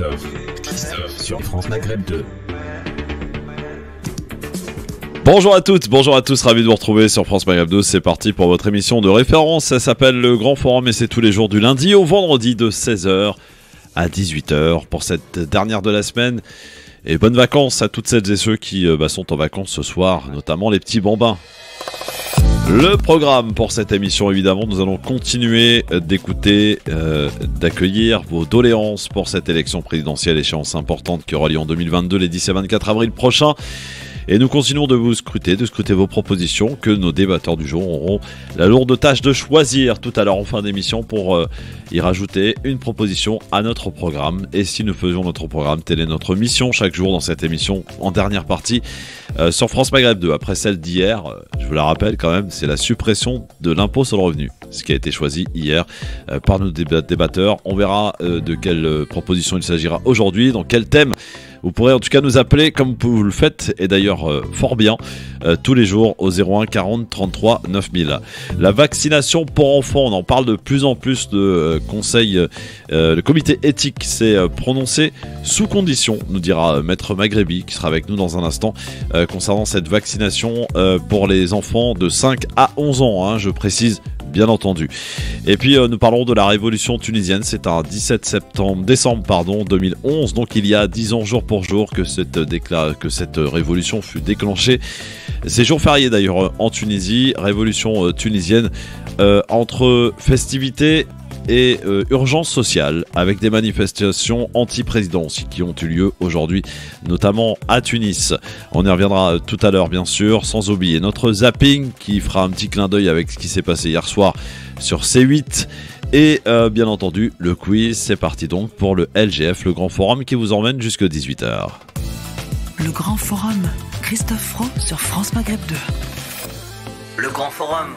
Christophe. Sur France Maghreb 2. Bonjour à toutes, bonjour à tous, ravi de vous retrouver sur France Maghreb 2. C'est parti pour votre émission de référence. Ça s'appelle le Grand Forum et c'est tous les jours du lundi au vendredi de 16h à 18h pour cette dernière de la semaine. Et bonnes vacances à toutes celles et ceux qui euh, bah, sont en vacances ce soir, notamment les petits bambins. Le programme pour cette émission, évidemment, nous allons continuer d'écouter, euh, d'accueillir vos doléances pour cette élection présidentielle, échéance importante qui aura lieu en 2022, les 10 et 24 avril prochains. Et nous continuons de vous scruter, de scruter vos propositions que nos débatteurs du jour auront la lourde tâche de choisir tout à l'heure en fin d'émission pour euh, y rajouter une proposition à notre programme. Et si nous faisions notre programme, telle est notre mission chaque jour dans cette émission en dernière partie euh, sur France Maghreb 2. Après celle d'hier, euh, je vous la rappelle quand même, c'est la suppression de l'impôt sur le revenu, ce qui a été choisi hier par nos débatteurs. On verra de quelle proposition il s'agira aujourd'hui, dans quel thème. Vous pourrez en tout cas nous appeler comme vous le faites, et d'ailleurs euh, fort bien, euh, tous les jours au 01 40 33 9000. La vaccination pour enfants, on en parle de plus en plus de euh, conseils. le comité éthique s'est prononcé sous condition, nous dira Maître Magrebi, qui sera avec nous dans un instant, concernant cette vaccination pour les enfants de 5 à 11 ans. Hein, je précise bien entendu. Et puis euh, nous parlerons de la révolution tunisienne. C'est un 17 septembre, décembre pardon, 2011. Donc il y a 10 ans jour pour jour que cette, révolution fut déclenchée. C'est jour férié d'ailleurs en Tunisie, révolution euh, tunisienne. Euh, entre festivités et euh, urgence sociale avec des manifestations anti-président qui ont eu lieu aujourd'hui, notamment à Tunis. On y reviendra tout à l'heure bien sûr, sans oublier notre zapping qui fera un petit clin d'œil avec ce qui s'est passé hier soir sur C8. Et euh, bien entendu, le quiz, c'est parti donc pour le LGF, le grand forum qui vous emmène jusqu'à 18h. Le grand forum, Christophe Fro sur France Maghreb 2. Le grand forum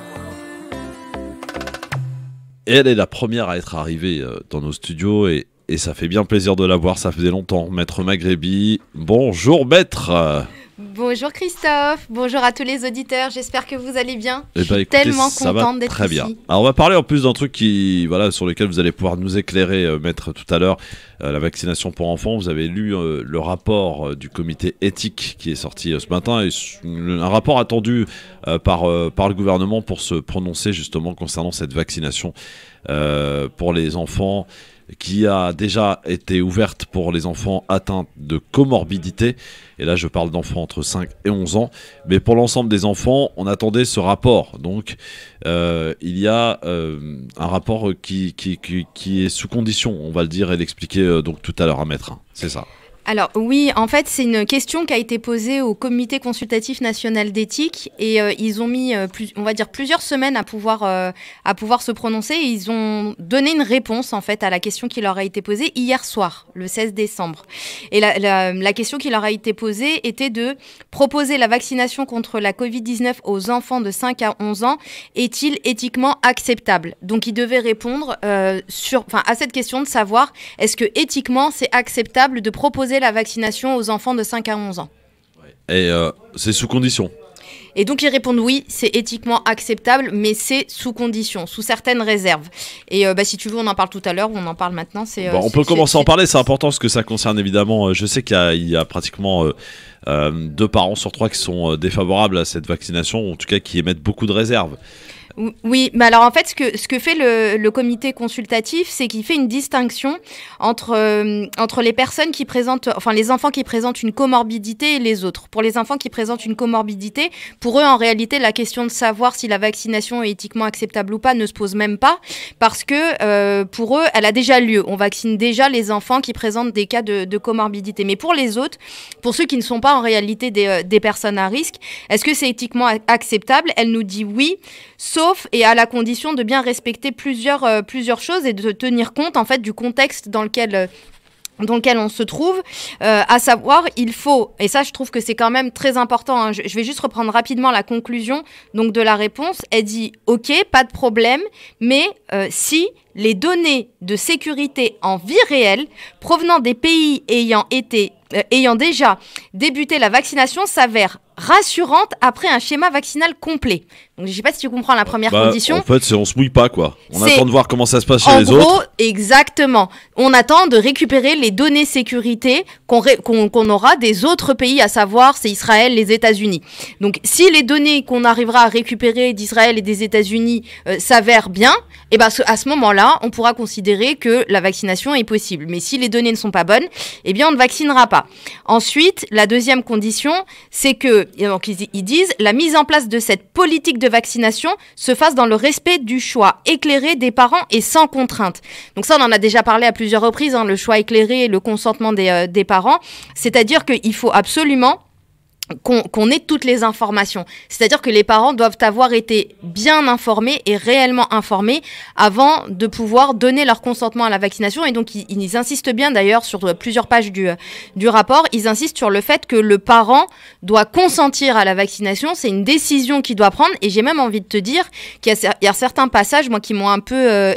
et elle est la première à être arrivée euh, dans nos studios et, et ça fait bien plaisir de la voir, ça faisait longtemps. Maître Magrébi, bonjour maître Bonjour Christophe, bonjour à tous les auditeurs, j'espère que vous allez bien. Eh ben, Je suis tellement contente d'être Très bien. Alors on va parler en plus d'un truc qui, voilà, sur lequel vous allez pouvoir nous éclairer, euh, maître, tout à l'heure, euh, la vaccination pour enfants. Vous avez lu euh, le rapport du comité éthique qui est sorti ce matin, et un rapport attendu par, par le gouvernement pour se prononcer justement concernant cette vaccination pour les enfants qui a déjà été ouverte pour les enfants atteints de comorbidité. Et là, je parle d'enfants entre 5 et 11 ans. Mais pour l'ensemble des enfants, on attendait ce rapport. Donc, euh, il y a euh, un rapport qui, est sous condition, on va le dire et l'expliquer euh, donc tout à l'heure à mettre. C'est ça. Alors oui, en fait, c'est une question qui a été posée au Comité consultatif national d'éthique et euh, ils ont mis, euh, on va dire, plusieurs semaines à pouvoir, euh, à pouvoir se prononcer. Et ils ont donné une réponse en fait à la question qui leur a été posée hier soir, le 16 décembre. Et la, la question qui leur a été posée était de proposer la vaccination contre la Covid-19 aux enfants de 5 à 11 ans est-il éthiquement acceptable? Donc ils devaient répondre sur, à cette question de savoir est-ce que éthiquement c'est acceptable de proposer la vaccination aux enfants de 5 à 11 ans. Et euh, c'est sous condition et donc ils répondent oui, c'est éthiquement acceptable, mais c'est sous condition, sous certaines réserves. Et euh, bah, si tu veux, on en parle tout à l'heure ou on en parle maintenant. C'est, bon, euh, on peut commencer à en parler, c'est important parce que ça concerne évidemment. je sais qu'il y a, pratiquement deux parents sur trois qui sont défavorables à cette vaccination, en tout cas qui émettent beaucoup de réserves. Oui, mais alors en fait, ce que, fait le, comité consultatif, c'est qu'il fait une distinction entre, euh, entre les personnes qui présentent, enfin les enfants qui présentent une comorbidité et les autres. Pour les enfants qui présentent une comorbidité, pour eux, en réalité, la question de savoir si la vaccination est éthiquement acceptable ou pas ne se pose même pas, parce que euh, pour eux, elle a déjà lieu. On vaccine déjà les enfants qui présentent des cas de, comorbidité. Mais pour les autres, pour ceux qui ne sont pas en réalité des, euh, des personnes à risque, est-ce que c'est éthiquement acceptable? Elle nous dit oui, sauf et à la condition de bien respecter plusieurs, euh, plusieurs choses et de tenir compte en fait du contexte dans lequel euh, dans lequel on se trouve, euh, à savoir, il faut, et ça je trouve que c'est quand même très important, hein, je, vais juste reprendre rapidement la conclusion donc de la réponse, elle dit, ok, pas de problème, mais si les données de sécurité en vie réelle provenant des pays ayant été ayant déjà débuté la vaccination s'avèrent rassurante après un schéma vaccinal complet. Donc, je sais pas si tu comprends la première Bah, condition. En fait, c'est on se mouille pas quoi. On attend de voir comment ça se passe chez En les gros, autres. exactement. On attend de récupérer les données sécurité qu'on ré- aura des autres pays, à savoir c'est Israël, les États-Unis. Donc, si les données qu'on arrivera à récupérer d'Israël et des États-Unis euh, s'avèrent bien, et ben à ce moment-là, on pourra considérer que la vaccination est possible. Mais si les données ne sont pas bonnes, eh bien on ne vaccinera pas. Ensuite, la deuxième condition, c'est que et donc ils, ils disent la mise en place de cette politique de vaccination se fasse dans le respect du choix éclairé des parents et sans contrainte. Donc ça, on en a déjà parlé à plusieurs reprises, hein, le choix éclairé et le consentement des, euh, des parents. C'est-à-dire qu'il faut absolument qu'on ait toutes les informations. C'est-à-dire que les parents doivent avoir été bien informés et réellement informés avant de pouvoir donner leur consentement à la vaccination. Et donc, ils, insistent bien d'ailleurs sur plusieurs pages du, euh, du rapport, ils insistent sur le fait que le parent doit consentir à la vaccination. C'est une décision qu'il doit prendre. Et j'ai même envie de te dire qu'il y a certains passages, moi, qui m'ont un peu... euh,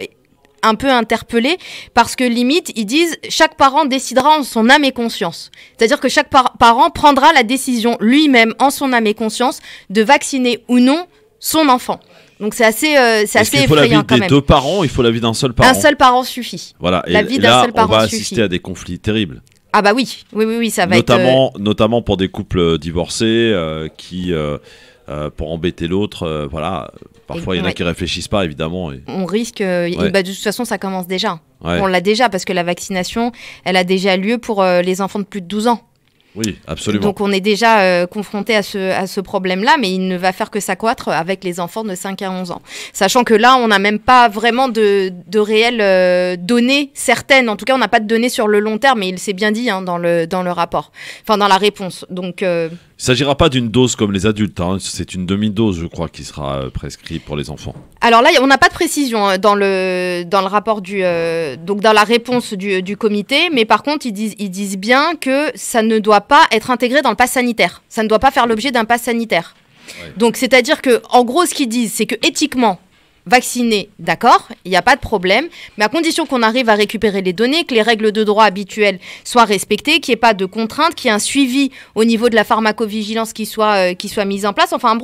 un peu interpellé parce que limite ils disent chaque parent décidera en son âme et conscience. C'est-à-dire que chaque par- parent prendra la décision lui-même en son âme et conscience de vacciner ou non son enfant. Donc c'est assez euh, c'est assez qu'il faut effrayant quand des même. deux parents Il faut l'avis d'un seul parent. Un seul parent suffit. Voilà. Et l'avis d'un là, seul parent on va suffit. assister à des conflits terribles. Ah bah oui, oui oui oui, ça va être euh, notamment, notamment pour des couples divorcés euh, qui, euh, euh, pour embêter l'autre, euh, voilà. Parfois, il y en a ouais. qui réfléchissent pas, évidemment. Et, on risque euh, Ouais. bah, de toute façon ça commence déjà. ouais. On l'a déjà parce que la vaccination, elle a déjà lieu pour euh, les enfants de plus de 12 ans. Oui, absolument. Donc on est déjà euh, confronté à ce, à ce problème-là, mais il ne va faire que s'accroître avec les enfants de 5 à 11 ans. Sachant que là, on n'a même pas vraiment de, de réelles euh, données certaines. En tout cas, on n'a pas de données sur le long terme, mais il s'est bien dit hein, dans, le, dans le rapport, enfin dans la réponse. Donc euh, Il s'agira pas d'une dose comme les adultes. hein. C'est une demi-dose, je crois, qui sera euh, prescrite pour les enfants. Alors là, on n'a pas de précision euh, dans le, dans le rapport du, euh, donc dans la réponse du, du comité, mais par contre, ils disent, ils disent bien que ça ne doit pas être intégré dans le pass sanitaire. Ça ne doit pas faire l'objet d'un pass sanitaire. Ouais. Donc, c'est-à-dire que, en gros, ce qu'ils disent, c'est que éthiquement, vacciner, d'accord, il n'y a pas de problème, mais à condition qu'on arrive à récupérer les données, que les règles de droit habituelles soient respectées, qu'il n'y ait pas de contraintes, qu'il y ait un suivi au niveau de la pharmacovigilance qui soit, euh, qui soit mise en place. Enfin,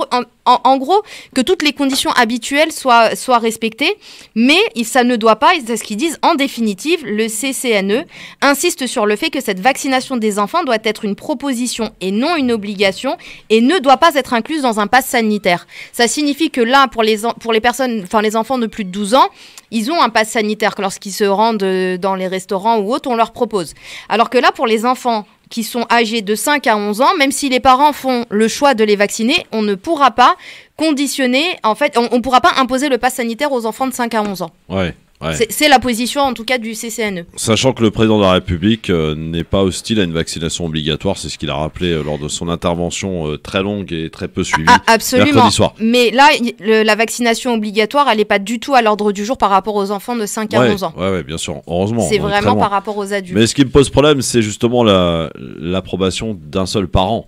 en, gros, que toutes les conditions habituelles soient, soient respectées, mais ça ne doit pas, c'est ce qu'ils disent, en définitive, le CCNE insiste sur le fait que cette vaccination des enfants doit être une proposition et non une obligation, et ne doit pas être incluse dans un pass sanitaire. Ça signifie que là, pour les, pour les personnes, enfin les enfants de plus de 12 ans, ils ont un pass sanitaire que lorsqu'ils se rendent euh, dans les restaurants ou autres, on leur propose. Alors que là, pour les enfants qui sont âgés de 5 à 11 ans, même si les parents font le choix de les vacciner, on ne pourra pas conditionner, en fait, on ne pourra pas imposer le pass sanitaire aux enfants de 5 à 11 ans. Ouais. Ouais. C'est- la position, en tout cas, du. CCNE. Sachant que le président de la République euh, n'est pas hostile à une vaccination obligatoire, c'est ce qu'il a rappelé euh, lors de son intervention euh, très longue et très peu suivie. Ah, absolument. mercredi soir. Mais là, le- la vaccination obligatoire, elle n'est pas du tout à l'ordre du jour par rapport aux enfants de 5 à ouais, 11 ans. ouais, ouais, bien sûr. Heureusement. C'est vraiment par rapport aux adultes. Mais ce qui me pose problème, c'est justement la- l'approbation d'un seul parent.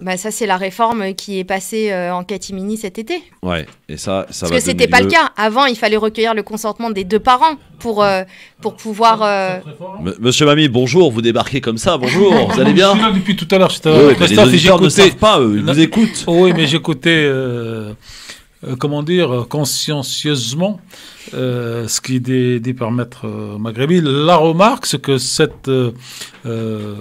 Bah, ça, c'est la réforme qui est passée euh, en catimini cet été. Ouais, et ça, ça Parce va que c'était pas le cas. Avant, il fallait recueillir le consentement des deux parents pour, euh, pour pouvoir. euh, M- Monsieur Mamie, bonjour, vous débarquez comme ça, bonjour, vous allez bien Je suis là depuis tout à l'heure. J'étais Oui, mais les auditeurs ne savent pas, eux, ils Non. vous écoutent. Oh oui, mais j'écoutais, euh, comment dire, euh, consciencieusement euh, ce qui dit, dit par Maître Maghrebi. La remarque, c'est que cette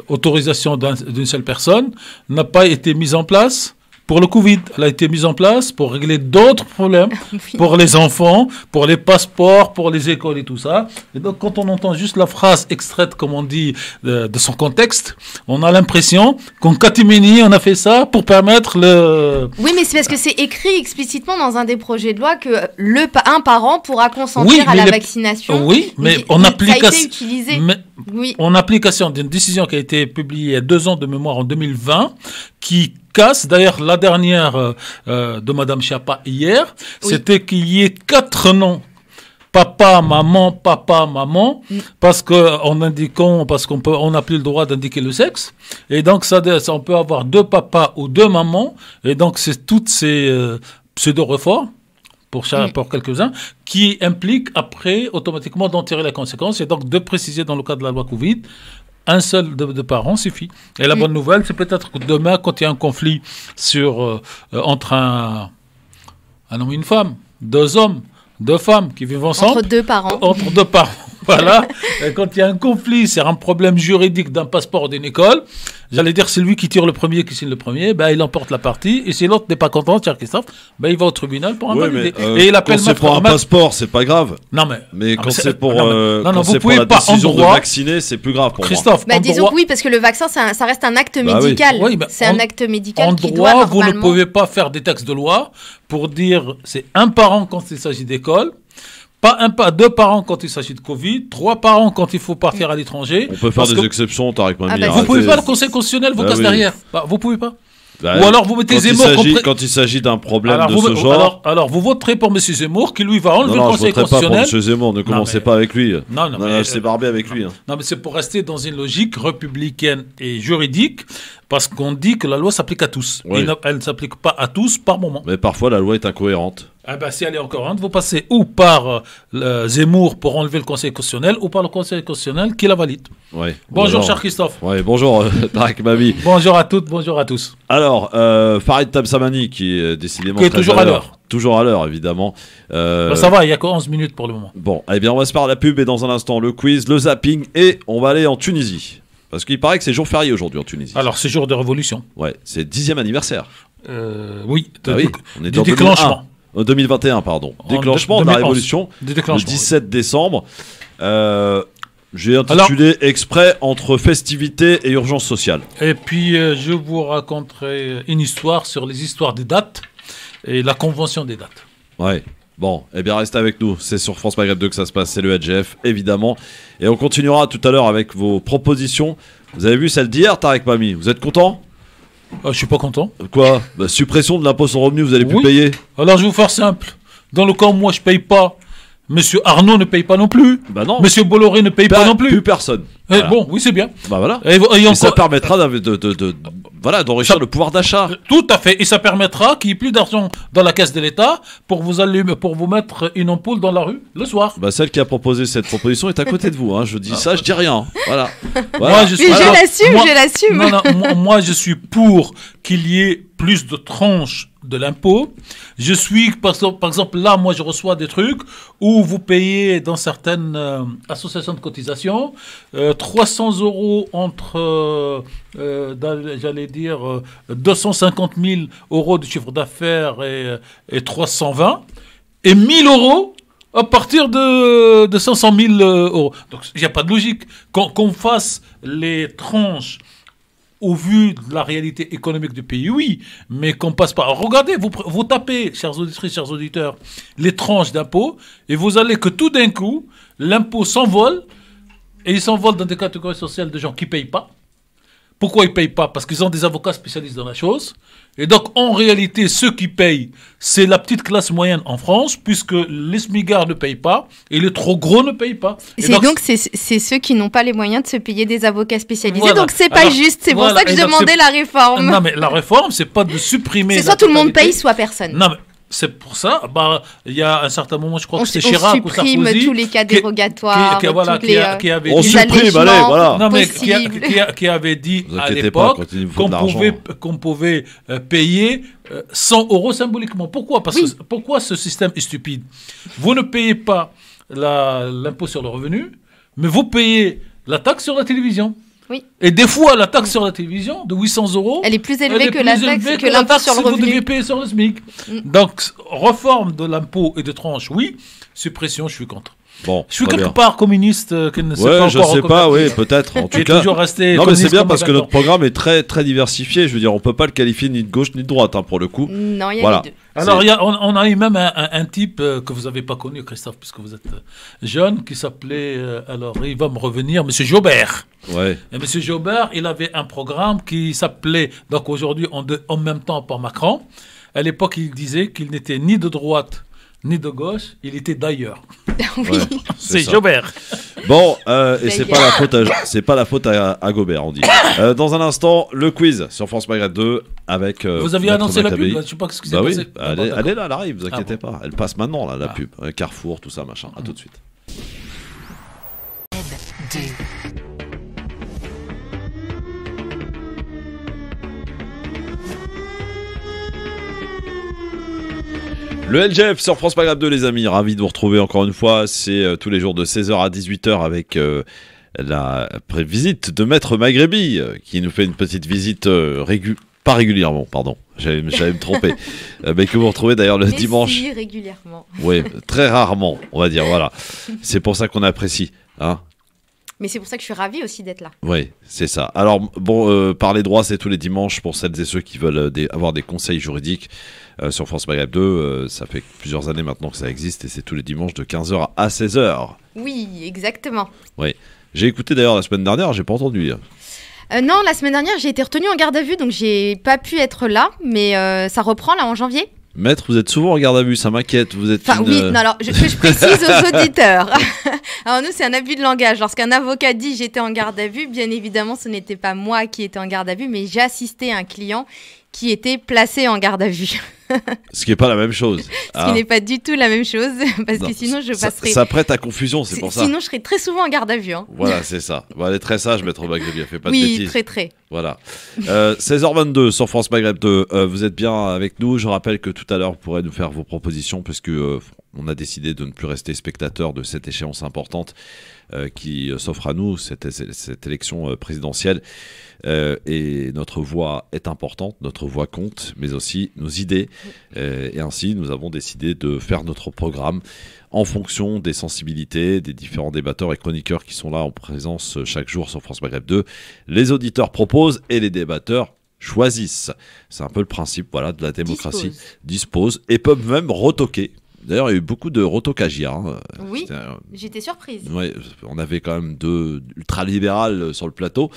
autorisation d'un- d'une seule personne n'a pas été mise en place. Pour le Covid, elle a été mise en place pour régler d'autres problèmes, pour les enfants, pour les passeports, pour les écoles et tout ça. Et donc, quand on entend juste la phrase extraite, comme on dit, de, de son contexte, on a l'impression qu'en catimini, on a fait ça pour permettre le... Oui, mais c'est parce que c'est écrit explicitement dans un des projets de loi que le un parent pourra consentir Oui, à la les- vaccination. Oui, mais en ça a été application... utilisé. Mais Oui. en application d'une décision qui a été publiée il y a deux ans de mémoire en 2020, qui casse, d'ailleurs la dernière euh, euh, de Madame Chiappa hier, Oui. c'était qu'il y ait quatre noms. Papa, maman, papa, maman, Mm. parce que en indiquant, parce qu'on peut, on n'a plus le droit d'indiquer le sexe, et donc ça, ça, on peut avoir deux papas ou deux mamans, et donc c'est toutes ces euh, pseudo-réformes pour, chaque- pour quelques-uns, qui impliquent après automatiquement d'en tirer les conséquences et donc de préciser dans le cadre de la loi Covid un seul de, de parents suffit. Et la bonne nouvelle, c'est peut-être que demain, quand il y a un conflit sur, euh, euh, entre un, un homme et une femme, deux hommes, deux femmes qui vivent ensemble, Entre deux parents. entre deux parents. Voilà. Et quand il y a un conflit, c'est un problème juridique d'un passeport d'une école. J'allais dire, c'est lui qui tire le premier, qui signe le premier, ben, il emporte la partie. Et si l'autre n'est pas content, cher Christophe, ben, il va au tribunal pour Ouais, invalider. mais, euh, et il quand appelle c'est maître- pour un passeport, c'est pas grave. Non, mais. Mais quand c'est pour, non, mais- euh, non, non, quand vous c'est pour pouvez la pas en décision de droit- vacciner, c'est plus grave pour moi. Christophe, Bah, en disons droit, que oui, parce que le vaccin, c'est ça reste un acte Bah oui. médical. Oui, bah, c'est un acte médical En qui droit, doit vous ne normalement... pouvez pas faire des textes de loi pour dire c'est un parent quand il s'agit d'école, pas un pas deux parents quand il s'agit de Covid, trois parents quand il faut partir à l'étranger. On peut faire des que exceptions, Tarek Mami. Ah bah, Vous pouvez pas le Conseil constitutionnel vous Bah casse oui. derrière. Bah, vous pouvez pas. Bah, Ou alors vous mettez quand il Zemmour contre- Quand il s'agit d'un problème alors, de vous, ce genre. alors, alors, vous voterez pour M. Zemmour qui lui va non, enlever non, le je Conseil voterai pas pour constitutionnel. M. Zemmour, ne commencez mais- pas avec lui. Non, non, mais- c'est barbé avec lui. hein. Non, mais c'est pour rester dans une logique républicaine et juridique, parce qu'on dit que la loi s'applique à tous. Oui. Et elle ne s'applique pas à tous par moment. Mais parfois, la loi est incohérente. Ah ben, si elle est encore vous passez ou par euh, Zemmour pour enlever le Conseil constitutionnel, ou par le Conseil constitutionnel qui la valide. Ouais. Bonjour, Bon, cher Christophe. Ouais, bonjour, euh, Tarek Mami. Bonjour à toutes, bonjour à tous. Alors, euh, Farid Tabsamani, qui est décidément Qui est toujours à l'heure. Toujours à l'heure, évidemment. Euh, Ben, ça va, il y a que 11 minutes pour le moment. Bon, eh bien, on va se faire la pub et dans un instant, le quiz, le zapping et on va aller en Tunisie. Parce qu'il paraît que c'est jour férié aujourd'hui en Tunisie. Alors, c'est jour de révolution. Ouais, c'est dixième anniversaire. Euh, oui, de- Ah oui, on est du en déclenchement. 2001. Euh, 2021, pardon. En Déclenchement de- de la 2011. révolution le déclenchement. 17 décembre. Euh, J'ai intitulé exprès entre festivité et urgence sociale. Et puis, euh, je vous raconterai une histoire sur les histoires des dates et la convention des dates. Ouais. Bon, eh bien restez avec nous. C'est sur France Maghreb 2 que ça se passe. C'est le HGF, évidemment. Et on continuera tout à l'heure avec vos propositions. Vous avez vu celle d'hier, Tarek Mami? Vous êtes content? Euh, je suis pas content. Quoi? Bah, Suppression de l'impôt sur le revenu, vous allez plus payer Alors, je vais vous faire simple. Dans le cas où moi, je paye pas, Monsieur Arnaud ne paye pas non plus. Bah non. Monsieur Bolloré ne paye pas non plus. Plus personne. Eh, Voilà. Bon, oui, c'est bien. Bah voilà. Et, et Et encore- ça permettra d'av- de, de- de- voilà, d'enrichir Ça- le pouvoir d'achat. Tout à fait. Et ça permettra qu'il n'y ait plus d'argent dans la caisse de l'État pour vous allumer, pour vous mettre une ampoule dans la rue le soir. Bah, celle qui a proposé cette proposition est à côté de vous. Hein. Je dis ça, je dis rien. Voilà. Voilà. Moi, je suis- Mais je Alors, l'assume, moi- je l'assume. Non, non, moi, moi, je suis pour qu'il y ait plus de tranches de l'impôt. Je suis, par exemple, là, moi, je reçois des trucs où vous payez dans certaines euh, associations de cotisation euh, 300 euros entre, euh, euh, j'allais dire, euh, 250 000 euros de chiffre d'affaires et, euh, et 320 et 1000 euros à partir de, de 500 000 euh, euros. Donc, il n'y a pas de logique. Qu'on qu'on fasse les tranches au vu de la réalité économique du pays, oui, mais qu'on passe pas. Regardez, vous, vous tapez, chers auditrices, chers auditeurs, les tranches d'impôts, et vous allez que tout d'un coup, l'impôt s'envole, et il s'envole dans des catégories sociales de gens qui payent pas. Pourquoi ils payent pas? Parce qu'ils ont des avocats spécialistes dans la chose. Et donc, en réalité, ceux qui payent, c'est la petite classe moyenne en France, puisque les smigards ne payent pas et les trop gros ne payent pas. Et C'est donc c'est ceux qui n'ont pas les moyens de se payer des avocats spécialisés. Voilà. Donc c'est pas Alors, juste. C'est voilà. pour ça que Et je demandais la réforme. Non, mais la réforme, c'est pas de supprimer. C'est soit tout le monde paye, soit personne. Non, mais c'est pour ça. Bah, il y a un certain moment, je crois on, que c'est on Chirac ou supprime Sarkozy tous les cas qui- dérogatoires, qui- qui- voilà, toutes qui les, a- euh, qui avait On dit- supprime, allez, voilà. non, mais qui a, possible. qui a- qui avait dit à l'époque qu'on pouvait, qu'on pouvait euh, payer euh, 100 euros symboliquement. Pourquoi? Parce que pourquoi ce système est stupide? Vous ne payez pas l'impôt sur le revenu, mais vous payez la taxe sur la télévision. Oui. Et des fois, la taxe sur la télévision de 800 euros, Elle est plus élevée est que plus la taxe, élevée que la l'impôt taxe sur le que vous deviez revenu. payer sur le SMIC. Mm. Donc, réforme de l'impôt et de tranche, oui. Suppression, je suis contre. Bon, Je suis quelque bien. part communiste euh, qui ne sait Ouais, pas je sais pas, oui, peut-être. En tout cas. toujours resté Non, mais c'est bien parce que 20 notre programme est très très diversifié. Je veux dire, on peut pas le qualifier ni de gauche ni de droite hein, pour le coup. Non, il y a Voilà. les deux. Alors, y a- on, on a eu même un, un- un type euh, que vous n'avez pas connu, Christophe, puisque vous êtes euh, jeune, qui s'appelait, euh, alors il va me revenir, Monsieur Jobert. Ouais. Et Monsieur Jobert, il avait un programme qui s'appelait, donc aujourd'hui en même temps par Macron. À l'époque, il disait qu'il n'était ni de droite ni de gauche, il était d'ailleurs. Oui. ouais, C'est. Jobert. Bon, euh, et c'est pas la faute à c'est pas la faute à, à Gobert, on dit. Euh, dans un instant, le quiz sur France Maghreb 2 avec. euh, vous aviez annoncé la pub, je sais pas ce qui s'est Bah oui, elle, Ah est, elle est là, elle arrive, vous Ah inquiétez bon. pas. Elle passe maintenant là, la Ah. pub, Carrefour, tout ça, machin. À tout de suite. Le LGF sur France Maghreb 2 les amis, ravi de vous retrouver encore une fois, c'est euh, tous les jours de 16h à 18h avec euh, la visite de Maître Maghrebi euh, qui nous fait une petite visite régu- pas régulièrement, pardon, j'allais me tromper, mais que vous retrouvez d'ailleurs le Mais dimanche, si, régulièrement. oui, très rarement, on va dire, voilà, c'est pour ça qu'on apprécie, hein. Mais c'est pour ça que je suis ravie aussi d'être là. Oui, c'est ça. Alors, bon, euh, parler droit, c'est tous les dimanches pour celles et ceux qui veulent des- avoir des conseils juridiques sur France Maghreb 2. euh, ça fait plusieurs années maintenant que ça existe et c'est tous les dimanches de 15h à 16h. Oui, exactement. J'ai écouté d'ailleurs la semaine dernière, j'ai pas entendu. Euh, non, la semaine dernière, j'ai été retenue en garde à vue, donc j'ai pas pu être là, mais euh, ça reprend là en janvier. Maître, vous êtes souvent en garde à vue, ça m'inquiète. Vous êtes Enfin, une, oui, euh, non, alors, je, que je précise aux auditeurs. alors, nous, c'est un abus de langage. Lorsqu'un avocat dit j'étais en garde à vue, bien évidemment, ce n'était pas moi qui étais en garde à vue, mais j'ai assisté à un client qui était placé en garde à vue. ce qui est pas la même chose. Ce Ah, qui n'est pas du tout la même chose, parce non, que sinon, je ça, passerais. ça prête à confusion, c'est pour ça. Sinon, je serais très souvent en garde à vue. hein. Voilà, c'est ça. Bon, elle est très sage, Maître Maghrebi, elle fait pas de oui, bêtises. très, très. Voilà. Euh, 16h22 sur France Maghreb 2. Euh, vous êtes bien avec nous. Je rappelle que tout à l'heure, vous pourrez nous faire vos propositions parce que euh, on a décidé de ne plus rester spectateur de cette échéance importante euh, qui euh, s'offre à nous, cette, cette élection euh, présidentielle. Euh, et notre voix est importante, notre voix compte, mais aussi nos idées. Euh, et ainsi, nous avons décidé de faire notre programme en fonction des sensibilités des différents débatteurs et chroniqueurs qui sont là en présence euh, chaque jour sur France Maghreb 2. Les auditeurs proposent et les débatteurs choisissent. C'est un peu le principe voilà, de la démocratie. Dispose. Disposent et peuvent même retoquer. D'ailleurs, il y a eu beaucoup de hier. hein. Oui, j'étais surprise. Ouais, on avait quand même deux ultra-libérales sur le plateau.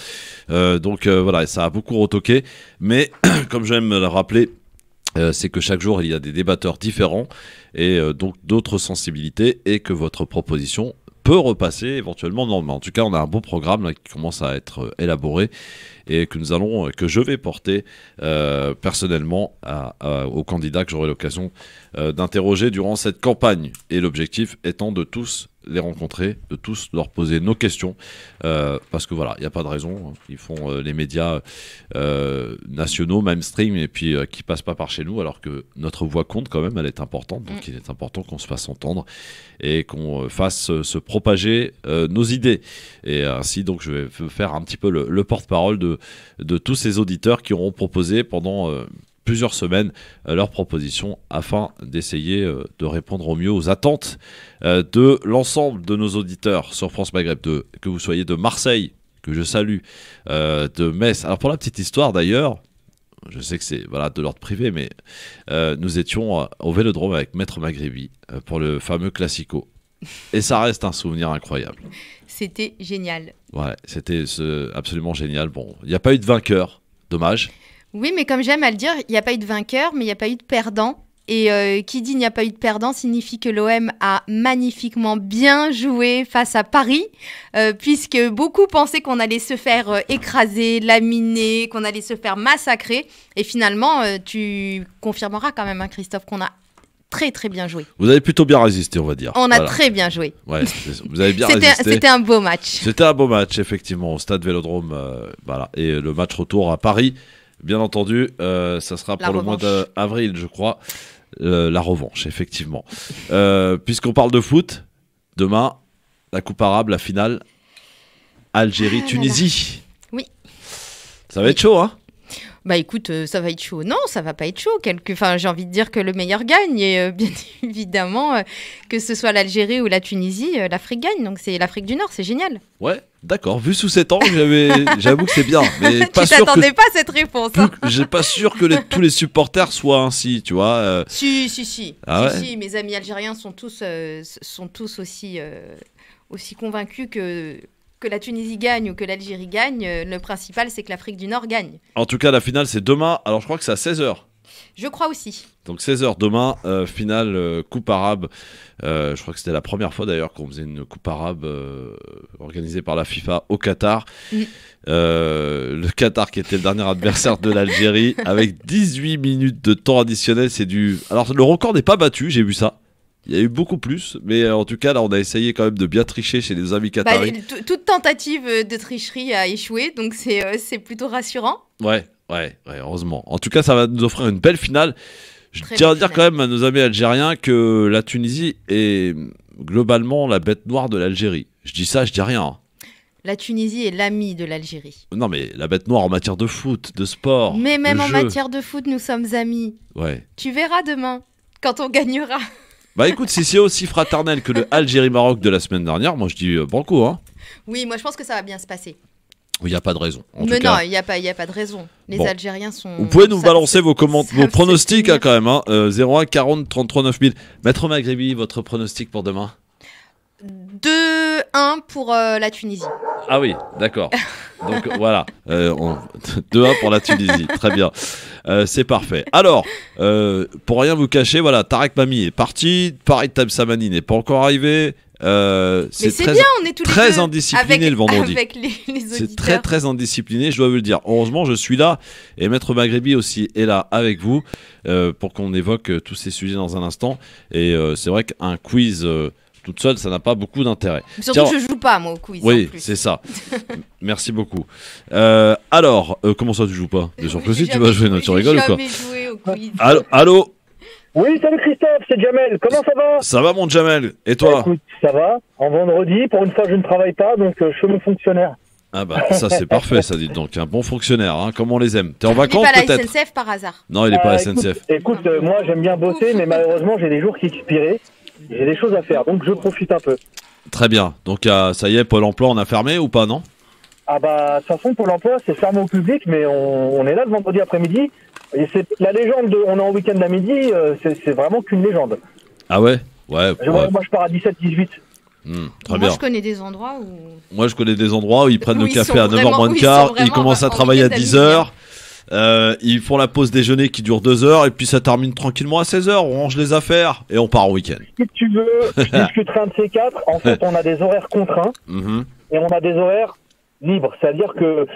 Euh, donc euh, voilà, ça a beaucoup retoqué. Mais comme j'aime le rappeler, euh, c'est que chaque jour, il y a des débatteurs différents et euh, donc d'autres sensibilités et que votre proposition peut repasser éventuellement non mais en tout cas on a un beau programme là, qui commence à être euh, élaboré et que nous allons euh, que je vais porter euh, personnellement aux candidats que j'aurai l'occasion euh, d'interroger durant cette campagne. Et l'objectif étant de tous les rencontrer, de tous leur poser nos questions, euh, parce que voilà, il n'y a pas de raison, ils font euh, les médias euh, nationaux, mainstream, et puis qui passent pas par chez nous, alors que notre voix compte quand même, elle est importante, donc Mm. il est important qu'on se fasse entendre et qu'on fasse se propager nos idées. Et ainsi, donc, je vais faire un petit peu le, le porte-parole de, de tous ces auditeurs qui auront proposé pendant plusieurs semaines euh, leurs propositions afin d'essayer euh, de répondre au mieux aux attentes euh, de l'ensemble de nos auditeurs sur France Maghreb 2, que vous soyez de Marseille, que je salue, de Metz. Alors pour la petite histoire d'ailleurs, je sais que c'est voilà de l'ordre privé, mais euh, nous étions euh, au Vélodrome avec Maître Maghrebi euh, pour le fameux Classico. Et ça reste un souvenir incroyable. C'était génial. Ouais, c'était absolument génial. Bon, il n'y a pas eu de vainqueur, dommage. Oui, mais comme j'aime à le dire, il n'y a pas eu de vainqueur, mais il n'y a pas eu de perdant. Et euh, qui dit il n'y a pas eu de perdant signifie que l'OM a magnifiquement bien joué face à Paris, euh, puisque beaucoup pensaient qu'on allait se faire euh, écraser, laminer, qu'on allait se faire massacrer. Et finalement, tu confirmeras quand même, hein, Christophe, qu'on a très très bien joué. Vous avez plutôt bien résisté, on va dire. On a Voilà. très bien joué. Ouais, vous avez bien C'était résisté. c'était un beau match. C'était un beau match, effectivement, au stade Vélodrome. voilà. Et le match retour à Paris, bien entendu, euh, ça sera La pour le mois d'avril, je crois. Euh, la revanche, effectivement. Euh, Puisqu'on parle de foot, demain, la Coupe arabe, la finale, Algérie-Tunisie. Oui. Ça va être chaud, hein? Bah écoute, euh, ça va être chaud. Non, ça va pas être chaud. Quelque... Enfin, j'ai envie de dire que le meilleur gagne. Et euh, bien évidemment, euh, que ce soit l'Algérie ou la Tunisie, euh, l'Afrique gagne. Donc c'est l'Afrique du Nord, c'est génial. Ouais, d'accord. Vu sous cet angle, j'avoue que c'est bien. Mais pas tu que, t'attendais pas à cette réponse. hein. j'ai pas sûr que les- tous les supporters soient ainsi, tu vois. Si, si, si. Ah Si, ouais si, Mes amis algériens sont tous, s- sont tous aussi, aussi convaincus que, que la Tunisie gagne ou que l'Algérie gagne. Euh, Le principal, c'est que l'Afrique du Nord gagne. En tout cas, la finale, c'est demain. Alors, je crois que c'est à 16h. Je crois aussi. Donc 16h demain, euh, finale euh, Coupe arabe. Euh, je crois que c'était la première fois d'ailleurs qu'on faisait une Coupe arabe organisée par la FIFA au Qatar. Mm. Le Qatar qui était le dernier adversaire de l'Algérie avec 18 minutes de temps additionnel. C'est du. Alors le record n'est pas battu, j'ai vu ça. Il y a eu beaucoup plus, mais euh, en tout cas là on a essayé quand même de bien tricher chez les amis Bah, qataris. toute tentative euh, de tricherie a échoué, donc c'est euh, c'est plutôt rassurant. Ouais, ouais, ouais, heureusement. En tout cas, ça va nous offrir une belle finale. Je Très tiens à dire quand même à nos amis algériens que la Tunisie est globalement la bête noire de l'Algérie. Je dis ça, je dis rien. hein. La Tunisie est l'ami de l'Algérie. Non mais la bête noire en matière de foot, de sport. Mais même en jeu. matière de foot, nous sommes amis. Ouais. Tu verras demain, quand on gagnera. Bah écoute, si c'est aussi fraternel que le Algérie-Maroc de la semaine dernière, moi je dis euh, banco, hein. Oui, moi je pense que ça va bien se passer. Il n'y a pas de raison. En Mais tout non, cas, il n'y a, pas- il y a pas de raison. Les Bon. Algériens sont. vous pouvez nous balancer vos, comment- vos pronostics hein, quand même. Hein. Euh, 01 40 33 9000. Maître Maghribi, votre pronostic pour demain? 2-1 pour euh, la Tunisie. Ah oui, d'accord. Donc voilà, euh, on- 2-1 pour la Tunisie, très bien. Euh, c'est parfait. Alors, euh, pour rien vous cacher, voilà, Tarek Mami est parti, Paris Tab Samani n'est pas encore arrivé. C'est très, bien, on est tous les très deux indiscipliné avec, le vendredi. Les, les c'est très très indiscipliné, je dois vous le dire. Heureusement, je suis là et Maître Maghribi aussi est là avec vous pour qu'on évoque tous ces sujets dans un instant. Et c'est vrai qu'un quiz toute seule, ça n'a pas beaucoup d'intérêt. Surtout Tiens, que je joue pas, moi, au quiz. Oui, c'est ça. Merci beaucoup. Euh, alors, euh, comment ça tu joues pas? Bien sûr que si, tu vas jouer, tu rigoles ou quoi? jamais joué au quiz. Allô, allô Oui, salut Christophe, c'est Jamel. Comment ça va? Ça va mon Jamel Et toi? Écoute, ça va. En vendredi, pour une fois, je ne travaille pas, donc euh, je suis mon fonctionnaire. Ah bah ça c'est parfait, ça dit donc un bon fonctionnaire, hein, comme on les aime. T'es en Il n'est vacances pas la peut-être? SNCF par hasard. Non, il est pas Euh, SNCF. Écoute, euh, moi, j'aime bien bosser, mais malheureusement, j'ai des jours qui expirent. J'ai des choses à faire, donc je profite un peu. Très bien. Donc euh, ça y est, Pôle Emploi, on a fermé ou pas, non? Ah bah, de toute façon, Pôle emploi, c'est fermé au public, mais on, on est là le vendredi après-midi. Et c'est la légende de on est en week-end à midi, euh, c'est vraiment qu'une légende. Ah ouais? Ouais. Je- ouais. Moi, je pars à 17-18. Hmm, très moi, bien. je connais des endroits où. Moi, je connais des endroits où ils prennent Où le café à 9h vraiment- moins de ils quart, ils commencent à travailler à 10h. Euh, ils font la pause déjeuner qui dure 2 heures et puis ça termine tranquillement à 16h. On range les affaires et on part au week-end. Si tu veux, je discuterai un de ces quatre. En fait, on a des horaires contraints. Mhm. et on a des horaires libres. C'est-à-dire que,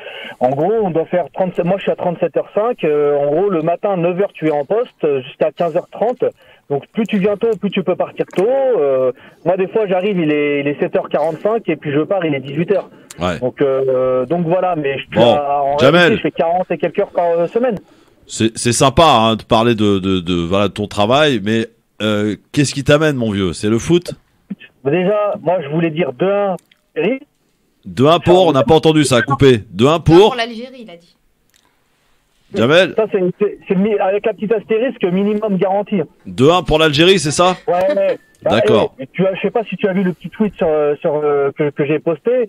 en gros, on doit faire 37, moi je suis à 37h05, euh, en gros, le matin, 9h, tu es en poste, jusqu'à 15h30. Donc, plus tu viens tôt, plus tu peux partir tôt. Euh, moi, des fois, j'arrive, il est, il est 7h45, et puis je pars, il est 18h. Ouais. Donc, euh, donc voilà, mais je, Bon, à- en Jamel. réalité, je fais 40 et quelques heures par euh, semaine. C'est c'est sympa hein, de parler de, de, de, voilà, de ton travail, mais euh, qu'est-ce qui t'amène, mon vieux? C'est le foot? Déjà, moi, je voulais dire 2-1, Eric. 2-1 pour, on n'a pas entendu ça, coupé. 2-1 Non, pour, pour l'Algérie, il a dit. Jamel Ça, c'est, c'est, c'est mi- avec la petite astérisque minimum garanti. 2-1 pour l'Algérie, c'est ça Ouais, ouais. Bah, D'accord. tu as, je sais pas si tu as vu le petit tweet sur, euh, sur euh, que, que j'ai posté.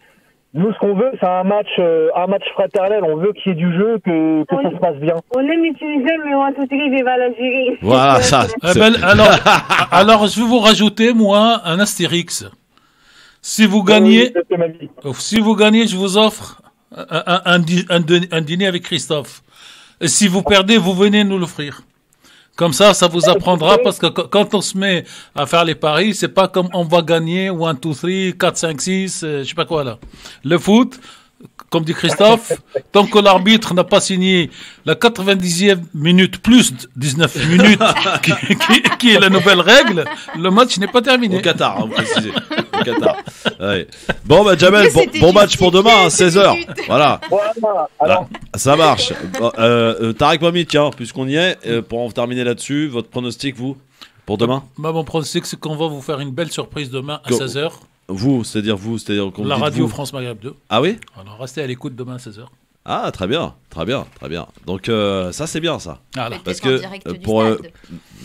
Nous, ce qu'on veut, c'est un match, euh, un match fraternel. On veut qu'il y ait du jeu, que, que ça se passe bien. On aime utiliser, mais on va tout vive à l'Algérie. Voilà, ça. Eh ben, alors, alors, je vais vous rajouter, moi, un astérix. Si vous gagnez, si vous gagnez, je vous offre un, un dîner avec Christophe. Et si vous perdez, vous venez nous l'offrir. Comme ça, ça vous apprendra parce que qu- quand on se met à faire les paris, c'est pas comme on va gagner 1, 2, 3, 4, 5, 6, euh, je sais pas quoi là. Le foot, comme dit Christophe, tant que l'arbitre n'a pas signé la 90e minute plus 19 minutes, qui, qui- qui est la nouvelle règle, le match n'est pas terminé. Au Qatar, hein, vous précisez. Au Qatar. Ouais. Bon, bah, Jamel, bon, match pour demain, hein, ces 16h. minutes. Voilà. Voilà. Alors, ça marche. Euh, euh, Tarek Mami, tiens, puisqu'on y est, euh, pour en terminer là-dessus, votre pronostic, vous, pour demain Moi, mon pronostic, c'est qu'on va vous faire une belle surprise demain à Go. 16h. Vous, c'est-à-dire vous, c'est-à-dire qu'on La radio vous. France Maghreb 2. Ah oui? Alors, restez à l'écoute demain à 16h. Ah, très bien, très bien, très bien. Donc, euh, ça, c'est bien, ça. Mais Parce que, euh, pour, euh.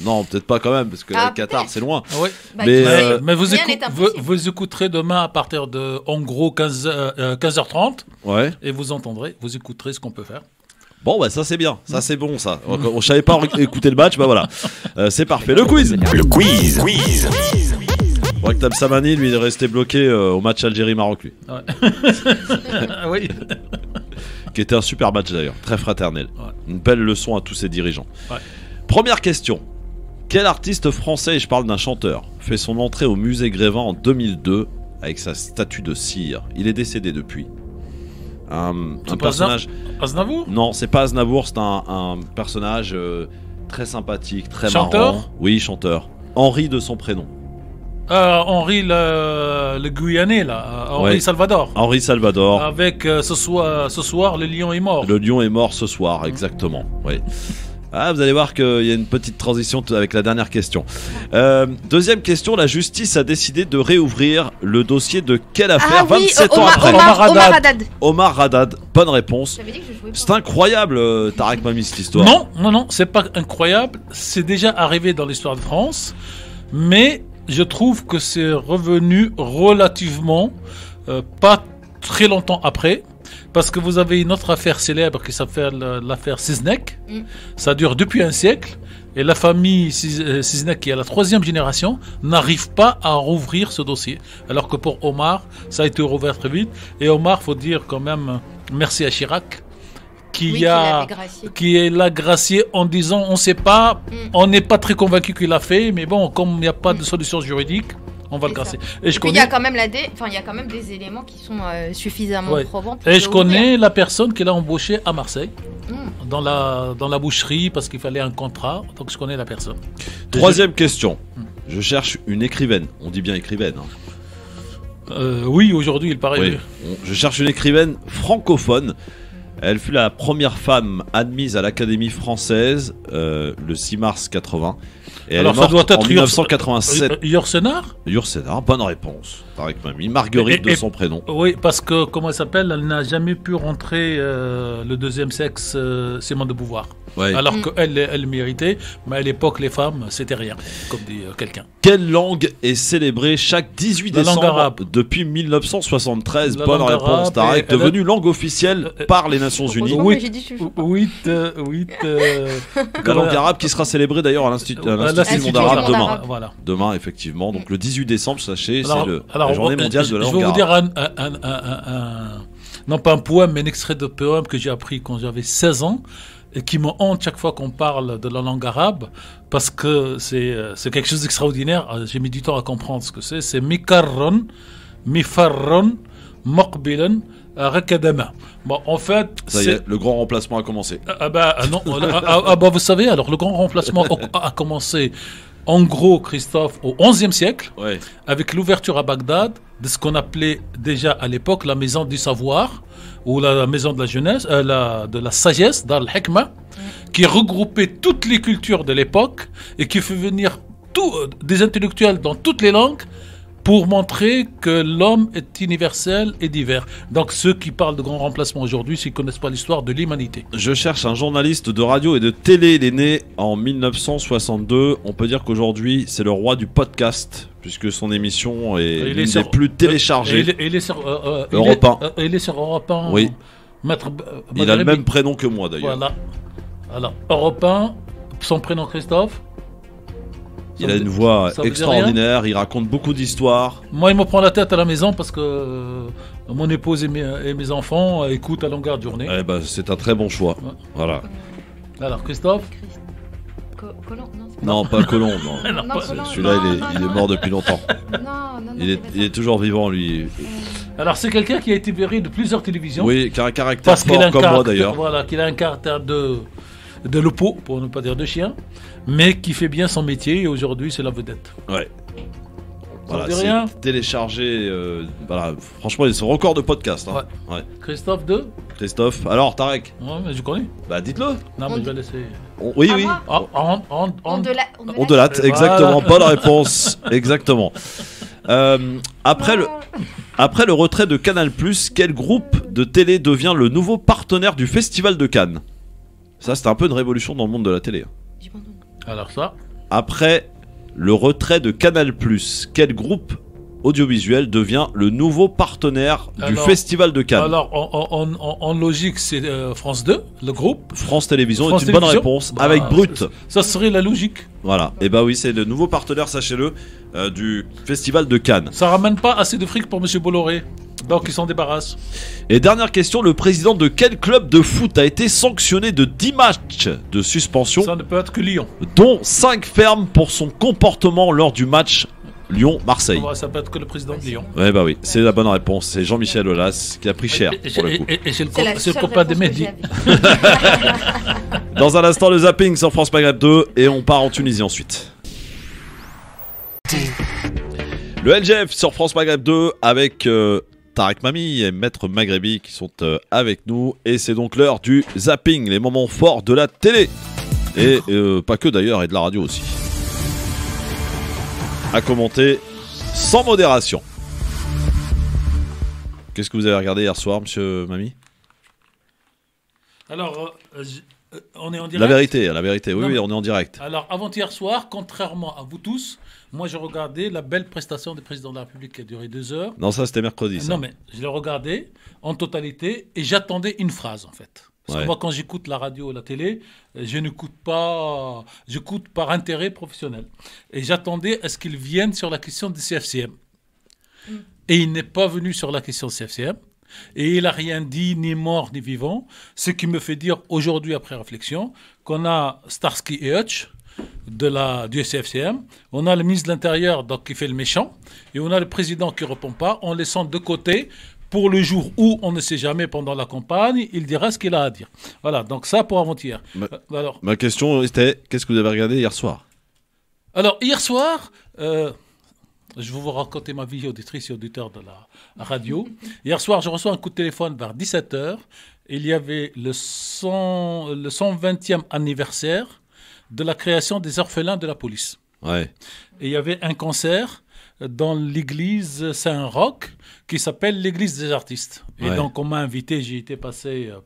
Non, peut-être pas quand même, parce que Ah, le Qatar, c'est loin. Ah oui. Bah, mais, euh, Mais vous, écou- vous, écouterez demain à partir de, en gros, 15, euh, 15h30 Ouais. et vous entendrez, vous écouterez ce qu'on peut faire. Bon, bah, ça, c'est bien. Ça, c'est bon, ça. On, on savait pas écouter le match, bah voilà. Euh, c'est parfait. Le quiz Le quiz. Quiz. Raktab Samani, lui, il est resté bloqué euh, au match Algérie-Maroc, lui. Ah oui. qui était un super match d'ailleurs, très fraternel. Ouais. Une belle leçon à tous ses dirigeants. Ouais. Première question. Quel artiste français, et je parle d'un chanteur, fait son entrée au musée Grévin en 2002 avec sa statue de cire? Il est décédé depuis. Un, un pas personnage. Aznavour? Non, c'est pas Aznavour, c'est un, un personnage euh, très sympathique, très Chanteur? Marrant. Oui, chanteur. Henri de son prénom. Euh, Henri le, le Guyanais, là. euh, Henri Ouais. Salvador. Henri Salvador. Avec euh, ce, soir, ce soir, le lion est mort. Le lion est mort ce soir, exactement. Oui. Ah, vous allez voir qu'il y a une petite transition avec la dernière question. Euh, deuxième question, la justice a décidé de réouvrir le dossier de quelle affaire Ah oui, 27 euh, ans Omar, après Omar, Omar Omar Haddad. Omar Haddad, bonne réponse. C'est incroyable, euh, Tarek Mami, cette histoire. Non, non, non, c'est pas incroyable. C'est déjà arrivé dans l'histoire de France, mais je trouve que c'est revenu relativement euh, pas très longtemps après. Parce que vous avez une autre affaire célèbre qui s'appelle euh, l'affaire Siznek. Mm. Ça dure depuis un siècle. Et la famille euh, Siznek, qui est la troisième génération, n'arrive pas à rouvrir ce dossier. Alors que pour Omar, ça a été rouvert très vite. Et Omar, faut dire quand même merci à Chirac, qui Oui, qu'il a qui est là gracié en disant on sait pas, Mm. on n'est pas très convaincu qu'il l'a fait, mais bon, comme il n'y a pas de solution juridique, on va le gracier. Et je puis il y connais, a quand même la dé- enfin il y a quand même des éléments qui sont euh, suffisamment Ouais. probants. pour et je ouvrir. connais la personne qui l'a embauché à Marseille, Mm. dans la, dans la boucherie, parce qu'il fallait un contrat, donc je connais la personne. Troisième question. Je cherche une écrivaine. On dit bien écrivaine. hein. Euh, oui, aujourd'hui, il paraît. Oui. Je cherche une écrivaine francophone. Elle fut la première femme admise à l'Académie française euh, le 6 mars 80. Et Alors, elle ça morte doit être en Yurs- 1987. Euh, Yourcenar Yursenar, bonne réponse. Tarek Mami. Marguerite Et- et- de son prénom. Oui, parce que, comment elle s'appelle? Elle n'a jamais pu rentrer euh, le deuxième sexe, euh, Simone de Beauvoir. Ouais. Alors Mm. qu'elle elle méritait, mais à l'époque, les femmes, c'était rien, comme dit euh, quelqu'un. Quelle langue est célébrée chaque 18 La langue décembre arabe. depuis 1973 La Bonne réponse, Tarek. Devenue langue officielle Euh, par les Nations Unies. Oui. que j'ai dit je- je- 8, 8, euh, La langue arabe qui sera célébrée d'ailleurs à l'Institut du monde arabe monde demain. Voilà. Demain, effectivement. Donc le 18 décembre, sachez, c'est la journée euh, mondiale je, de la je langue vais vous arabe. dire un, un- un- un- un- non pas un poème, mais un extrait de poème que j'ai appris quand j'avais 16 ans et qui me hante chaque fois qu'on parle de la langue arabe parce que c'est euh, quelque chose d'extraordinaire. Euh, J'ai mis du temps à comprendre ce que c'est. C'est Mikarron, Mifarron, Mokbilan, Rakadama. Bon, en fait, Ça y est, le grand remplacement a commencé. Ah bah ah non, ah, ah, ah bah vous savez, alors le grand remplacement a, a commencé en gros, Christophe, au XIe siècle, Ouais. avec l'ouverture à Bagdad de ce qu'on appelait déjà à l'époque la maison du savoir, ou la maison de la jeunesse, euh, la- de la sagesse, Dar al-Hikmah, qui regroupait toutes les cultures de l'époque et qui fait venir tout- euh, des intellectuels dans toutes les langues pour montrer que l'homme est universel et divers. Donc ceux qui parlent de grand remplacement aujourd'hui, s'ils connaissent pas l'histoire de l'humanité. Je cherche un journaliste de radio et de télé. Il est né en 1962. On peut dire qu'aujourd'hui, c'est le roi du podcast, puisque son émission est Il l'une des plus il, est- il est sur euh, euh, il Europe est- 1. euh, il est sur Europe 1. Oui. Maître, euh, Il a le même prénom que moi d'ailleurs. Voilà. Alors, Europe 1, son prénom Christophe. Il Ça a une voix extraordinaire. Il raconte beaucoup d'histoires. Moi, il me prend la tête à la maison parce que euh, mon épouse et mes, et mes enfants euh, écoutent à longueur de journée. Eh ben, c'est un très bon choix. Ouais. Voilà. Alors, Christophe Co- Colomb, non, pas- Non, pas Colomb. Non. Celui-là, non, il, est, il mort depuis longtemps. Non, non, non, Il est, il toujours vivant, lui. Alors, c'est quelqu'un qui a été viré de plusieurs télévisions. Oui, qui a un caractère parce qu'il a fort un comme moi d'ailleurs. voilà, qu'il a un caractère de, de loup, pour ne pas dire de chien, mais qui fait bien son métier et aujourd'hui, c'est la vedette. Ouais. Voilà, dit rien c'est téléchargé. euh, voilà, franchement, c'est record de podcast. hein. Ouais. Christophe 2 Christophe. Alors, Tarek, Ouais, mais je connais. bah dites-le. Non, On mais je dit- vais laisser. On- Oui, À oui. moi Ah, on, on, on- On de la, on de On la- de latte, Et exactement. Bonne réponse. exactement. Euh, après, le, après le retrait de Canal, quel groupe de télé devient le nouveau partenaire du Festival de Cannes? Ça, c'était un peu une révolution dans le monde de la télé. Dis-moi non. Alors ça, Après le retrait de Canal, quel groupe audiovisuel devient le nouveau partenaire du Festival de Cannes alors en, en- en- en logique, c'est euh, France 2, le groupe. France Télévisions France est une bonne réponse Bah, avec Brut. Ça serait la logique. Voilà. Et bah oui, c'est le nouveau partenaire, sachez-le, euh, du Festival de Cannes. Ça ramène pas assez de fric pour Monsieur Bolloré. Donc ils s'en débarrassent. Et dernière question, le président de quel club de foot a été sanctionné de 10 matchs de suspension, Ça ne peut être que Lyon. dont 5 fermes pour son comportement lors du match Lyon-Marseille? Ça peut être que le président de Lyon. Ouais bah oui, c'est la bonne réponse. C'est Jean-Michel Aulas qui a pris cher Et- pour le coup. et- et c'est le, C'est copain que Mehdi. Dans un instant, le zapping sur France Maghreb 2 et on part en Tunisie ensuite. Le LGF sur France Maghreb 2 avec euh, Tarek Mami et Maître Maghrebi qui sont euh, avec nous et c'est donc l'heure du zapping, les moments forts de la télé. Et euh, pas que d'ailleurs, et de la radio aussi. À commenter sans modération. Qu'est-ce que vous avez regardé hier soir, monsieur Mamie Alors, euh, euh, on est en direct? La vérité, la vérité. Oui, Non, oui, on est en direct. Alors, avant-hier soir, contrairement à vous tous, moi, je regardais la belle prestation du président de la République qui a duré deux heures. Non, ça c'était mercredi. Ça. Non, mais je l'ai regardé en totalité et j'attendais une phrase, en fait. Parce Ouais. que moi, quand j'écoute la radio ou la télé, euh, je n'écoute pas, j'écoute par intérêt professionnel. Et j'attendais à ce qu'il vienne sur la question du CFCM. Et il n'est pas venu sur la question du CFCM. Et il n'a rien dit, ni mort, ni vivant. Ce qui me fait dire aujourd'hui, après réflexion, qu'on a Starsky et Hutch de la, du CFCM, on a le ministre de l'Intérieur donc, qui fait le méchant, et on a le président qui ne répond pas, en laissant de côté pour le jour où, on ne sait jamais, pendant la campagne, il dira ce qu'il a à dire. Voilà, donc ça pour avant-hier. Ma- Euh, Alors, Ma question était qu'est-ce que vous avez regardé hier soir? Alors, hier soir, euh, je vais vous raconter ma vie auditrice et auditeur de la radio. Hier soir, je reçois un coup de téléphone vers 17h. Il y avait le, 100, le 120e anniversaire de la création des orphelins de la police. Ouais. Et il y avait un concert dans l'église Saint-Roch qui s'appelle l'église des artistes. Et Ouais. donc on m'a invité, j'y étais passé euh,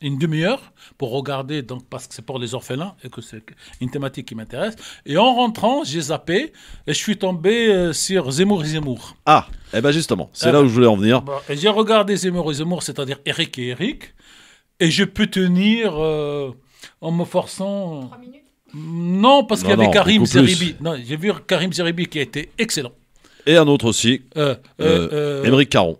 une demi-heure pour regarder, donc parce que c'est pour les orphelins et que c'est une thématique qui m'intéresse. Et en rentrant, j'ai zappé et je suis tombé euh, sur Zemmour et Zemmour. Ah, eh ben justement, c'est là où je voulais en venir. Bon, et j'ai regardé Zemmour et Zemmour, c'est-à-dire Eric et Eric, et je peux tenir euh, en me forçant. Non, parce qu'il y avait non, Karim. Zeribi. Non, j'ai vu Karim Zeribi qui a été excellent. Et un autre aussi, Euh, euh, euh, euh, Émeric Caron.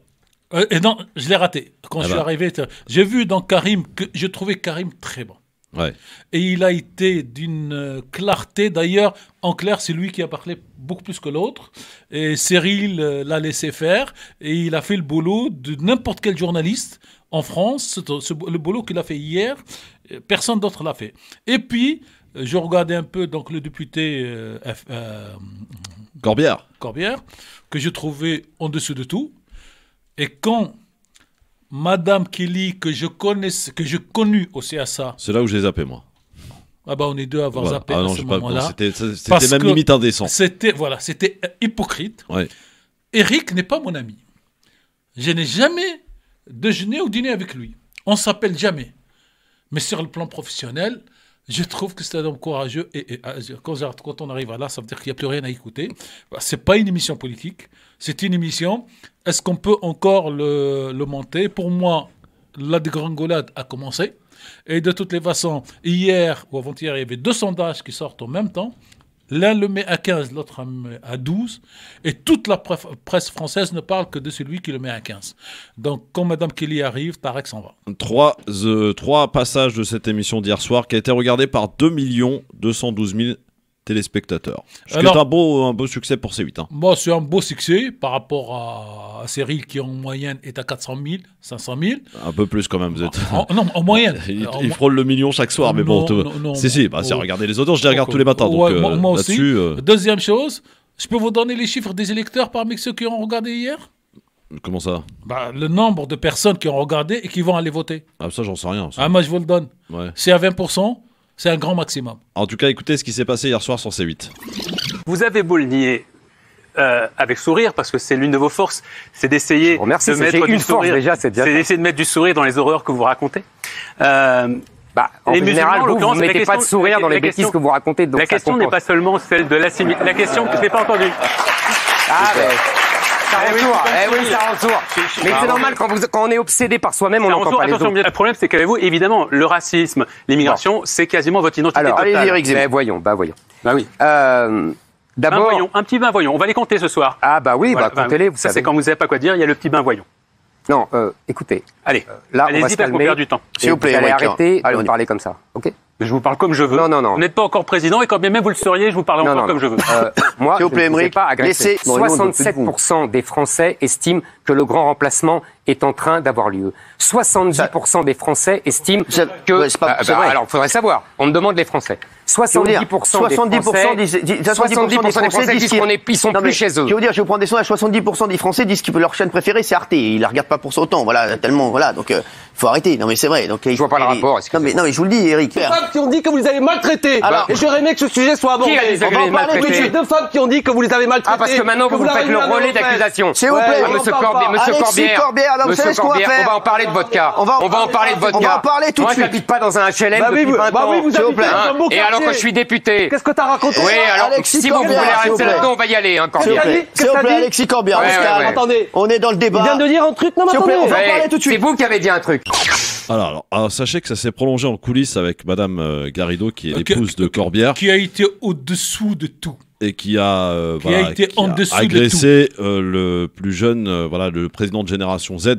et non, je l'ai raté. Quand Ah je suis bah. arrivé, j'ai vu dans Karim que je trouvais Karim très bon. Ouais. Et il a été d'une clarté. D'ailleurs, en clair, c'est lui qui a parlé beaucoup plus que l'autre. Et Cyril l'a laissé faire. Et il a fait le boulot de n'importe quel journaliste en France. Ce- ce- le boulot qu'il a fait hier, personne d'autre l'a fait. Et puis, je regardais un peu donc, le député euh, F- euh, Corbière. Corbière, que je trouvais en dessous de tout. Et quand Madame Kelly, que je connais, que je connus au CSA, C'est là où j'ai zappé, moi. ah bah on est deux à avoir Voilà. zappé Ah à non, ce moment-là. C'était même limite indécent. C'était voilà, c'était euh, hypocrite. Ouais. Eric n'est pas mon ami. Je n'ai jamais déjeuné ou dîné avec lui. On s'appelle jamais. Mais sur le plan professionnel, je trouve que c'est un homme courageux. Et, euh, quand, on arrive à là, ça veut dire qu'il n'y a plus rien à écouter. Bah, c'est pas une émission politique. C'est une émission. Est-ce qu'on peut encore le, le monter? Pour moi, la dégringolade a commencé. Et de toutes les façons, hier ou avant-hier, il y avait deux sondages qui sortent en même temps. L'un le met à 15, l'autre à 12. Et toute la presse française ne parle que de celui qui le met à 15. Donc, quand Mme Kelly arrive, Tarek s'en va. Trois, euh, trois passages de cette émission d'hier soir qui a été regardée par 2 212 000 téléspectateurs. Ce qui Alors- est un beau, un beau succès pour C8. hein. C'est un beau succès par rapport à, à Cyril qui, en moyenne, est à 400 000, 500 000. Un peu plus quand même, vous êtes. Non, en moyenne. Il, En il mo- frôle le million chaque soir, mais bon. Non, non, si, si, bah, c'est oh. regarder les audiences, je les regarde tous les matins. Donc Ouais, euh, moi- aussi. euh, Deuxième chose, je peux vous donner les chiffres des électeurs parmi ceux qui ont regardé hier? Comment ça? Bah, Le nombre de personnes qui ont regardé et qui vont aller voter. Ah, ça, j'en sais rien. ça. Ah, moi, je vous le donne. Ouais. C'est à 20%, c'est un grand maximum. En tout cas, écoutez ce qui s'est passé hier soir sur C8. Vous avez beau le nier euh, avec sourire, parce que c'est l'une de vos forces, c'est d'essayer Oh, merci, de c'est- mettre du une force sourire. déjà, c'est d'essayer de mettre du sourire dans les horreurs que vous racontez. Euh, Bah, en Les général, musulmans, vous, la mettez pas de question- sourire dans les bêtises question- que vous racontez. Donc la question n'est pas seulement celle de l'assimilation. La question, je l'ai pas entendu. Ah, ça Eh oui, retourne. Eh oui, ça retourne. Mais c'est normal quand, vous, quand on est obsédé par soi-même, on Alors, n'entend pas les attention, autres. le problème, c'est qu'avec vous, évidemment, le racisme, l'immigration, c'est quasiment votre identité Alors, totale. ben, voyons, bah voyons. Bah oui. Euh, D'abord, un petit bain voyons. On va les compter ce soir. ah bah oui, Voilà. bah comptez-les, vous Ça, c'est savez. quand vous savez pas quoi dire, il y a le petit bain voyons. Non, euh, écoutez, Allez, là, on va se calmer. du temps. Et vous allez arrêter Allez, de parler comme ça, ok? Mais je vous parle comme je veux. Non, non, non. Vous n'êtes pas encore président et quand bien même vous le seriez, je vous parle Non, encore non, comme je veux. Euh, moi, S'il vous je plaît, ne pas on ne de vous. 67% des Français estiment que le grand remplacement est en train d'avoir lieu. 70% des Français estiment que... ouais, c'est pas- Ah, c'est bah, vrai. alors, faudrait savoir. On me demande les Français. Je veux dire, 70% des 70% Français, disent, disent- 70% des Français disent qu'on est, ils sont Non, plus chez eux. Je veux dire, je vais vous prendre des sondages. 70% des Français disent que leur chaîne préférée c'est Arte. Ils la regardent pas pour ça autant. Voilà, tellement, voilà. Donc, euh, faut arrêter. Non, mais c'est vrai. Donc, je vois pas le rapport, Non, mais, non, mais je vous le dis, Eric. Deux femmes qui ont dit que vous les avez maltraités. Alors- et j'aurais aimé que ce sujet soit abordé. Qui On vous va les en parler tout de maltraités suite. Deux femmes qui ont dit que vous les avez maltraités. Ah, parce que maintenant, vous, vous faites le relais d'accusation. S'il vous Ouais, plaît. en Monsieur Corbière, vous savez ce qu'on va faire on va en parler de votre cas. On va- on va en parler de votre on va en parler tout de Moi, suite. j'habite pas dans un HLM Bah oui, depuis vous- 20 bah ans. oui, vous S'il vous habitez plaît. dans un Hein, beau Et alors que je suis député. Qu'est-ce que t'as raconté Oui, alors Alexis si vous Corbière, voulez plaît. là-dedans, on va y aller, hein, S'il Corbière. vous plaît, Alexis Corbière, Ouais, on se ouais, calme. ouais. Attendez. On est dans le Il débat. vient de dire un truc. Non, mais attendez. on va en parler tout de suite. C'est vous qui avez dit un truc. Alors, alors, alors, sachez que ça s'est prolongé en coulisses avec Madame euh, Garrido, qui est Ok. l'épouse de Corbière, Qui a été au-dessous de tout. Et qui a, euh, Qui a été en dessous de agressé euh, le plus jeune, euh, voilà, le président de Génération Z,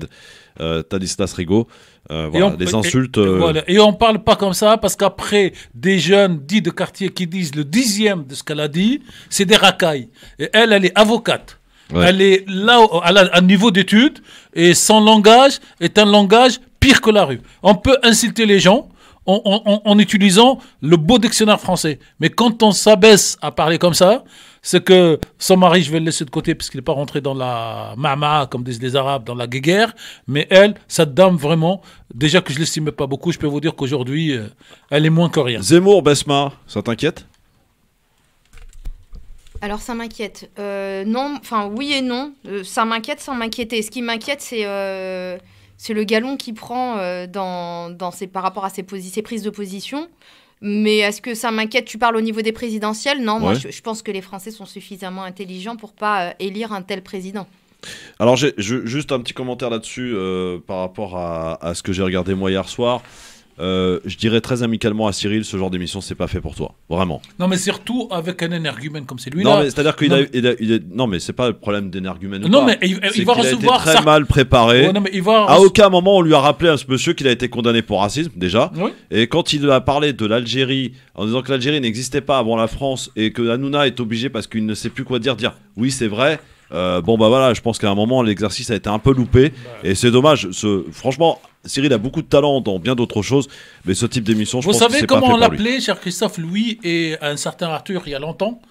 euh, Tadislas Rigaud. Euh, Et voilà, on- les et- insultes. et, euh, voilà. Et on parle pas comme ça parce qu'après, des jeunes dits de quartier qui disent le dixième de ce qu'elle a dit, c'est des racailles. Et elle, elle est avocate. Ouais. Elle est là, a un niveau d'études et son langage est un langage pire que la rue. On peut insulter les gens en, en- en- en utilisant le beau dictionnaire français. Mais quand on s'abaisse à parler comme ça, c'est que son mari, je vais le laisser de côté parce qu'il n'est pas rentré dans la mama, comme disent les Arabes, dans la guéguerre. Mais elle, cette dame, vraiment, déjà que je l'estimais pas beaucoup, je peux vous dire qu'aujourd'hui, euh, elle est moins que rien. Zemmour, Besma, ça t'inquiète? Alors ça m'inquiète. Euh, non, enfin oui et non. Euh, ça m'inquiète sans m'inquiéter. Ce qui m'inquiète, c'est euh, c'est le galon qu'il prend euh, dans, dans ses, par rapport à ses, prises de position. Mais est-ce que ça m'inquiète? Tu parles au niveau des présidentielles? Non, moi je, je pense que les Français sont suffisamment intelligents pour pas euh, élire un tel président. Alors, j'ai juste un petit commentaire là-dessus euh, par rapport à, à ce que j'ai regardé moi hier soir. Euh, je dirais très amicalement à Cyril, ce genre d'émission, c'est pas fait pour toi. Vraiment. Non, mais surtout avec un énergumène comme celui-là. Non, mais c'est-à-dire qu'il Non, a, il il non, mais c'est pas le problème d'énergumène. Non, mais il- il C'est va qu'il a été recevoir très ça- mal préparé. Ouais, non, mais il va À rece- aucun moment on lui a rappelé à ce monsieur qu'il a été condamné pour racisme déjà. Oui. Et quand il a parlé de l'Algérie en disant que l'Algérie n'existait pas avant la France et que Hanouna est obligé parce qu'il ne sait plus quoi dire dire oui c'est vrai. Euh, bon bah voilà, je pense qu'à un moment l'exercice a été un peu loupé et c'est dommage. Ce, franchement, Cyril a beaucoup de talent dans bien d'autres choses, mais ce type d'émission, je Vous pense que c'est pas comment fait on pour lui. l'appelait, cher Christophe, Louis et un certain Arthur, il y a longtemps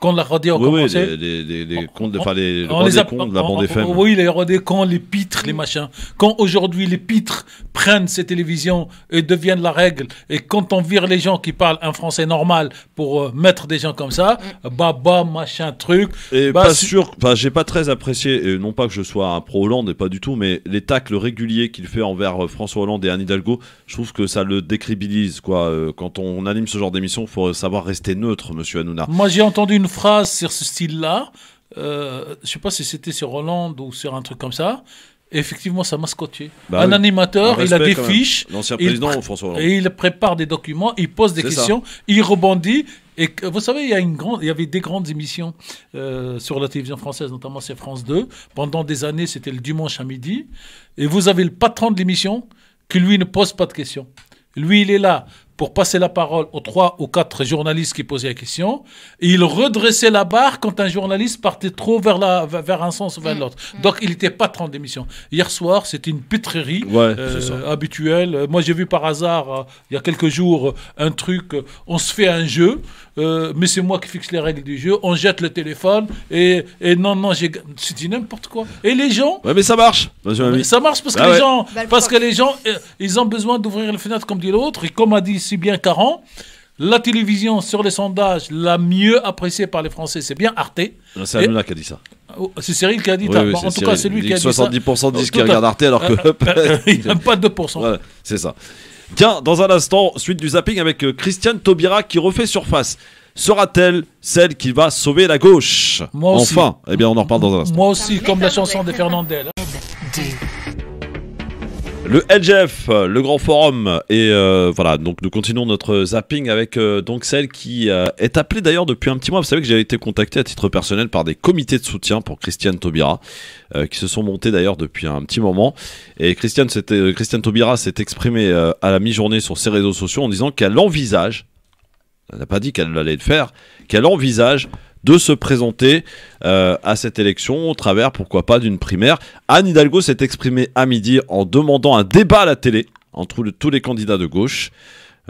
Quand la radio a Oui, oui, les comptes, enfin les, le On les des a- comptes de la on- bande on- FM. Oui, les rois des cons, les pitres, les machins. Quand aujourd'hui les pitres prennent ces télévisions et deviennent la règle, et quand on vire les gens qui parlent un français normal pour euh, mettre des gens comme ça, bah bah machin truc. Et bah, pas sûr, enfin j'ai pas très apprécié, et non pas que je sois un pro Hollande et pas du tout, mais les tacles réguliers qu'il fait envers euh, François Hollande et Anne Hidalgo, je trouve que ça le décrédibilise quoi. Euh, Quand on anime ce genre d'émission, faut savoir rester neutre, Monsieur Hanouna. Moi, j'ai entendu une phrase sur ce style-là. Euh, je sais pas si c'était sur Hollande ou sur un truc comme ça. Et effectivement, ça m'a scotché. Bah un oui. animateur, Un il a des fiches. L'ancien il président, pré- François Hollande. Et il prépare des documents, il pose des ça. questions, il rebondit. Et vous savez, il y, a une grande, il y avait des grandes émissions euh, sur la télévision française, notamment c'est France 2. Pendant des années, c'était le dimanche à midi. Et vous avez le patron de l'émission qui, lui, ne pose pas de questions. Lui, il est là pour passer la parole aux trois ou quatre journalistes qui posaient la question. Et il redressait la barre quand un journaliste partait trop vers, la, vers un sens ou vers l'autre. Donc, il était patron d'émission. Hier soir, c'était une pitrerie Ouais, euh, habituelle. Moi, j'ai vu par hasard, euh, il y a quelques jours, un truc. euh, on se fait un jeu, euh, mais c'est moi qui fixe les règles du jeu. On jette le téléphone et, et non, non, j'ai. C'est dit n'importe quoi. Et les gens. Ouais, mais ça marche, Mais ça marche parce que Ah les ouais. gens, Bah, le parce que les gens, euh, ils ont besoin d'ouvrir les fenêtres comme dit l'autre. Et comme a dit si bien Caron, la télévision sur les sondages la mieux appréciée par les Français, c'est bien Arte. C'est Et- Hanouna qui a dit ça. Oh, C'est Cyril qui a dit Oui, ça. oui, c'est en tout cas, c'est lui qui a dit ça. 70% disent qu'ils regardent Arte alors que. Il n'aime pas 2%. Voilà, c'est ça. Tiens, dans un instant, suite du zapping avec euh, Christiane Taubira qui refait surface. Sera-t-elle celle qui va sauver la gauche? Moi aussi. Enfin, eh bien, on en reparle dans un instant. Moi aussi, comme la chanson de Fernandel. hein. Le LGF, le grand forum, et euh, voilà, donc nous continuons notre zapping avec euh, donc celle qui euh, est appelée d'ailleurs depuis un petit mois. Vous savez que j'ai été contacté à titre personnel par des comités de soutien pour Christiane Taubira, qui se sont montés d'ailleurs depuis un petit moment. Et Christiane, Christiane Taubira s'est exprimée à la mi-journée sur ses réseaux sociaux en disant qu'elle envisage, elle n'a pas dit qu'elle allait le faire, qu'elle envisage de se présenter euh, à cette élection au travers, pourquoi pas, d'une primaire. Anne Hidalgo s'est exprimée à midi en demandant un débat à la télé entre le- tous les candidats de gauche.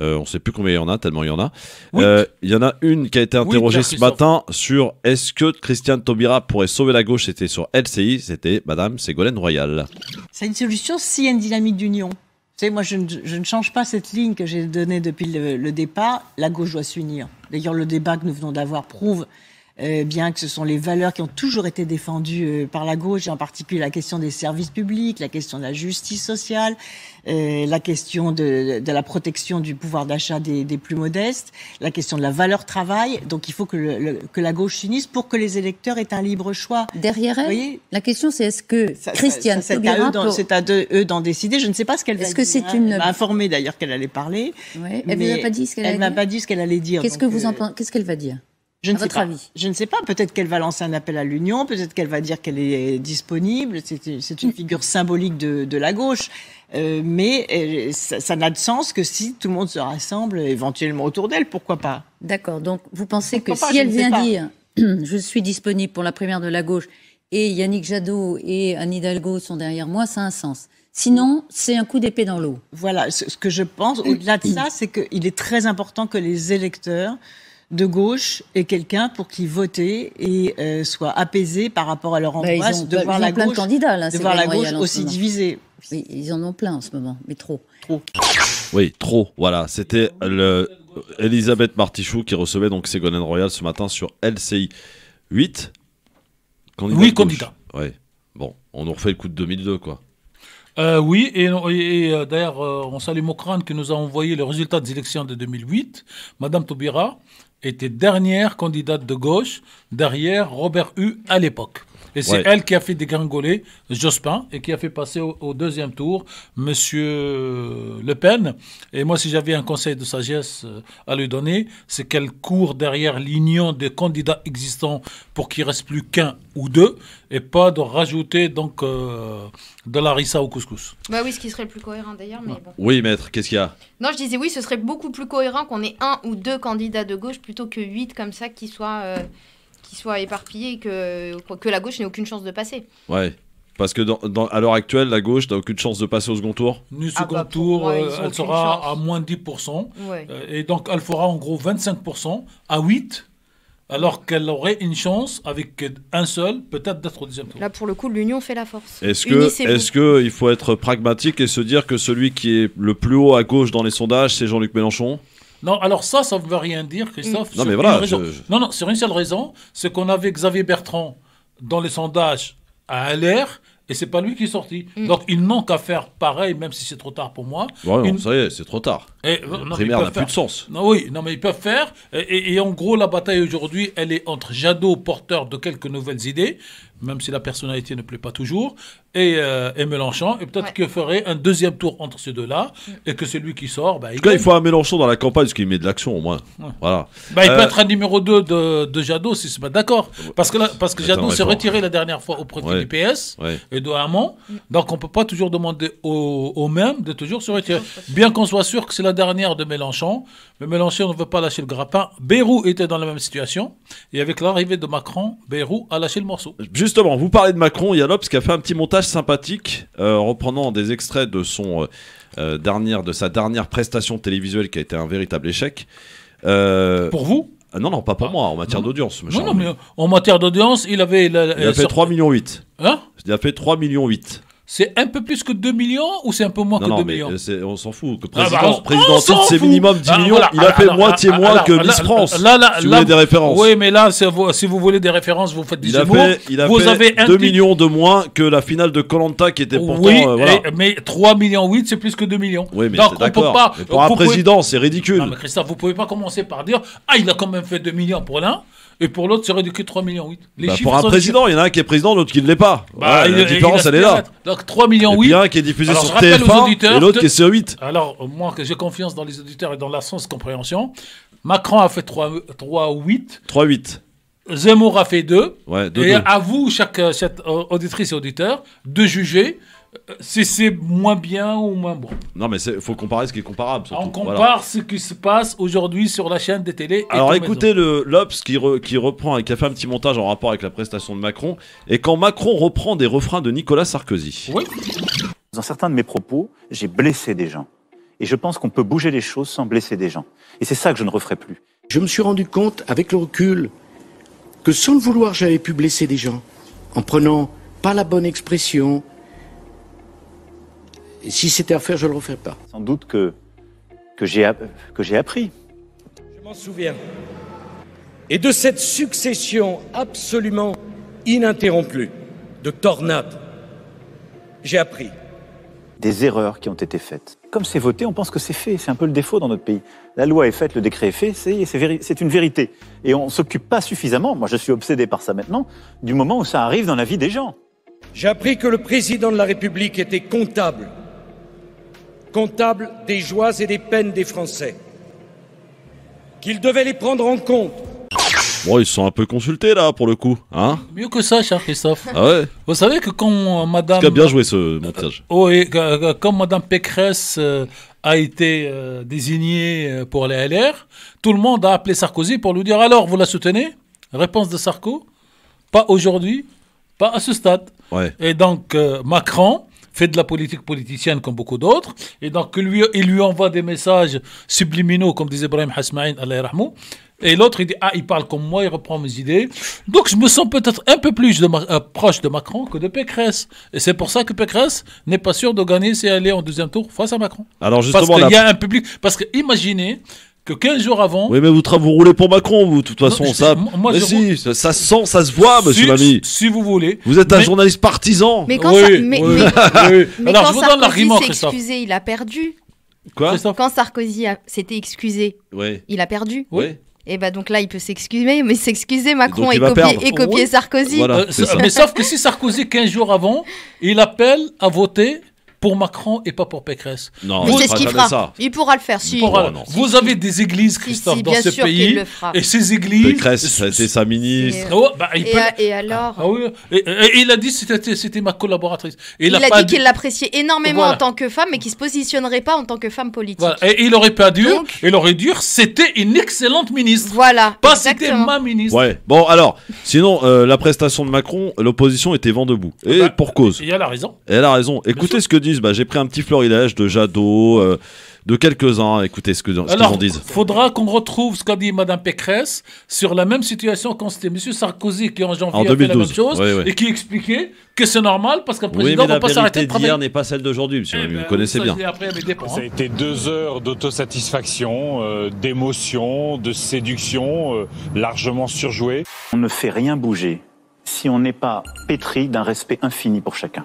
Euh, on ne sait plus combien il y en a, tellement il y en a. Oui. Euh, Il y en a une qui a été interrogée ce matin sur est-ce que Christiane Taubira pourrait sauver la gauche C'était sur LCI, c'était Madame Ségolène Royal. C'est une solution s'il y a une dynamique d'union. Vous savez, moi, je ne, je ne change pas cette ligne que j'ai donnée depuis le, le départ. La gauche doit s'unir. D'ailleurs, le débat que nous venons d'avoir prouve euh, bien que ce sont les valeurs qui ont toujours été défendues euh, par la gauche, et en particulier la question des services publics, la question de la justice sociale, euh, la question de, de la protection du pouvoir d'achat des, des plus modestes, la question de la valeur travail. Donc, il faut que, le- le- que la gauche s'unisse pour que les électeurs aient un libre choix. Derrière elle, voyez la question c'est est-ce que Ça- Christiane c'est à c'est à eux d'en décider. Je ne sais pas ce qu'elle va Est-ce que dire, c'est hein. une- Elle m'a informé d'ailleurs qu'elle allait parler. Ouais, elle pas dit ce qu'elle allait m'a pas dit ce qu'elle allait dire. Qu'est-ce que vous en pensez Qu'est-ce qu'elle va dire? Je ne À sais votre pas. avis? Je ne sais pas. Peut-être qu'elle va lancer un appel à l'union. Peut-être qu'elle va dire qu'elle est disponible. C'est une- une figure symbolique de, de la gauche. Euh, mais euh, ça ça n'a de sens que si tout le monde se rassemble éventuellement autour d'elle. Pourquoi pas? D'accord. Donc vous pensez que pas, si elle vient dire je suis disponible pour la primaire de la gauche et Yannick Jadot et Anne Hidalgo sont derrière moi, ça a un sens. Sinon, c'est un coup d'épée dans l'eau. Voilà, ce que je pense, au-delà de ça, c'est qu'il est très important que les électeurs de gauche aient quelqu'un pour qui voter et euh, soient apaisés par rapport à leur Bah, angoisse de ils voir la plein gauche, de candidats là. de voir la gauche aussi divisée. Oui, ils en ont plein en ce moment, mais trop. Trop. Oui, trop. Voilà, c'était le Elisabeth Martichoux qui recevait donc Ségolène Royal ce matin sur LCI 8. Candidat Oui, candidat. Ouais. Bon, on nous refait le coup de 2002 quoi. Euh, oui, et, et, et, euh, d'ailleurs, euh, on salue Mokrane qui nous a envoyé les résultats des élections de 2008. Madame Taubira était dernière candidate de gauche, derrière Robert Hue à l'époque. Et c'est Ouais. elle qui a fait dégringoler Jospin et qui a fait passer au, au deuxième tour Monsieur Le Pen. Et moi, si j'avais un conseil de sagesse euh, à lui donner, c'est qu'elle court derrière l'union des candidats existants pour qu'il reste plus qu'un ou deux, et pas de rajouter donc euh, de la rissa au couscous. Bah oui, ce qui serait le plus cohérent d'ailleurs, mais bon. Oui, maître, qu'est-ce qu'il y a? Non, je disais oui, ce serait beaucoup plus cohérent qu'on ait un ou deux candidats de gauche plutôt que huit comme ça qui soient, euh, qui soient éparpillés et que, que la gauche n'ait aucune chance de passer. Ouais. Parce que dans, dans- à l'heure actuelle, la gauche n'a aucune chance de passer au second tour. Du Ah second bah, tour, moi, euh, elle sera chance. à moins de 10%. Ouais. Euh, et donc, elle fera en gros 25% à 8, alors qu'elle aurait une chance avec un seul, peut-être d'être au deuxième tour. Là, pour le coup, l'union fait la force. Est-ce que, est-ce que il faut être pragmatique et se dire que celui qui est le plus haut à gauche dans les sondages, c'est Jean-Luc Mélenchon? Non, alors ça, ça ne veut rien dire, Christophe. Non, mais voilà, je- je- Non, non, sur une seule raison, c'est qu'on avait Xavier Bertrand dans les sondages à LR, et c'est pas lui qui est sorti. Mm. Donc, ils n'ont qu'à faire pareil, même si c'est trop tard pour moi. Ouais, Une- ça y est, c'est trop tard. Et, La non, mais primaire ils n'a plus de sens. Non, oui, non, mais ils peuvent faire. Et, et- et en gros, la bataille aujourd'hui, elle est entre Jadot, porteur de quelques nouvelles idées, même si la personnalité ne plaît pas toujours, et, euh, et Mélenchon. Et peut-être qu'il ferait un deuxième tour entre ces deux-là, et que celui qui sort, bah, En il, tout cas, il faut un Mélenchon dans la campagne, parce qu'il met de l'action au moins. Ouais. Voilà. Bah, il peut Euh, être un numéro 2 de, de Jadot, si c'est pas d'accord. Parce que, là, parce que Jadot s'est retiré la dernière fois au profit Ouais. du PS Ouais. et de Hamon. Donc on peut pas toujours demander aux, aux mêmes de toujours se retirer. Bien qu'on soit sûr que c'est la dernière de Mélenchon. Mais Mélenchon ne veut pas lâcher le grappin. Bayrou était dans la même situation. Et avec l'arrivée de Macron, Bayrou a lâché le morceau. Justement, vous parlez de Macron, il y a l'Obs qui a fait un petit montage sympathique, euh, reprenant des extraits de son euh, euh, dernière, de sa dernière prestation télévisuelle qui a été un véritable échec. Pour vous? Ah Non, non, pas pour moi, en matière d'audience. Non, non, mais en matière d'audience, il avait. la- Il a fait sorti- 3 millions 8. Hein? Il a fait 3 millions 8. C'est un peu plus que 2 millions ou c'est un peu moins Non, que non, 2 mais millions euh, on s'en fout. Que Ah président, bah, on- président on c'est minimum 10 Ah, millions. voilà. il a fait Alors, moitié moins que Miss France. Là, là, si vous là, voulez des références. Oui, mais là, si vous voulez des références, vous faites des il a fait, il a vous fait avez un 2 titre- millions de moins que la finale de Colanta qui était pourtant. Oui, euh, voilà. et- mais 3 millions 8, c'est plus que 2 millions. Oui, mais Donc, on peut pas. Mais pour un pouvez- président, c'est ridicule. Non, mais Christophe, vous pouvez pas commencer par dire Ah, il a quand même fait 2 millions pour l'un, et pour l'autre, c'est réduit que 3 millions 8. Les Bah, pour un président, il y en a un qui est président, l'autre qui ne l'est pas. Bah, Ouais, il- la il différence, elle est là. Donc 3 millions Et 8. puis un qui est diffusé Alors, sur je rappelle aux TF1 auditeurs et l'autre qui est sur 8. Alors, moi, j'ai confiance dans les auditeurs et dans la sens compréhension, Macron a fait 3, 3 8. 3-8. Zemmour a fait 2. Ouais, deux, et à vous, chaque, euh, chaque, euh, auditrice et auditeur, de juger Si c'est moins bien ou moins bon. Non, mais il faut comparer ce qui est comparable. surtout. On compare Voilà. ce qui se passe aujourd'hui sur la chaîne des télé. et Alors écoutez le l'Obs qui, re- qui reprend et qui a fait un petit montage en rapport avec la prestation de Macron. Et quand Macron reprend des refrains de Nicolas Sarkozy. Dans certains de mes propos, j'ai blessé des gens. Et je pense qu'on peut bouger les choses sans blesser des gens. Et c'est ça que je ne referai plus. Je me suis rendu compte, avec le recul, que sans le vouloir, j'avais pu blesser des gens. En prenant pas la bonne expression. Et si c'était à faire, je ne le referais pas. Sans doute que, que j'ai app- que j'ai appris. Je m'en souviens. Et de cette succession absolument ininterrompue de tornades, j'ai appris. Des erreurs qui ont été faites. Comme c'est voté, on pense que c'est fait. C'est un peu le défaut dans notre pays. La loi est faite, le décret est fait, c'est c'est véri- c'est une vérité. Et on ne s'occupe pas suffisamment, moi je suis obsédé par ça maintenant, du moment où ça arrive dans la vie des gens. J'ai appris que le président de la République était comptable. Comptable des joies et des peines des Français. Qu'il devait les prendre en compte. Bon, ils se sont un peu consultés là pour le coup. Hein? Mieux que ça, cher Christophe. Ah ouais? Vous savez que quand euh, Madame. Tu as bien joué ce montage. Oui, que- que- quand Madame Pécresse euh, a été euh, désignée euh, pour les LR, tout le monde a appelé Sarkozy pour lui dire alors, vous la soutenez? Réponse de Sarko Pas aujourd'hui, pas à ce stade. Ouais. Et donc, euh, Macron fait de la politique politicienne comme beaucoup d'autres. Et donc, lui, il lui envoie des messages subliminaux, comme disait Ibrahim Hasmaïn, Allah. Et l'autre, il dit Ah, il parle comme moi, il reprend mes idées. Donc, je me sens peut-être un peu plus de euh, proche de Macron que de Pécresse. Et c'est pour ça que Pécresse n'est pas sûr de gagner si elle est en deuxième tour face à Macron. Alors, Parce justement, qu'il y a un public. Parce que imaginez que 15 jours avant. Oui, mais vous, vous roulez pour Macron, vous, de toute façon. je- ça, moi, mais je si, ça, ça se sent, ça se voit, monsieur si, Mamie. si vous voulez. Vous êtes un Mais- journaliste partisan. Mais quand, Oui, ça- oui, mais, oui. mais- Oui. mais Alors, quand je vous donne Sarkozy l'argument, s'est Christophe. excusé, il a perdu. Quoi Quand Sarkozy a- s'était excusé, Oui. il a perdu. Oui. Et bah donc là, il peut s'excuser, mais s'excuser Macron et, copier, perdre. et copier Oui. Sarkozy. Euh, s- mais sauf que si Sarkozy, 15 jours avant, il appelle à voter pour Macron et pas pour Pécresse. Non, Mais il c'est fera ce qu'il fera. ça. Il pourra le faire. Si. Pour- Oh, non. vous avez des églises, Christophe, si, dans bien ce sûr qu'il pays. le fera. Et ces églises. Pécresse, ça a été sa ministre. Et, Oh, bah, il et, peut- a- et alors Ah oui, et, et- et il a dit que c'était c'était ma collaboratrice. Et Il, a a dit qu'il l'appréciait énormément Voilà. en tant que femme, mais qu'il se positionnerait pas en tant que femme politique. Voilà. Et il aurait pas dû, il aurait dû c'était une excellente ministre. Voilà. Pas c'était ma ministre. Ouais. Bon, alors, sinon, euh, la prestation de Macron, l'opposition était vent debout. Et Bah, pour cause. Et il a la raison. Elle a raison. Écoutez ce que disent. Bah, j'ai pris un petit florilège de Jadot, euh, de quelques-uns. Écoutez ce que- ce qu'ils en disent. faudra qu'on retrouve ce qu'a dit Madame Pécresse sur la même situation quand c'était Monsieur Sarkozy qui en janvier En a fait la 2012. même chose ouais. et qui expliquait que c'est normal parce qu'un Oui, président mais la va pas s'arrêter vérité de travailler. d'hier n'est pas celle d'aujourd'hui, monsieur. Mamie, vous connaissez Ça, bien. après, Ça a été deux heures d'autosatisfaction, euh, d'émotion, de séduction, euh, largement surjouée. On ne fait rien bouger si on n'est pas pétri d'un respect infini pour chacun.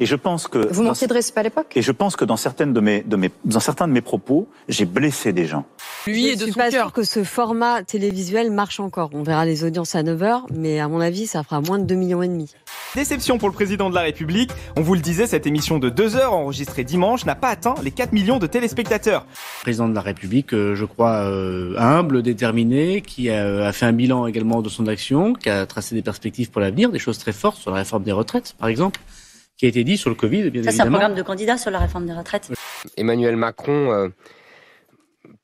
Et je pense que Vous manquiez de respect à l'époque? Et je pense que dans certaines de mes, de mes, dans certains de mes propos, j'ai blessé des gens. Lui et de suis pas sûr que ce format télévisuel marche encore. On verra les audiences à 9h, mais à mon avis, ça fera moins de 2 millions et demi. Déception pour le président de la République. On vous le disait, cette émission de 2 heures enregistrée dimanche n'a pas atteint les 4 millions de téléspectateurs. Président de la République, euh, je crois, euh, humble, déterminé, qui a, a fait un bilan également de son action, qui a tracé des perspectives pour l'avenir, des choses très fortes sur la réforme des retraites, par exemple, qui a été dit sur le Covid, bien Ça, c'est un programme de candidat sur la réforme des retraites. Emmanuel Macron euh,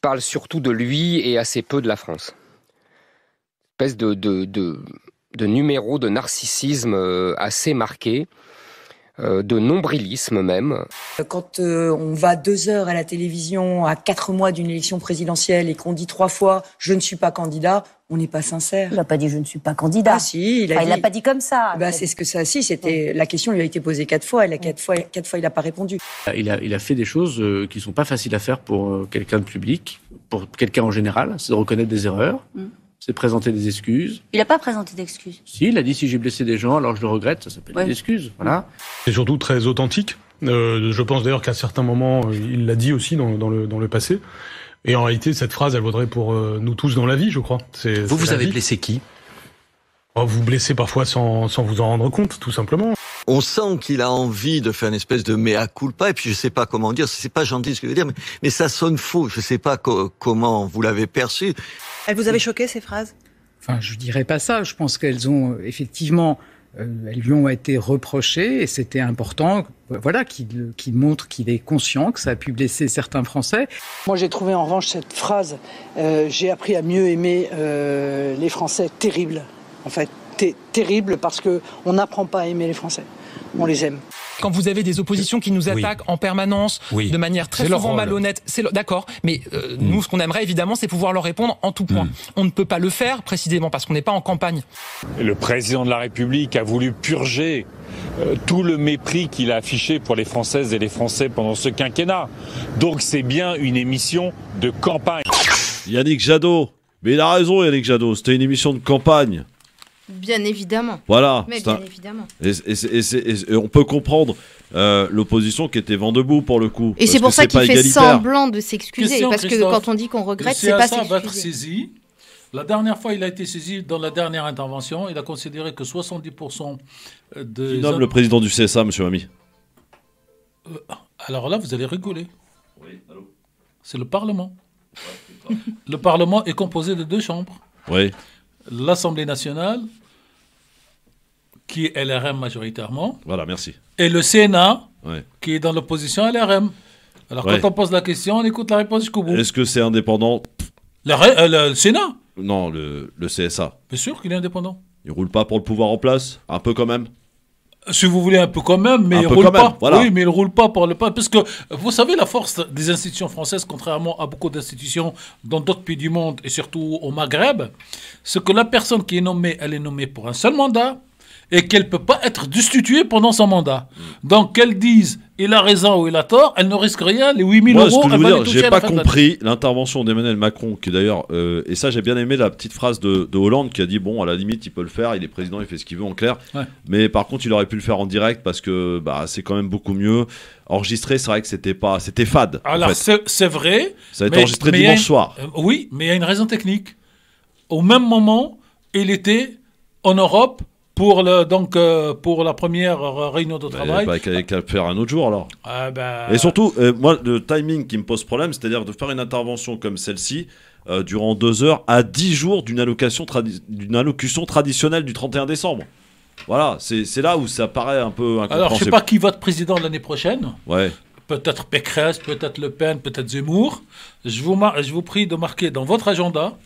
parle surtout de lui et assez peu de la France. Espèce de, de, de, de numéro de narcissisme euh, assez marqué, euh, de nombrilisme même. Quand euh, on va deux heures à la télévision à quatre mois d'une élection présidentielle et qu'on dit trois fois je ne suis pas candidat, on n'est pas sincère. Il n'a pas dit je ne suis pas candidat. Ah si, il a Enfin, il dit. l'a pas dit comme ça. Bah, c'est ce que ça. Si, c'était la question lui a été posée quatre fois. Et la quatre fois, quatre fois, il n'a pas répondu. Il a, il a fait des choses euh, qui sont pas faciles à faire pour euh, quelqu'un de public, pour quelqu'un en général, c'est de reconnaître des erreurs, Mm. c'est de présenter des excuses. Il n'a pas présenté d'excuses. Si, il a dit si j'ai blessé des gens, alors je le regrette, ça s'appelle Ouais. des excuses, voilà. C'est surtout très authentique. Euh, je pense d'ailleurs qu'à certains moments, il l'a dit aussi dans, dans le, dans le passé. Et en réalité, cette phrase, elle vaudrait pour euh, nous tous dans la vie, je crois. C'est- Vous, c'est vous avez vie. blessé qui? Oh, Vous blessez parfois sans, sans vous en rendre compte, tout simplement. On sent qu'il a envie de faire une espèce de mea culpa, et puis je sais pas comment dire, c'est pas gentil ce que je veux dire, mais, mais ça sonne faux. Je sais pas co- comment vous l'avez perçu. Elles vous avaient choqué ces phrases? Enfin, je dirais pas ça. Je pense qu'elles ont euh, effectivement euh, elles lui ont été reprochées et c'était important voilà, qu'il montre qu'il est conscient que ça a pu blesser certains Français. Moi, j'ai trouvé en revanche cette phrase euh, J'ai appris à mieux aimer euh, les Français terrible. En fait, terrible parce que on n'apprend pas à aimer les Français. On les aime. Quand vous avez des oppositions qui nous Oui. attaquent en permanence, Oui. de manière très souvent rôle. malhonnête, c'est le- d'accord. Mais euh, nous, ce qu'on aimerait évidemment, c'est pouvoir leur répondre en tout point. On ne peut pas le faire précisément parce qu'on n'est pas en campagne. Le président de la République a voulu purger euh, tout le mépris qu'il a affiché pour les Françaises et les Français pendant ce quinquennat. Donc c'est bien une émission de campagne. Yannick Jadot. Mais il a raison, Yannick Jadot. C'était une émission de campagne. Bien évidemment. Voilà. Mais bien un- évidemment. Et, et c'est- et c'est- et- et on peut comprendre euh, l'opposition qui était vent debout pour le coup. Et c'est pour ça qu'il fait égalitaire. semblant de s'excuser. Parce que quand on dit qu'on regrette, c'est pas CSA va être s'excuser. saisi. La dernière fois, il a été saisi dans la dernière intervention. Il a considéré que 70% des. Qui nomme le président du CSA, monsieur Mami Euh, Alors là, vous allez rigoler. C'est le Parlement. le Parlement est composé de deux chambres. Oui. L'Assemblée nationale, qui est LRM majoritairement, Voilà, merci. et le Sénat, Ouais. qui est dans l'opposition LRM. Alors Ouais. quand on pose la question, on écoute la réponse jusqu'au bout. Est-ce que c'est indépendant? Le, ré- euh, le- le Sénat, Non, le, le CSA. bien sûr qu'il est indépendant. Il roule pas pour le pouvoir en place? Un peu quand même? Si vous voulez un peu quand même, mais Un il roule même, pas. voilà. Oui, mais il roule pas pour le pas. Parce que vous savez, la force des institutions françaises, contrairement à beaucoup d'institutions dans d'autres pays du monde et surtout au Maghreb, c'est que la personne qui est nommée, elle est nommée pour un seul mandat et qu'elle peut pas être destituée pendant son mandat. Donc qu'elle dise il a raison ou il a tort, elle ne risque rien. Les 8000 Moi, euros, ce que je veux dire, j'ai pas compris l'intervention d'Emmanuel Macron, qui d'ailleurs, euh, et ça j'ai bien aimé la petite phrase de, de Hollande qui a dit bon, à la limite, il peut le faire, il est président, il fait ce qu'il veut en clair. Ouais. Mais par contre, il aurait pu le faire en direct parce que bah, c'est quand même beaucoup mieux. Enregistré, c'est vrai que c'était pas, c'était fade. en Alors fait. c'est vrai. Ça a été mais- enregistré mais dimanche une- soir. euh, oui, mais il y a une raison technique. Au même moment, il était en Europe pour le donc euh, pour la première réunion de Il travail. a qu'à qu'à faire un autre jour alors. Ah, bah, Et surtout, euh, moi, le timing qui me pose problème, c'est-à-dire de faire une intervention comme celle-ci euh, durant deux heures à dix jours d'une allocation tradi- d'une allocution traditionnelle du 31 décembre. Voilà, c'est c'est là où ça paraît un peu incompréhensible. Alors je sais pas qui va être président l'année prochaine. Ouais. Peut-être Pécresse, peut-être Le Pen, peut-être Zemmour. Je vous, mar- je vous prie de marquer dans votre agenda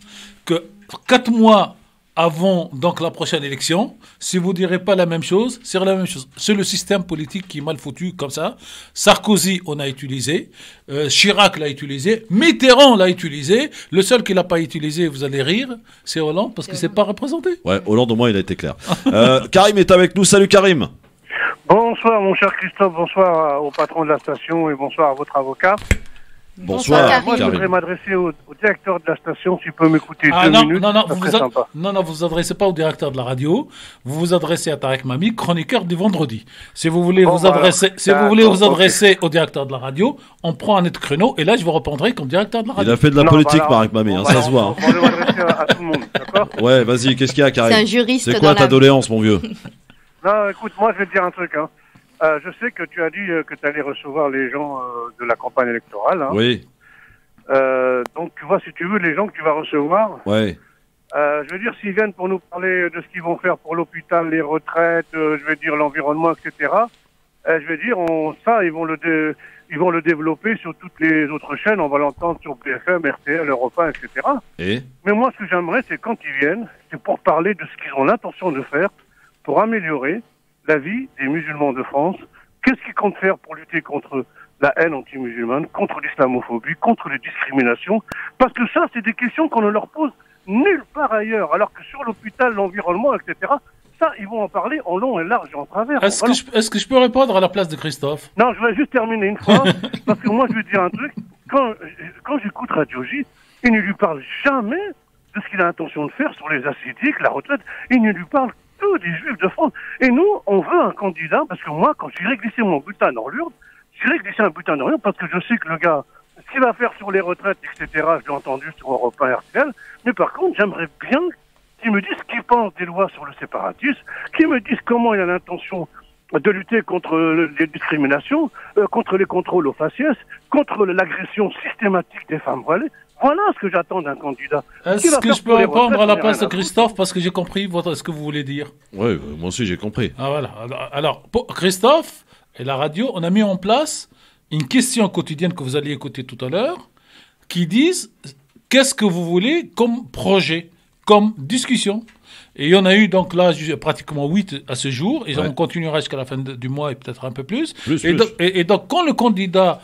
que quatre mois avant donc la prochaine élection, si vous direz pas la même chose, c'est la même chose. C'est le système politique qui est mal foutu comme ça. Sarkozy, on a utilisé. Euh, Chirac l'a utilisé. Mitterrand l'a utilisé. Le seul qui l'a pas utilisé, vous allez rire, c'est Hollande parce qu'il s'est pas représenté. Ouais, Hollande au moins il a été clair. Euh, Karim est avec nous, salut Karim. Bonsoir mon cher Christophe, bonsoir au patron de la station et bonsoir à votre avocat. Bonsoir, Euh, Moi je voudrais m'adresser au, au directeur de la station, s'il peut m'écouter Ah deux non, minutes. non, non, vous vous, non, non, vous vous adressez pas au directeur de la radio, vous vous adressez à Tarek Mami, chroniqueur du vendredi. Si vous voulez Bon, vous adresser, si vous voulez vous adresser au directeur de la radio, on prend un autre créneau et là je vous répondrai comme directeur de la radio. Il a fait de la Non, politique, bah, Marek Mamé, hein, ça se voit. hein. On va m'adresser à, à tout le monde, d'accord Ouais, vas-y, qu'est-ce qu'il y a, Karim C'est un juriste C'est quoi dans ta la- doléance, mon vieux? Non, écoute, moi je vais te dire un truc. Hein. Euh, je sais que tu as dit euh, que tu allais recevoir les gens euh, de la campagne électorale. Hein. Oui, Euh, donc tu vois, si tu veux, les gens que tu vas recevoir, ouais. Je veux dire, s'ils viennent pour nous parler de ce qu'ils vont faire pour l'hôpital, les retraites, je veux dire l'environnement, etc. je veux dire, on, ça, ils vont le, dé- ils vont le développer sur toutes les autres chaînes. On va l'entendre sur BFM, RTL, Europe 1, etc. Et? Mais moi, ce que j'aimerais, c'est quand ils viennent, c'est pour parler de ce qu'ils ont l'intention de faire pour améliorer la vie des musulmans de France. Qu'est-ce qu'ils comptent faire pour lutter contre la haine anti-musulmane, contre l'islamophobie, contre les discriminations? Parce que ça, c'est des questions qu'on ne leur pose nulle part ailleurs. Alors que sur l'hôpital, l'environnement, etc., ça, ils vont en parler en long et large et en travers. Est-ce que, Voilà. je, est-ce que je peux répondre à la place de Christophe? Non, je vais juste terminer une fois, parce que moi, je vais te dire un truc. Quand, quand j'écoute Radio J, il ne lui parle jamais de ce qu'il a intention de faire sur les ascétiques, la retraite. Il ne lui parle que des Juifs de France. Et nous, on veut un candidat, parce que moi, quand j'irai glisser mon butin dans l'urne, j'irai glisser un butin dans l'urne, parce que je sais que le gars, ce qu'il va faire sur les retraites, etc., je l'ai entendu sur Europe 1 RTL, mais par contre, j'aimerais bien qu'il me dise ce qu'il pense des lois sur le séparatisme, qu'il me dise comment il a l'intention de lutter contre le- les discriminations, euh, contre les contrôles aux faciès, contre l'agression systématique des femmes voilées. Voilà ce que j'attends d'un candidat. Qu'il Est-ce que je peux répondre à la place de. Christophe parce que j'ai compris votre, ce que vous voulez dire Oui, euh, moi aussi j'ai compris. Ah voilà. Alors, pour Christophe et la radio, on a mis en place une question quotidienne que vous allez écouter tout à l'heure, qui disent qu'est-ce que vous voulez comme projet, comme discussion. Et il y en a eu donc là pratiquement 8 à ce jour, et Ouais. on continuera jusqu'à la fin de- du mois et peut-être un peu plus. Plus, et, plus. Donc, et- et donc quand le candidat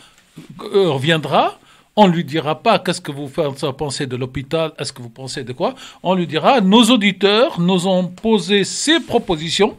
euh, reviendra, on lui dira pas qu'est-ce que vous pensez de l'hôpital, est-ce que vous pensez de quoi. On lui dira nos auditeurs nous ont posé ces propositions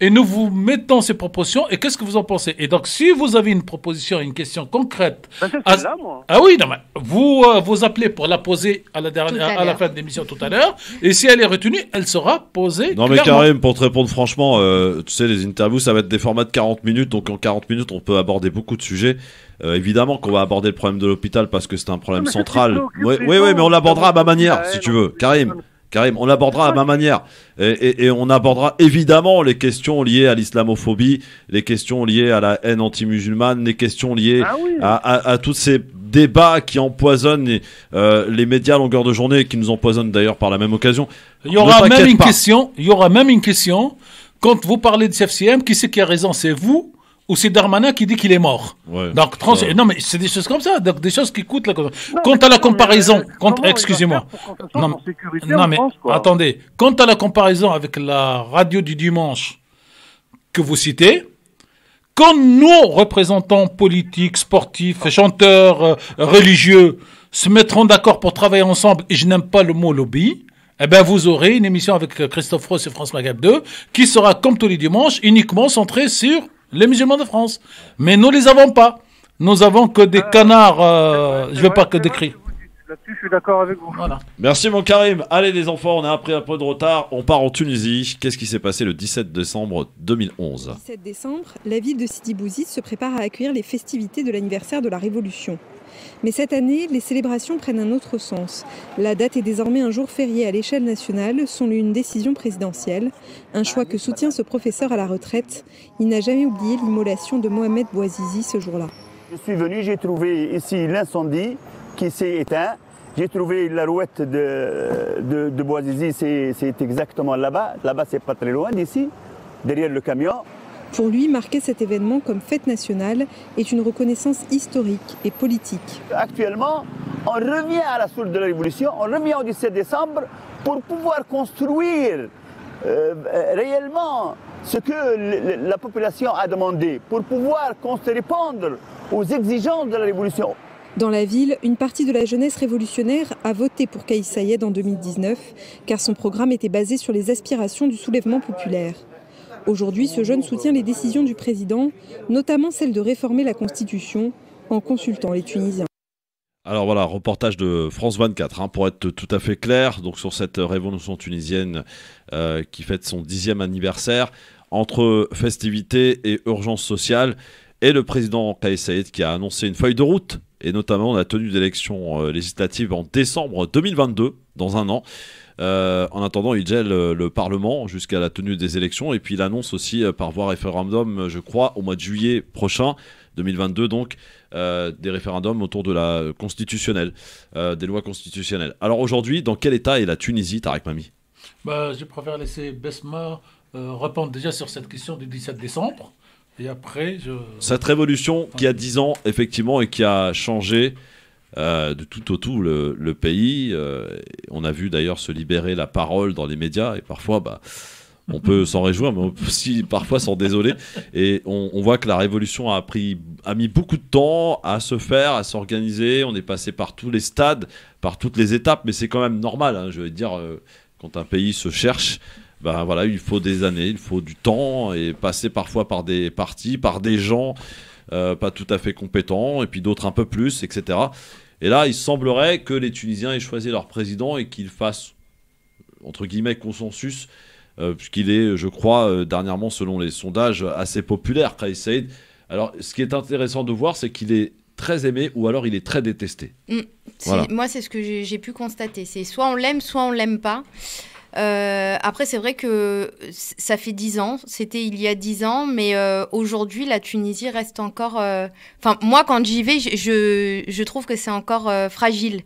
et nous vous mettons ces propositions et qu'est-ce que vous en pensez? Et donc si vous avez une proposition, une question concrète, Ben, à- celle-là, moi. ah oui, non, mais vous euh, vous appelez pour la poser à la dernière, à à, la fin de l'émission tout à l'heure et si elle est retenue, elle sera posée. Non mais. Karim, pour te répondre franchement, euh, tu sais, les interviews, ça va être des formats de 40 minutes, donc en 40 minutes, on peut aborder beaucoup de sujets. Euh, évidemment qu'on va aborder le problème de l'hôpital parce que c'est un problème central. Oui, oui, mais on l'abordera à ma manière, si tu veux. Karim, Karim, on l'abordera à ma manière. Et, et- et on abordera évidemment les questions liées à l'islamophobie, les questions liées à la haine anti-musulmane, les questions liées Ah oui. à, à- à tous ces débats qui empoisonnent les, euh, les médias à longueur de journée, et qui nous empoisonnent d'ailleurs par la même occasion. Il y aura même une question. Il y aura même une question. Quand vous parlez de CFCM, qui c'est qui a raison? C'est vous ou c'est Darmanin qui dit qu'il est mort Ouais. Donc, trans- Ouais. non, mais c'est des choses comme ça, donc des choses qui coûtent la Quant à la comparaison, quant- excusez-moi. Non, non, mais attendez. Quant à la comparaison avec la radio du dimanche que vous citez, quand nos représentants politiques, sportifs, chanteurs, euh, religieux se mettront d'accord pour travailler ensemble, et je n'aime pas le mot lobby, eh ben vous aurez une émission avec euh, Christophe Ross et France Magab 2 qui sera, comme tous les dimanches, uniquement centrée sur les musulmans de France. Mais nous les avons pas. Nous avons que des canards, euh, je veux pas que décrire. Là-dessus, je suis d'accord avec vous. Voilà. Merci mon Karim. Allez les enfants, on a pris un peu de retard. On part en Tunisie. Qu'est-ce qui s'est passé le 17 décembre 2011 17 décembre, la ville de Sidi Bouzid se prépare à accueillir les festivités de l'anniversaire de la Révolution. Mais cette année, les célébrations prennent un autre sens. La date est désormais un jour férié à l'échelle nationale, selon une décision présidentielle, un choix que soutient ce professeur à la retraite. Il n'a jamais oublié l'immolation de Mohamed Bouazizi ce jour-là. Je suis venu, j'ai trouvé ici l'incendie qui s'est éteint. J'ai trouvé la rouette de, de, c'est exactement là-bas. Là-bas, c'est pas très loin d'ici, derrière le camion. Pour lui, marquer cet événement comme fête nationale est une reconnaissance historique et politique. Actuellement, on revient à la source de la Révolution, on revient au 17 décembre pour pouvoir construire euh, réellement ce que la population a demandé, pour pouvoir répondre aux exigences de la Révolution. Dans la ville, une partie de la jeunesse révolutionnaire a voté pour Kaïs Sayed en 2019, car son programme était basé sur les aspirations du soulèvement populaire. Aujourd'hui, ce jeune soutient les décisions du président, notamment celle de réformer la Constitution, en consultant les Tunisiens. Alors voilà, reportage de France 24, hein, pour être tout à fait clair, donc sur cette révolution tunisienne euh, qui fête son dixième anniversaire, entre festivités et urgence sociale, et le président Kais Saïd qui a annoncé une feuille de route, et notamment la tenue d'élections euh, législatives en décembre 2022, dans un an. Euh, en attendant, il gèle euh, le Parlement jusqu'à la tenue des élections, et puis il annonce aussi euh, par voie référendum, je crois, au mois de juillet prochain, 2022 donc, euh, des référendums autour de la constitutionnelle, euh, des lois constitutionnelles. Alors aujourd'hui, dans quel état est la Tunisie, Tarek Mami? Bah, je préfère laisser Besma euh, répondre déjà sur cette question du 17 décembre. Et après, je. Cette révolution qui a 10 ans, effectivement, et qui a changé euh, de tout au tout le, pays. euh, on a vu d'ailleurs se libérer la parole dans les médias, et parfois, bah, on peut s'en réjouir, mais aussi parfois s'en désoler. Et on, on voit que la révolution a, pris, a mis beaucoup de temps à se faire, à s'organiser. On est passé par tous les stades, par toutes les étapes, mais c'est quand même normal, hein, je veux dire, euh, quand un pays se cherche. Ben voilà, il faut des années, il faut du temps et passer parfois par des partis, par des gens euh, pas tout à fait compétents et puis d'autres un peu plus, etc. Et là, il semblerait que les Tunisiens aient choisi leur président et qu'ils fassent entre guillemets consensus, euh, puisqu'il est, je crois, euh, dernièrement selon les sondages assez populaire, Kais Saïd. Alors, ce qui est intéressant de voir, c'est qu'il est très aimé ou alors il est très détesté. Mm. Voilà. Moi, c'est ce que j'ai j'ai pu constater. C'est soit on l'aime, soit on l'aime pas. Euh, après, c'est vrai que ça fait dix ans. C'était il y a dix ans, mais euh, aujourd'hui, la Tunisie reste encore. euh, Enfin, moi, quand j'y vais, je, trouve que c'est encore fragile,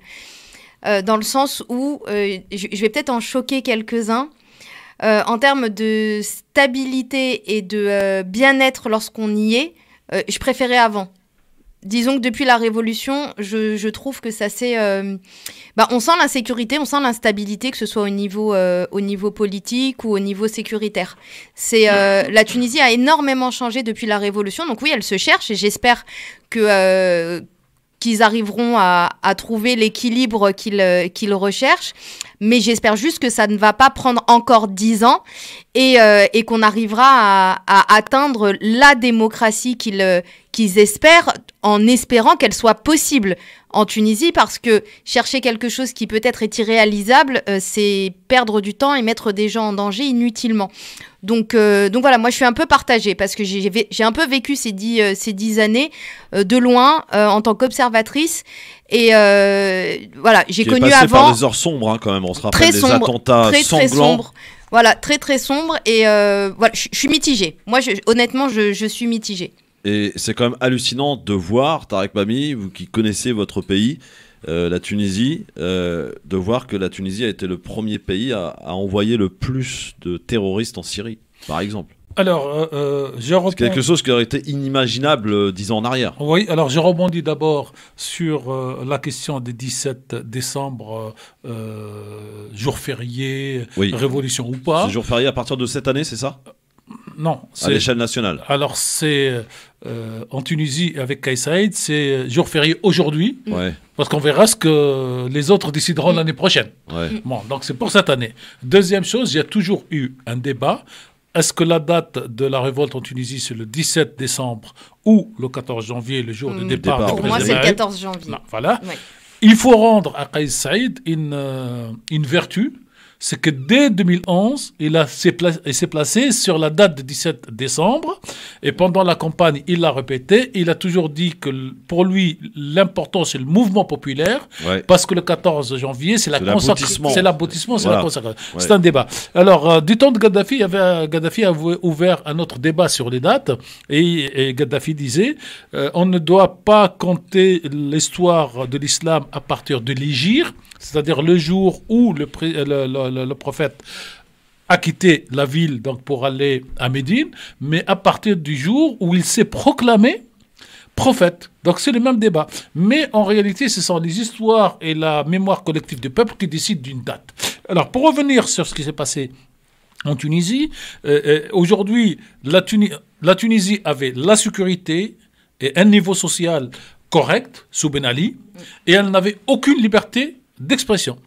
dans le sens où je, vais peut-être en choquer quelques-uns. En termes de stabilité et de bien-être lorsqu'on y est, je préférais avant. Disons que depuis la Révolution, je, je trouve que ça s'est... euh, bah, on sent l'insécurité, on sent l'instabilité, que ce soit au niveau, euh, au niveau politique ou au niveau sécuritaire. C'est euh, La Tunisie a énormément changé depuis la Révolution, donc oui, elle se cherche et j'espère que... qu'ils arriveront à, à trouver l'équilibre qu'ils qu'ils recherchent. Mais j'espère juste que ça ne va pas prendre encore dix ans et, euh, et qu'on arrivera à, à atteindre la démocratie qu'ils qu'ils espèrent en espérant qu'elle soit possible en Tunisie parce que chercher quelque chose qui peut-être est irréalisable, euh, c'est perdre du temps et mettre des gens en danger inutilement. Donc, euh, donc voilà, moi je suis un peu partagée parce que j'ai un peu vécu ces dix, euh, ces dix années de loin en tant qu'observatrice. Et voilà, j'ai connu passé avant par des heures sombres, hein, quand même. On se rappelle très des sombre, attentats très, très sombre. Voilà, très très sombre. Et voilà, je je suis mitigée. Moi, je- honnêtement, je, je suis mitigée. Et c'est quand même hallucinant de voir, Tarek Mami, vous qui connaissez votre pays, euh, la Tunisie, euh, de voir que la Tunisie a été le premier pays à, à envoyer le plus de terroristes en Syrie, par exemple. Alors, euh, euh, je reprends- quelque chose qui aurait été inimaginable dix ans en arrière. Oui, alors je rebondis d'abord sur euh, la question du 17 décembre, euh, jour férié, Oui. révolution ou pas. C'est jour férié à partir de cette année, c'est ça? Non. À c'est- l'échelle nationale. Alors, c'est euh, en Tunisie avec Kais Saïd, c'est jour férié aujourd'hui. Ouais. Parce qu'on verra ce que les autres décideront l'année prochaine. Ouais. Bon, donc c'est pour cette année. Deuxième chose, il y a toujours eu un débat. Est-ce que la date de la révolte en Tunisie, c'est le 17 décembre ou le 14 janvier, le jour Mm. du départ, Départ. Pour moi, c'est le Saïd 14 janvier. Non, voilà. Ouais. Il faut rendre à Kais Saïd une, euh, une vertu, c'est que dès 2011, il s'est placé sur la date de 17 décembre, et pendant la campagne, il l'a répété, il a toujours dit que pour lui, l'important, c'est le mouvement populaire, Ouais. parce que le 14 janvier, c'est la l'aboutissement. C'est l'aboutissement, c'est Voilà. la consacration. Ouais. C'est un débat. Alors, euh, du temps de Gaddafi, il y avait, un- Gaddafi a vou- ouvert un autre débat sur les dates, et, et Gaddafi disait euh, on ne doit pas compter l'histoire de l'islam à partir de l'Égir, c'est-à-dire le jour où le, pré- le- le- le- le prophète a quitté la ville donc pour aller à Médine, mais à partir du jour où il s'est proclamé prophète. Donc c'est le même débat. Mais en réalité, ce sont les histoires et la mémoire collective du peuple qui décident d'une date. Alors pour revenir sur ce qui s'est passé en Tunisie, euh, euh, aujourd'hui, la, Tuni- la Tunisie avait la sécurité et un niveau social correct sous Ben Ali, et elle n'avait aucune liberté d'expression.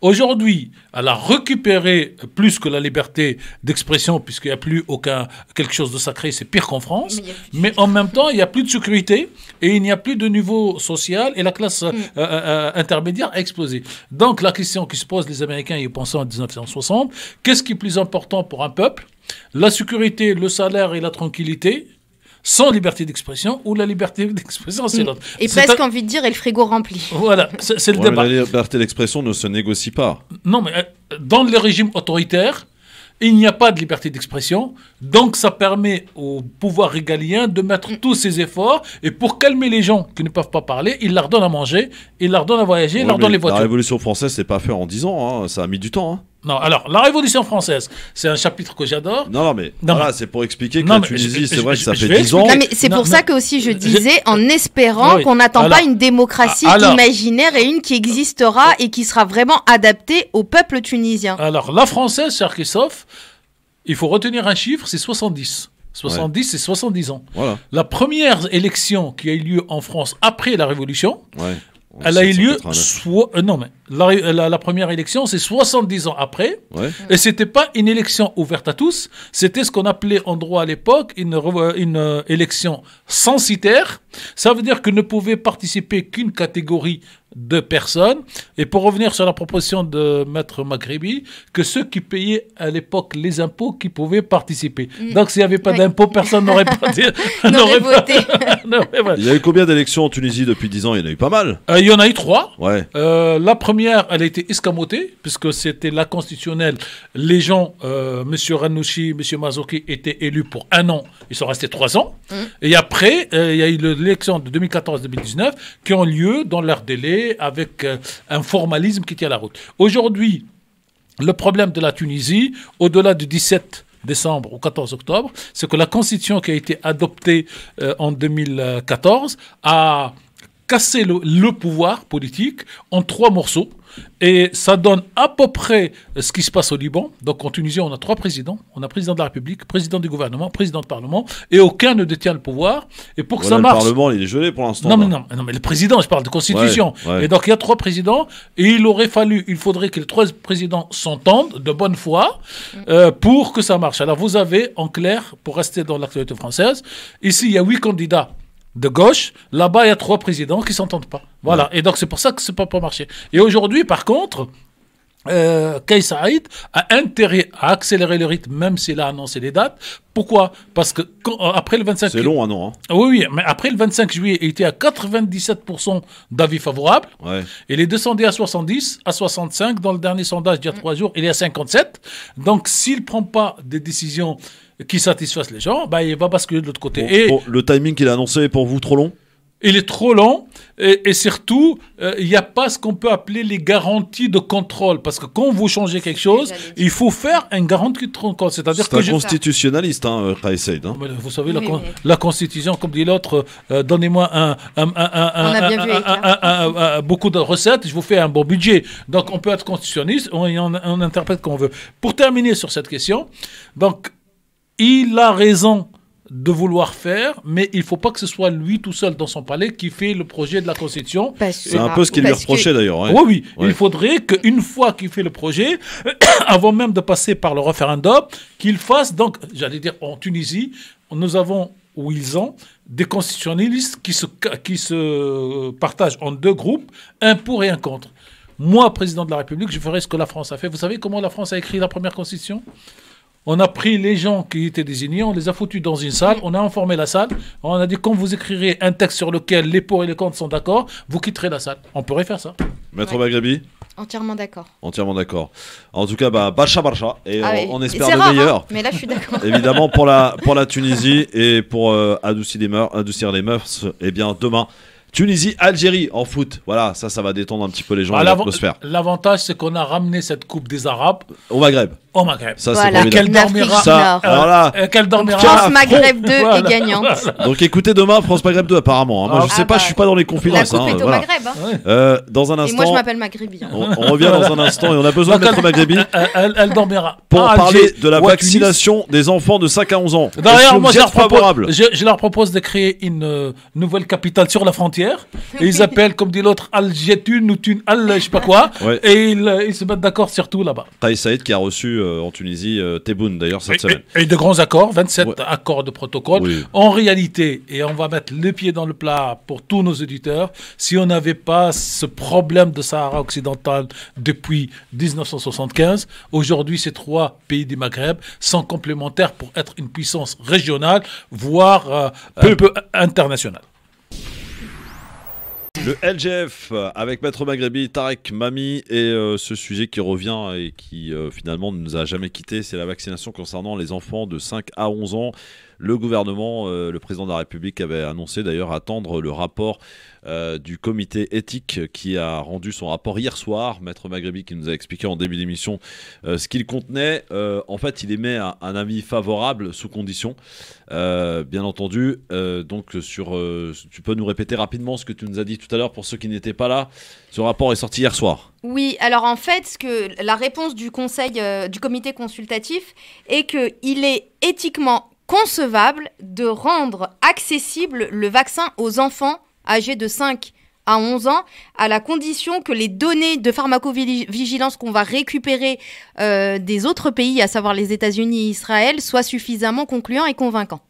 Aujourd'hui, elle a récupéré plus que la liberté d'expression, puisqu'il n'y a plus aucun, quelque chose de sacré, c'est pire qu'en France. Mais, en même temps, il n'y a plus de sécurité et il n'y a plus de niveau social et la classe euh, euh, intermédiaire a explosé. Donc, la question qui se pose, les Américains y pensant en 1960, qu'est-ce qui est plus important pour un peuple? La sécurité, le salaire et la tranquillité sans liberté d'expression ou la liberté d'expression, c'est l'autre. Et presque un- envie de dire, et le frigo rempli. Voilà, c'est le Ouais, mais débat. la liberté d'expression ne se négocie pas. Non, mais euh, dans les régimes autoritaires, il n'y a pas de liberté d'expression. Donc, ça permet au pouvoir régalien de mettre tous ses efforts. Et pour calmer les gens qui ne peuvent pas parler, il leur donne à manger, il leur donne à voyager, il Ouais, leur donne les voitures. La Révolution française, c'est pas fait en 10 ans, hein, ça a mis du temps. hein. Non, alors, la Révolution française, c'est un chapitre que j'adore. Non, non, mais Non, voilà, mais- c'est pour expliquer que Non, la Tunisie, c'est je- vrai que ça je fait vais 10 ans. Non, mais c'est Non, pour non. ça que aussi je disais, en espérant Oui. qu'on n'attend pas une démocratie alors- imaginaire et une qui existera et qui sera vraiment adaptée au peuple tunisien. Alors, la française, cher Christophe, il faut retenir un chiffre, c'est 70. 70, c'est 70 ans. Voilà. La première élection qui a eu lieu en France après la Révolution, Ouais. Elle a eu lieu. 789. Soit, euh, non, mais la, la- la première élection, c'est 70 ans après. Ouais. Et c'était pas une élection ouverte à tous, c'était ce qu'on appelait en droit à l'époque une, une euh, élection censitaire. Ça veut dire que ne pouvait participer qu'une catégorie de personnes. Et pour revenir sur la proposition de Maître Maghribi, que ceux qui payaient à l'époque les impôts qui pouvaient participer. Mm. Donc s'il n'y avait pas Oui. d'impôts, personne n'aurait pas N'aurait pas- voté. pas- Il y a eu combien d'élections en Tunisie depuis 10 ans? Il y en a eu pas mal. Euh, Il y en a eu trois. Ouais. Euh, la première première, elle a été escamotée, puisque c'était la constitutionnelle. Les gens, euh, M. Ranouchi, M. Mazouki, étaient élus pour un an. Ils sont restés trois ans. Mmh. Et après, euh, il y a eu l'élection de 2014-2019 qui ont lieu dans leur délai avec euh, un formalisme qui tient la route. Aujourd'hui, le problème de la Tunisie, au-delà du 17 décembre au 14 octobre, c'est que la constitution qui a été adoptée euh, en 2014 a cassé le, le pouvoir politique en trois morceaux. Et ça donne à peu près ce qui se passe au Liban. Donc en Tunisie, on a trois présidents. On a président de la République, président du gouvernement, président du Parlement, et aucun ne détient le pouvoir. Et pour que Voilà, ça le marche... Parlement, il est gelé pour l'instant. Non, mais non, non, mais le président, je parle de constitution. Ouais, ouais. Et donc, il y a trois présidents, et il aurait fallu, il faudrait que les trois présidents s'entendent de bonne foi euh, pour que ça marche. Alors, vous avez, en clair, pour rester dans l'actualité française, ici, il y a huit candidats de gauche. Là-bas, il y a trois présidents qui s'entendent pas. Voilà. Et donc, c'est pour ça que c'est pas pas marché. Et aujourd'hui, par contre, euh, Kais Saïd a intérêt à accélérer le rythme, même s'il a annoncé les dates. Pourquoi? Parce que quand- euh, après le 25 C'est long, un an. hein. oui, oui, mais après le 25 juillet, il était à 97% d'avis favorables. Ouais. Il est descendu à 70, à 65. Dans le dernier sondage d'il y a trois jours, il est à 57. Donc, s'il ne prend pas des décisions qui satisfassent les gens, bah, il va basculer de l'autre côté. Bon, Et bon, le timing qu'il a annoncé est pour vous trop long? il est trop long et, et surtout, euh, il n'y a pas ce qu'on peut appeler les garanties de contrôle. Parce que quand vous changez quelque chose, il faut faire un garantie de contrôle. C'est-à-dire C'est que un je- constitutionnaliste, hein, Saïd, hein. Mais Vous savez, la, con- Constitution, comme dit l'autre, euh, donnez-moi un, un- beaucoup de recettes, je vous fais un bon budget. Donc on peut être constitutionniste, on, on- on interprète comme on veut. Pour terminer sur cette question, donc il a raison de vouloir faire, mais il faut pas que ce soit lui tout seul dans son palais qui fait le projet de la Constitution. C'est un peu ce qu'il lui reprochait d'ailleurs. ouais. Oui, oui. Ouais. Il faudrait qu'une fois qu'il fait le projet, avant même de passer par le référendum, qu'il fasse, donc, j'allais dire, en Tunisie, nous avons, ou ils ont, des constitutionnalistes qui se, qui se partagent en deux groupes, un pour et un contre. Moi, président de la République, je ferai ce que la France a fait. Vous savez comment la France a écrit la première constitution? On a pris les gens qui étaient désignés, on les a foutus dans une salle, on a informé la salle, on a dit quand vous écrirez un texte sur lequel les pour et les contre sont d'accord, vous quitterez la salle. On pourrait faire ça. Maître Magrebi Entièrement d'accord. Entièrement d'accord. En tout cas, bah, Barcha Barcha. Et Ah on, oui. on Et espère le rare, meilleur. hein, mais là, je suis d'accord. Évidemment, pour la, pour la Tunisie et pour euh, adoucir, les mœurs, adoucir les mœurs, eh bien, demain, Tunisie, Algérie en foot. Voilà, ça, ça va détendre un petit peu les gens Ah, et l'avant- l'atmosphère. L'avantage, c'est qu'on a ramené cette Coupe des Arabes Au Maghreb. Au Maghreb. Ça, c'est Voilà. Qu'elle dormira. Ça, euh, alors là. euh, qu'elle dormira. France à Maghreb fond. 2 Voilà. est gagnante. Donc écoutez demain France Maghreb 2 apparemment. hein. Moi Ah. je sais Ah pas, bah, je suis pas dans les confidences. La coupe hein, est au. Maghreb. hein. Euh, dans un Et instant, moi, je m'appelle Maghrébi. hein. on, on revient dans un instant et on a besoin de Maître Maghrébi Elle, dormira. pour à parler de la vaccination des enfants de 5 à 11 ans. D'ailleurs, moi, je leur, propose, je, je leur propose de créer une euh, nouvelle capitale sur la frontière. Et ils appellent, comme dit l'autre, Algetune ou Tune, Al, je sais pas quoi. Et ils, se mettent d'accord sur tout là-bas. Kais Saïd qui a reçu en Tunisie euh, Tebboune d'ailleurs cette semaine. Et de grands accords, 27 accords de protocole. Oui. En réalité, et on va mettre le pied dans le plat pour tous nos auditeurs, si on n'avait pas ce problème de Sahara occidental depuis 1975, aujourd'hui ces trois pays du Maghreb sont complémentaires pour être une puissance régionale, voire euh, un peu internationale. Le LGF avec Maître Maghrebi, Tarek Mami et euh, ce sujet qui revient et qui euh, finalement ne nous a jamais quitté, c'est la vaccination concernant les enfants de 5 à 11 ans. Le gouvernement, euh, le président de la République avait annoncé d'ailleurs attendre le rapport euh, du comité éthique qui a rendu son rapport hier soir. Maître Maghrebi qui nous a expliqué en début d'émission euh, ce qu'il contenait. En fait, il émet un, avis favorable sous condition. Bien entendu, donc sur, tu peux nous répéter rapidement ce que tu nous as dit tout à l'heure pour ceux qui n'étaient pas là. Ce rapport est sorti hier soir. Oui, alors en fait, la réponse du conseil, du comité consultatif est que il est éthiquement concevable de rendre accessible le vaccin aux enfants âgés de 5 à 11 ans, à la condition que les données de pharmacovigilance qu'on va récupérer euh, des autres pays, à savoir les États-Unis et Israël, soient suffisamment concluants et convaincants.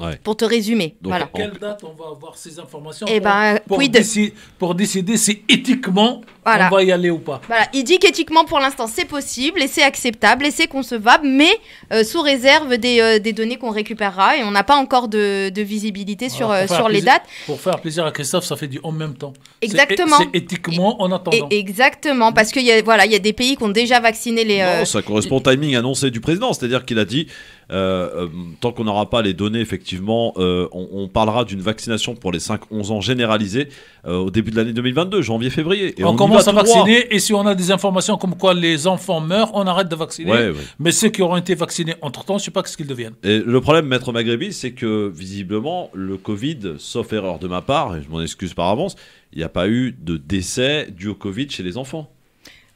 Ouais. Pour te résumer, Donc, voilà. À quelle date on va avoir ces informations Eh pour, ben, pour, quid déci- pour décider si éthiquement Voilà. On va y aller ou pas? Voilà, il dit qu'éthiquement pour l'instant c'est possible et c'est acceptable et c'est concevable, mais euh, sous réserve des, euh, des données qu'on récupérera et on n'a pas encore de, de visibilité sur, euh, sur les plaisir- dates. Pour faire plaisir à Christophe, ça fait du en même temps. Exactement. C'est éthiquement en attendant. Et, exactement, parce qu'il y a voilà, il y a des pays qui ont déjà vacciné les. euh, Non, ça correspond au timing annoncé du président, c'est-à-dire qu'il a dit tant qu'on n'aura pas les données, effectivement, euh, on, on parlera d'une vaccination pour les 5-11 ans généralisée euh, au début de l'année 2022, janvier-février. On, commence à droit. vacciner et si on a des informations comme quoi les enfants meurent, on arrête de vacciner. Ouais, ouais. Mais ceux qui auront été vaccinés entre-temps, je ne sais pas ce qu'ils deviennent. Et le problème, maître Maghrebi, c'est que visiblement, le Covid, sauf erreur de ma part, et je m'en excuse par avance, il n'y a pas eu de décès dû au Covid chez les enfants.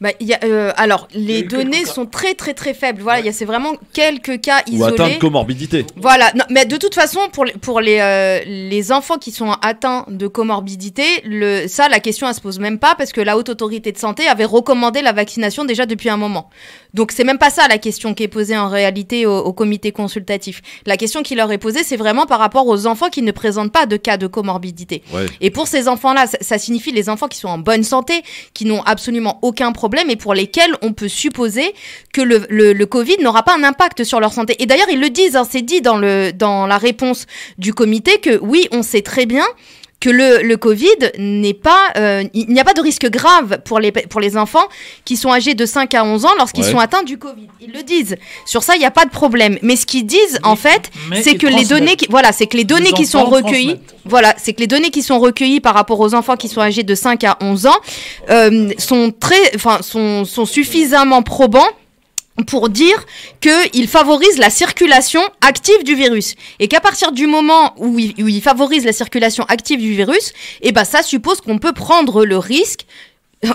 Bah, il y a, euh, alors, les données sont très très très faibles. Voilà, il y a c'est vraiment quelques cas Ou atteints isolés. de comorbidité. Voilà, non, mais de toute façon, pour les, pour les, euh, les enfants qui sont atteints de comorbidité, le, ça, la question, elle se pose même pas parce que la Haute Autorité de Santé avait recommandé la vaccination déjà depuis un moment. Donc, c'est même pas ça la question qui est posée en réalité au, au comité consultatif. La question qui leur est posée, c'est vraiment par rapport aux enfants qui ne présentent pas de cas de comorbidité. Ouais. Et pour ces enfants-là, ça, ça signifie les enfants qui sont en bonne santé, qui n'ont absolument aucun problème et pour lesquels on peut supposer que le, Covid n'aura pas un impact sur leur santé. Et d'ailleurs, ils le disent, hein, c'est dit dans la réponse du comité que oui, on sait très bien que le, le Covid n'est pas, euh, il n'y a pas de risque grave pour les, pour les enfants qui sont âgés de 5 à 11 ans lorsqu'ils Ouais. sont atteints du Covid. Ils le disent. Sur ça, il n'y a pas de problème. Mais ce qu'ils disent, en fait, c'est que les données, qui, voilà, c'est que les données Les qui sont recueillies, voilà, c'est que les données qui sont recueillies par rapport aux enfants qui sont âgés de 5 à 11 ans euh, sont très, enfin, sont, sont suffisamment probants pour dire qu'il favorise la circulation active du virus. Et qu'à partir du moment où il, favorise la circulation active du virus, eh ben ça suppose qu'on peut prendre le risque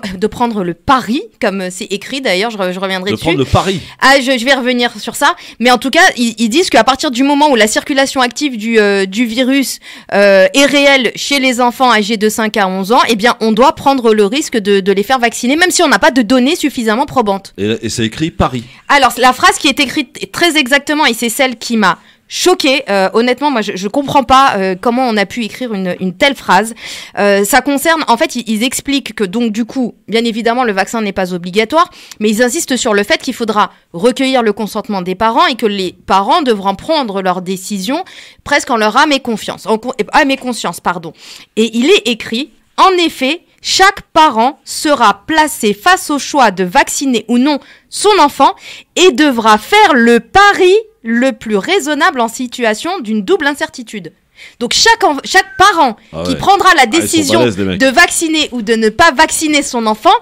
de prendre le pari, comme c'est écrit d'ailleurs, je, re- je reviendrai De dessus. prendre le pari. Ah, je, je vais revenir sur ça. Mais en tout cas, ils, ils disent qu'à partir du moment où la circulation active du, euh, du virus euh, est réelle chez les enfants âgés de 5 à 11 ans, eh bien, on doit prendre le risque de, de les faire vacciner, même si on n'a pas de données suffisamment probantes. Et, et c'est écrit Paris. Alors, la phrase qui est écrite très exactement, et c'est celle qui m'a choquée. Euh, honnêtement, moi, je, je comprends pas euh, comment on a pu écrire une, une telle phrase. Euh, ça concerne, en fait, ils, ils expliquent que donc du coup, bien évidemment, le vaccin n'est pas obligatoire, mais ils insistent sur le fait qu'il faudra recueillir le consentement des parents et que les parents devront prendre leurs décisions presque en leur âme et confiance, en âme et conscience, pardon. Et il est écrit, en effet. Chaque parent sera placé face au choix de vacciner ou non son enfant et devra faire le pari le plus raisonnable en situation d'une double incertitude. Donc chaque, en- chaque parent Ah qui ouais. prendra la Ah, décision balèzes, de vacciner ou de ne pas vacciner son enfant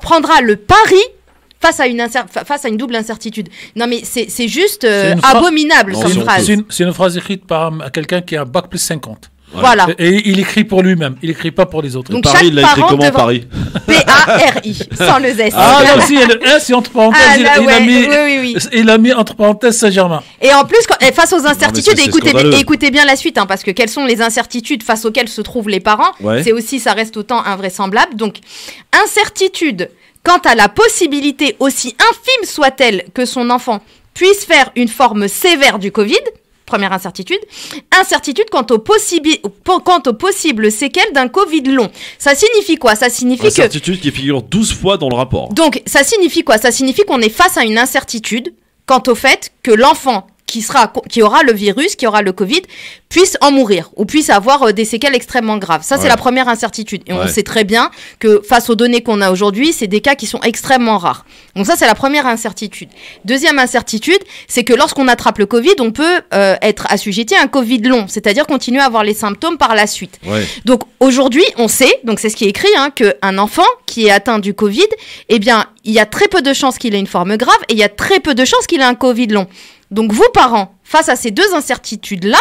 prendra le pari face à une, face à une double incertitude. Non mais c'est c'est juste euh, abominable comme C'est une- phrase. C'est une, c'est une phrase écrite par un- quelqu'un qui a un bac plus 50. Voilà. Et, et il écrit pour lui-même, il écrit pas pour les autres. Donc Paris, il l'a écrit comment, Paris P-A-R-I, sans le S. Ah non, si, il y a le S, c'est entre parenthèses, Ah, il, là, il a ouais, mis, oui, oui, oui. il a mis entre parenthèses Saint-Germain. Et en plus, quand- et face aux incertitudes, écoutez, bien- scandaleux. écoutez bien la suite, hein, parce que quelles sont les incertitudes face auxquelles se trouvent les parents Ouais. C'est aussi, ça reste autant invraisemblable. Donc, incertitude quant à la possibilité, aussi infime soit-elle, que son enfant puisse faire une forme sévère du Covid. Première incertitude. Incertitude quant aux, quant aux possibles séquelles d'un Covid long. Ça signifie quoi? Ça signifie que Incertitude qui figure 12 fois dans le rapport. donc, ça signifie quoi? Ça signifie qu'on est face à une incertitude quant au fait que l'enfant qui sera qui aura le virus, qui aura le Covid, puisse en mourir ou puisse avoir euh, des séquelles extrêmement graves. Ça, c'est la première incertitude. Et on sait très bien que face aux données qu'on a aujourd'hui, c'est des cas qui sont extrêmement rares. Donc ça, c'est la première incertitude. Deuxième incertitude, c'est que lorsqu'on attrape le Covid, on peut euh, être assujetti à un Covid long, c'est-à-dire continuer à avoir les symptômes par la suite. Ouais. Donc aujourd'hui, on sait, donc c'est ce qui est écrit, hein, qu'un enfant qui est atteint du Covid, eh bien, il y a très peu de chances qu'il ait une forme grave et il y a très peu de chances qu'il ait un Covid long. Donc vous, parents, face à ces deux incertitudes-là,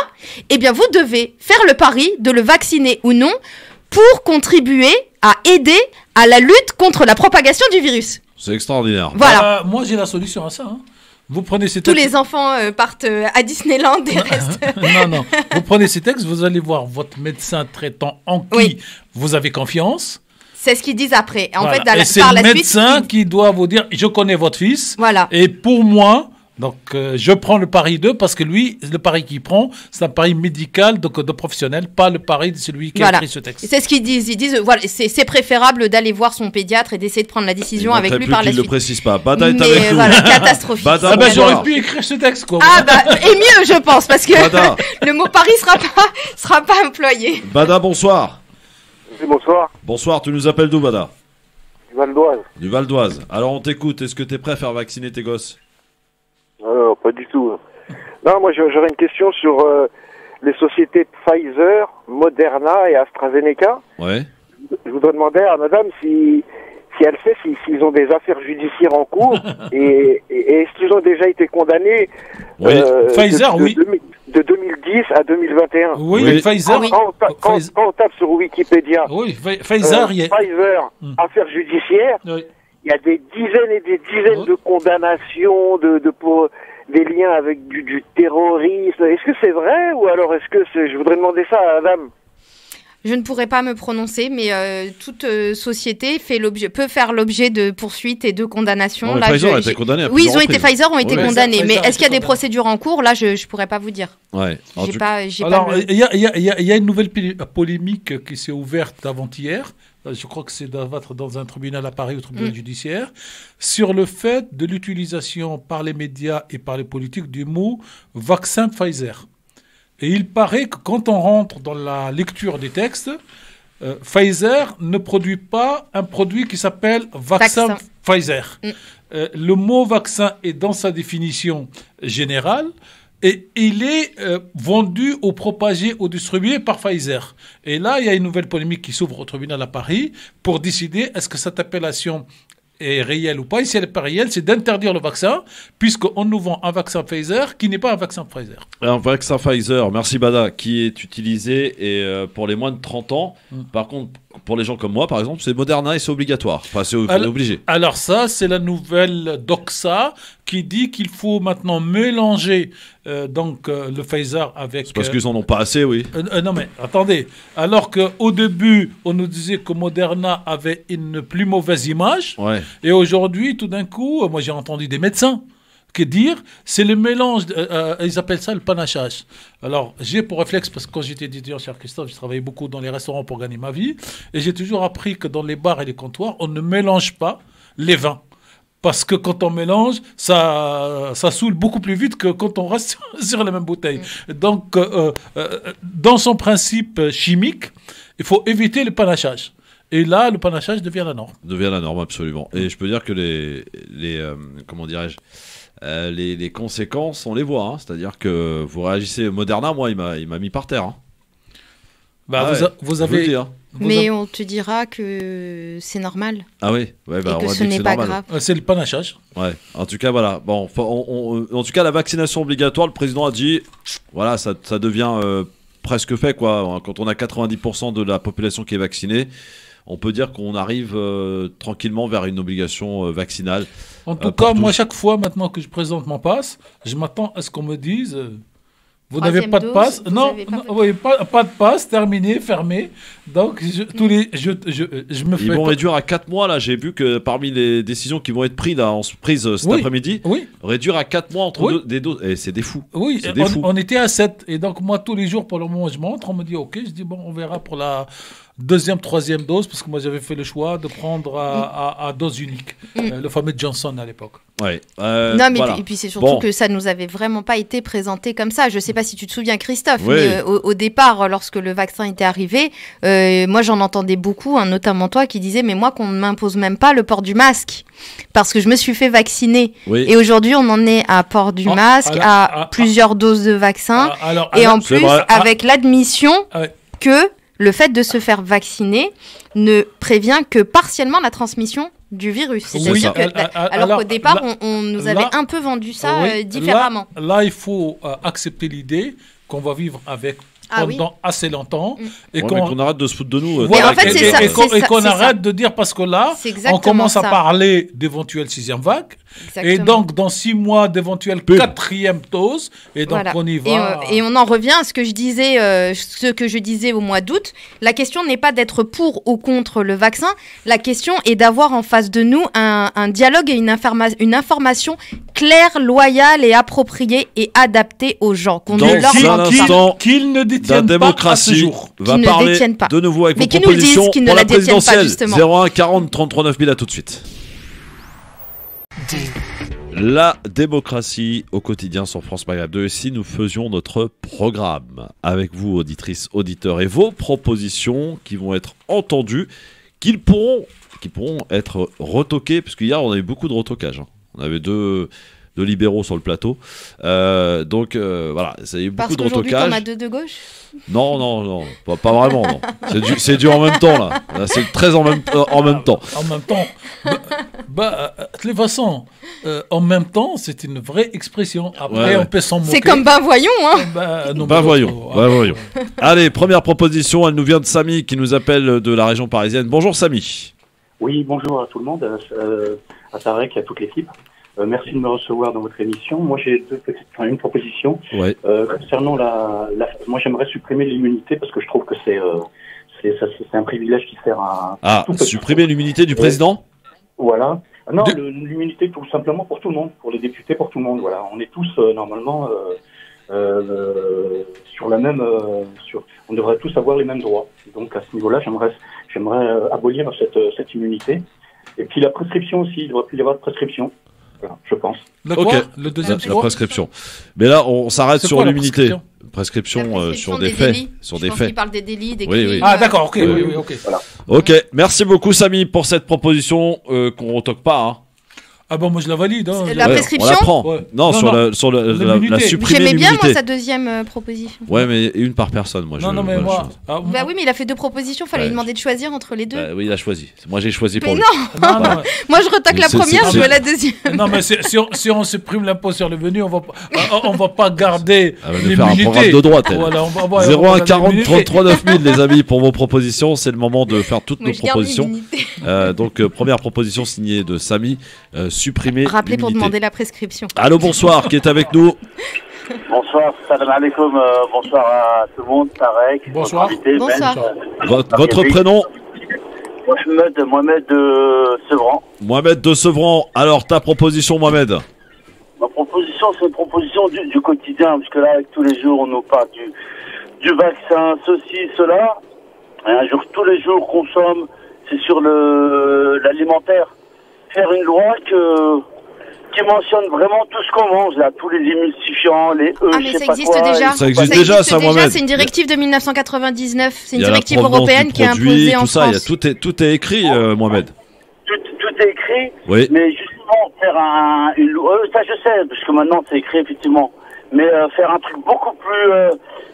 eh bien, vous devez faire le pari de le vacciner ou non pour contribuer à aider à la lutte contre la propagation du virus. C'est extraordinaire. Voilà. Euh, moi, j'ai la solution à ça. hein. Vous prenez ces Tous textes. les enfants euh, partent euh, à Disneyland et restent. non, non. Vous prenez ces textes, vous allez voir votre médecin traitant en qui vous avez confiance. C'est ce qu'ils disent après. En Voilà. fait, la- et c'est par le la suite, médecin qui doit vous dire je connais votre fils. Voilà. Et pour moi, Donc, euh, je prends le pari 2 parce que lui, le pari qu'il prend, c'est un pari médical, donc de professionnel, pas le pari de celui qui a écrit ce texte. C'est ce qu'ils disent. Ils disent, voilà, c'est préférable d'aller voir son pédiatre et d'essayer de prendre la décision avec lui par la qu'il le suite. précise pas. Bada est Mais, avec nous. voilà, catastrophique. Bada, Ah bonsoir. j'aurais pu écrire ce texte, quoi. Ah bah, et mieux, je pense, parce que le mot pari sera pas, sera pas employé. Bada, bonsoir. bonsoir. Bonsoir, tu nous appelles d'où, Bada? Du Val d'Oise. Du Val d'Oise. Alors, on t'écoute. Est-ce que tu es prêt à faire vacciner tes gosses? Non, pas du tout. Non, moi j'aurais une question sur euh, les sociétés Pfizer, Moderna et AstraZeneca. Ouais. Je voudrais demander à madame si, si elle sait si- s'ils ont des affaires judiciaires en cours et, et- et est-ce qu'ils ont déjà été condamnés Oui. euh, Pfizer, de, de oui. 2000 de 2010 à 2021. Oui, Oui. Pfizer. Quand, quand quand- quand on tape sur Wikipédia, Oui, Pfi- Pfizer, euh, il y a- Pfizer, affaires judiciaires, il y a des dizaines et des dizaines de condamnations, de, de pour des liens avec du, du terrorisme. Est-ce que c'est vrai ou alors est-ce que c'est... Je voudrais demander ça à madame. Je ne pourrais pas me prononcer, mais euh, toute euh, société fait l'objet, peut faire l'objet de poursuites et de condamnations. Non, mais Là, Pfizer je- a été condamné à Oui, ils ont été. Pfizer ont été Ouais. condamnés, Pfizer mais est-ce qu'il y a des procédures en cours? Là, je ne pourrais pas vous dire. Ouais. En J'ai tout- pas, j'ai Alors, le- il y, a, y y y une nouvelle polémique qui s'est ouverte avant-hier. Euh, Je crois que c'est dans, votre- dans un tribunal à Paris, au tribunal Mm. judiciaire, sur le fait de l'utilisation par les médias et par les politiques du mot vaccin Pfizer. Et il paraît que quand on rentre dans la lecture des textes, euh, Pfizer ne produit pas un produit qui s'appelle vaccin, Vaccin. Pfizer. Euh, le mot vaccin est dans sa définition générale et il est euh, vendu ou propagé ou distribué par Pfizer. Et là, il y a une nouvelle polémique qui s'ouvre au tribunal à Paris pour décider est-ce que cette appellation est réelle ou pas. Et si elle n'est pas réelle, c'est d'interdire le vaccin, puisqu'on nous vend un vaccin Pfizer qui n'est pas un vaccin Pfizer. Un vaccin Pfizer, merci Bada, qui est utilisé et, euh, pour les moins de 30 ans. Mm. Par contre, pour les gens comme moi, par exemple, c'est Moderna et c'est obligatoire. Enfin, c'est obligé. Alors ça, c'est la nouvelle Doxa qui dit qu'il faut maintenant mélanger euh, donc euh, le Pfizer avec. Parce euh, qu'ils en ont pas assez, oui. non mais attendez, alors qu'au début on nous disait que Moderna avait une plus mauvaise image, Ouais. et aujourd'hui tout d'un coup, moi j'ai entendu des médecins qui dire c'est le mélange, euh, euh, ils appellent ça le panachage. Alors j'ai pour réflexe, parce que quand j'étais étudiant chez Christophe, je travaillais beaucoup dans les restaurants pour gagner ma vie, et j'ai toujours appris que dans les bars et les comptoirs, on ne mélange pas les vins. Parce que quand on mélange, ça, ça saoule beaucoup plus vite que quand on reste sur, la même bouteille. Donc, euh, dans son principe chimique, il faut éviter le panachage. Et là, le panachage devient la norme. devient la norme absolument. Et je peux dire que les, les comment dirais-je, euh, les, les conséquences, on les voit. hein. C'est-à-dire que vous réagissez. Moderna, moi, il m'a, il m'a mis par terre. hein. Bah, Ah vous, ouais, a- vous avez. hein. vous Mais on te dira que c'est normal. Ah oui, ouais, bah, Et que ce n'est c'est pas normal. grave. C'est le panachage. Ouais. En tout cas, voilà. Bon, enfin, on- on- en tout cas, la vaccination obligatoire, le président a dit, voilà, ça, ça devient euh, presque fait, quoi. Quand on a 90% de la population qui est vaccinée, on peut dire qu'on arrive euh, tranquillement vers une obligation euh, vaccinale. En euh, tout cas, moi, chaque fois maintenant que je présente mon passe, je m'attends à ce qu'on me dise euh, Vous n'avez pas de dose, passe Non, pas non, oui, pas, pas de passe, terminé, fermé. Donc, je, tous les, je, je, je me Ils fais. vont pas- réduire à 4 mois, là. J'ai vu que parmi les décisions qui vont être prises, là, en, prises cet Oui, après-midi, oui. réduire à 4 mois entre Oui. deux, des doses. Et c'est des fous. Oui, c'est des on, fous. on était à 7. Et donc, moi, tous les jours, pour le moment où je montre, on me dit OK. Je dis bon, on verra pour la deuxième, troisième dose, parce que moi, j'avais fait le choix de prendre à, à- à dose unique. Euh, le fameux Johnson à l'époque. Ouais. euh, non, mais voilà. et puis c'est surtout Bon. que ça nous avait vraiment pas été présenté comme ça. Je sais pas si tu te souviens, Christophe, Oui. mais euh, au, au départ, lorsque le vaccin était arrivé, euh, moi j'en entendais beaucoup, hein, notamment toi, qui disais mais moi qu'on ne m'impose même pas le port du masque parce que je me suis fait vacciner. Oui. Et aujourd'hui, on en est à port du Ah, masque, alors- à plusieurs doses de vaccin, Ah, alors- et alors- en plus vrai. Ah. avec l'admission que le fait de se faire vacciner ne prévient que partiellement la transmission du virus. Oui, C'est-à-dire que, al- al- alors, alors, qu'au départ, là- on, on nous là- avait un peu vendu ça Oui, euh, différemment. Là, là, il faut euh, accepter l'idée qu'on va vivre avec Ah oui. assez longtemps et Ouais, qu'on arrête de se foutre de nous. euh, Voilà, en fait, et- et- et qu'on- et arrête ça. de dire parce que là, on commence à parler d'éventuelle sixième vague, et donc dans six mois d'éventuelle quatrième dose, et donc Voilà. on y Et, va. euh, et on en revient à ce que je disais, euh, ce que je disais au mois d'août. La question n'est pas d'être pour ou contre le vaccin. La question est d'avoir en face de nous un, un dialogue et une, informa- une information claire, loyale et appropriée et adaptée aux gens. Qu'on ne leur. Qu'ils ne la détiennent pas à ce démocratie jour. va ne parler détiennent pas. de nouveau avec Mais vos propositions qu'ils ne pour la pas, présidentielle. justement. 01 40 33 9000 à tout de suite. La démocratie au quotidien sur France Maghreb 2. Et si nous faisions notre programme avec vous, auditrices, auditeurs, et vos propositions qui vont être entendues, qu'ils pourront, qui pourront être retoquées, parce qu'hier on a eu beaucoup de retocages. hein. On avait deux, deux libéraux sur le plateau. Euh, donc euh, voilà, ça a eu Parce beaucoup de t'en as deux de gauche? Non, non, non, pas, pas vraiment. non. C'est du, c'est du en même temps là. Là, c'est très en même, euh, en même temps. En même temps, bah, bah, de toute façon, euh, en même temps, c'est une vraie expression. Après, Ouais, ouais. on peut s'en moquer. C'est comme ben voyons, hein Bah, non, mais voyons, bah voyons. Allez, première proposition, elle nous vient de Samy qui nous appelle de la région parisienne. Bonjour Samy. Oui, bonjour à tout le monde, euh, à Tarek et à toute l'équipe. Euh, merci de me recevoir dans votre émission. Moi, j'ai deux petites, enfin, une proposition Ouais. Euh, concernant la, la. Moi, j'aimerais supprimer l'immunité parce que je trouve que c'est euh, c'est ça- c'est un privilège qui sert à. Ah, tout supprimer l'immunité du président? Voilà. Ah Non, l'immunité tout simplement pour tout le monde, pour les députés, pour tout le monde. Voilà, on est tous euh, normalement euh, euh, sur la même, euh, sur, on devrait tous avoir les mêmes droits. Donc à ce niveau-là, j'aimerais, j'aimerais abolir cette, cette immunité. Et puis la prescription aussi, il ne devrait plus y avoir de prescription. Voilà, je pense. Le Le deuxième, la, la prescription. Mais là, on s'arrête sur l'immunité. prescription Prescription, euh, sur des, des faits. délits. Sur Je des pense faits. qu'il parle des délits, des Oui, crimes. oui. Ah, d'accord, ok, Oui, oui, ok. Ok, merci beaucoup Samy pour cette proposition euh, qu'on retoque pas. Hein. Ah bon, moi je la valide. Hein, La Ouais, prescription On la prend. Ouais. Non, Non, sur, non. La, sur la, la, la L'immunité. supprimer J'aimais bien, moi, l'immunité. sa deuxième euh, proposition. Ouais, mais une par personne, moi. Non, je, non, mais moi, moi. ah, Bah oui, mais il a fait deux propositions, fallait Ouais. lui demander de choisir entre les deux. Bah oui, il a choisi. Moi, j'ai choisi mais pour lui. non, Non, non, ouais. Moi, je retoque la première, je veux la deuxième. Non, mais si on, si on supprime l'impôt sur le revenu, on va pas, on, va pas garder va nous faire un l'immunité. programme de droite. elle. Voilà, on va, ouais, on va 01 garder 40 l'immunité. 33 9000 les amis pour vos propositions c'est le moment de faire toutes nos propositions l'immunité. Euh, donc euh, première proposition signée de Samy euh, supprimer Rappelez pour demander la prescription. allô bonsoir qui est avec nous Bonsoir, salam alaikum, euh, bonsoir à tout le monde, Tarek, Bonsoir. votre invité, Bonsoir. Ben, votre, euh, prénom Mohamed, Mohamed de Sevran. Mohamed de Sevran alors ta proposition Mohamed Ma proposition, c'est une proposition du, du quotidien, parce que là, avec tous les jours, on nous parle du, du vaccin, ceci, cela. Et un jour, tous les jours, consomme, c'est sur le l'alimentaire. Faire une loi que qui mentionne vraiment tout ce qu'on mange, là, tous les émulsifiants, les E, Ah, je mais sais ça pas existe quoi, déjà. Ça existe déjà, ça, Mohamed. C'est une directive de 1999. C'est une directive européenne qui est imposée en tout ça il y a France. tout est tout est écrit euh, Mohamed tout, tout est écrit, Oui. mais justement faire un, une loi, euh, ça je sais, parce que maintenant c'est écrit effectivement, mais euh, faire un truc beaucoup plus euh,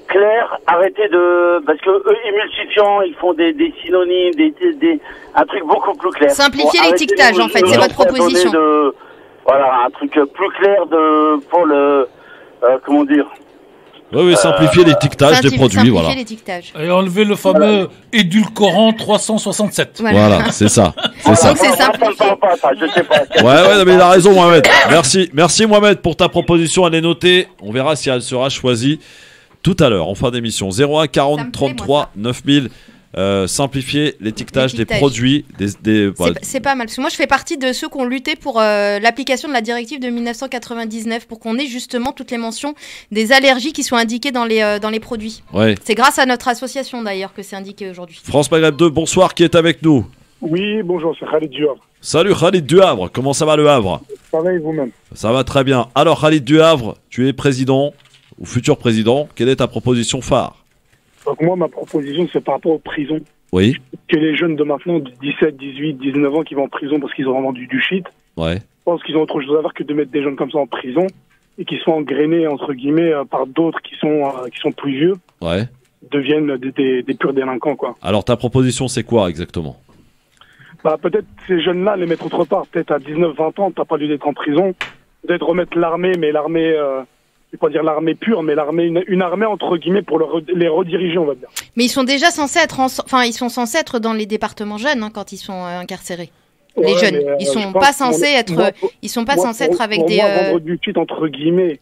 clair, arrêter de, parce que eux émulsifiants, ils font des, des synonymes, des, des, des- un truc beaucoup plus clair. Simplifier l'étiquetage, en fait, c'est votre proposition. de- voilà, un truc plus clair de pour le, euh, comment dire. Oui oui simplifier l'étiquetage des Simplifier- produits simplifier voilà l'étiquetage. Et enlever le fameux édulcorant 367. voilà c'est ça c'est ça c'est ça. Ça me parle pas, ça, je sais pas. Ouais, ouais, non, mais il a raison, Mohamed. Merci, merci, Mohamed, pour ta proposition. Elle est notée. On verra si elle sera choisie tout à l'heure, en fin d'émission. 01 40 33 9000. Euh, simplifier l'étiquetage des produits. Des, des, voilà. C'est- pas mal. Parce que moi, je fais partie de ceux qui ont lutté pour euh, l'application de la directive de 1999 pour qu'on ait justement toutes les mentions des allergies qui soient indiquées dans les, euh, dans les produits. Ouais. C'est grâce à notre association d'ailleurs que c'est indiqué aujourd'hui. France Maghreb 2, bonsoir, qui est avec nous Oui, bonjour, c'est Khalid Duhavre. Salut Khalid du Havre, comment ça va le Havre? Ça va et vous-même? Ça va très bien. Alors Khalid du Havre, tu es président ou futur président. Quelle est ta proposition phare? Donc moi, ma proposition, c'est par rapport aux prisons. Oui, Que les jeunes de maintenant, de 17, 18, 19 ans, qui vont en prison parce qu'ils ont vendu du shit, ouais. je pense qu'ils ont autre chose à faire que de mettre des jeunes comme ça en prison et qui sont engrainés, entre guillemets, euh, par d'autres qui sont, euh, qui sont plus vieux, Ouais. deviennent des, des, des purs délinquants, quoi. Alors ta proposition c'est quoi exactement? Bah, peut-être ces jeunes-là, les mettre autre part. Peut-être à 19, 20 ans, t'as pas dû d'être en prison. Peut-être remettre l'armée, mais l'armée, euh, je vais pas dire l'armée pure, mais l'armée, une, une armée entre guillemets pour les rediriger, on va dire. Mais ils sont déjà censés être, en- enfin, ils sont censés être dans les départements jeunes hein, quand ils sont euh, incarcérés. les jeunes, mais, euh, ils sont pense pas censés être, ils sont pas censés être avec pour des. moi, euh, vendre du entre guillemets,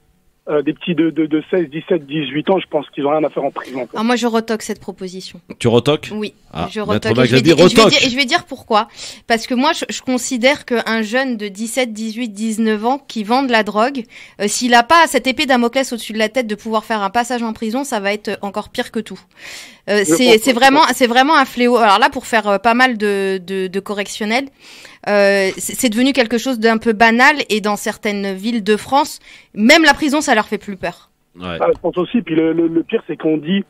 euh, des petits de, de, de 16, 17, 18 ans, je pense qu'ils ont rien à faire en prison. quoi. Ah, moi, je retoque cette proposition. Tu retoques? Oui, Ah, je retoque. Et je, vais dire, je vais retoque. dire- et je vais dire pourquoi. Parce que moi, je, je considère qu'un jeune de 17, 18, 19 ans qui vend de la drogue, euh, s'il n'a pas cette épée Damoclès au-dessus de la tête de pouvoir faire un passage en prison, ça va être encore pire que tout. Euh, c'est vraiment, c'est vraiment un fléau. Alors là, pour faire euh, pas mal de, de, de correctionnels, euh, c'est devenu quelque chose d'un peu banal et dans certaines villes de France, même la prison, ça leur fait plus peur. Ouais. Ah, je pense aussi. Puis le, le, le pire, c'est qu'on dit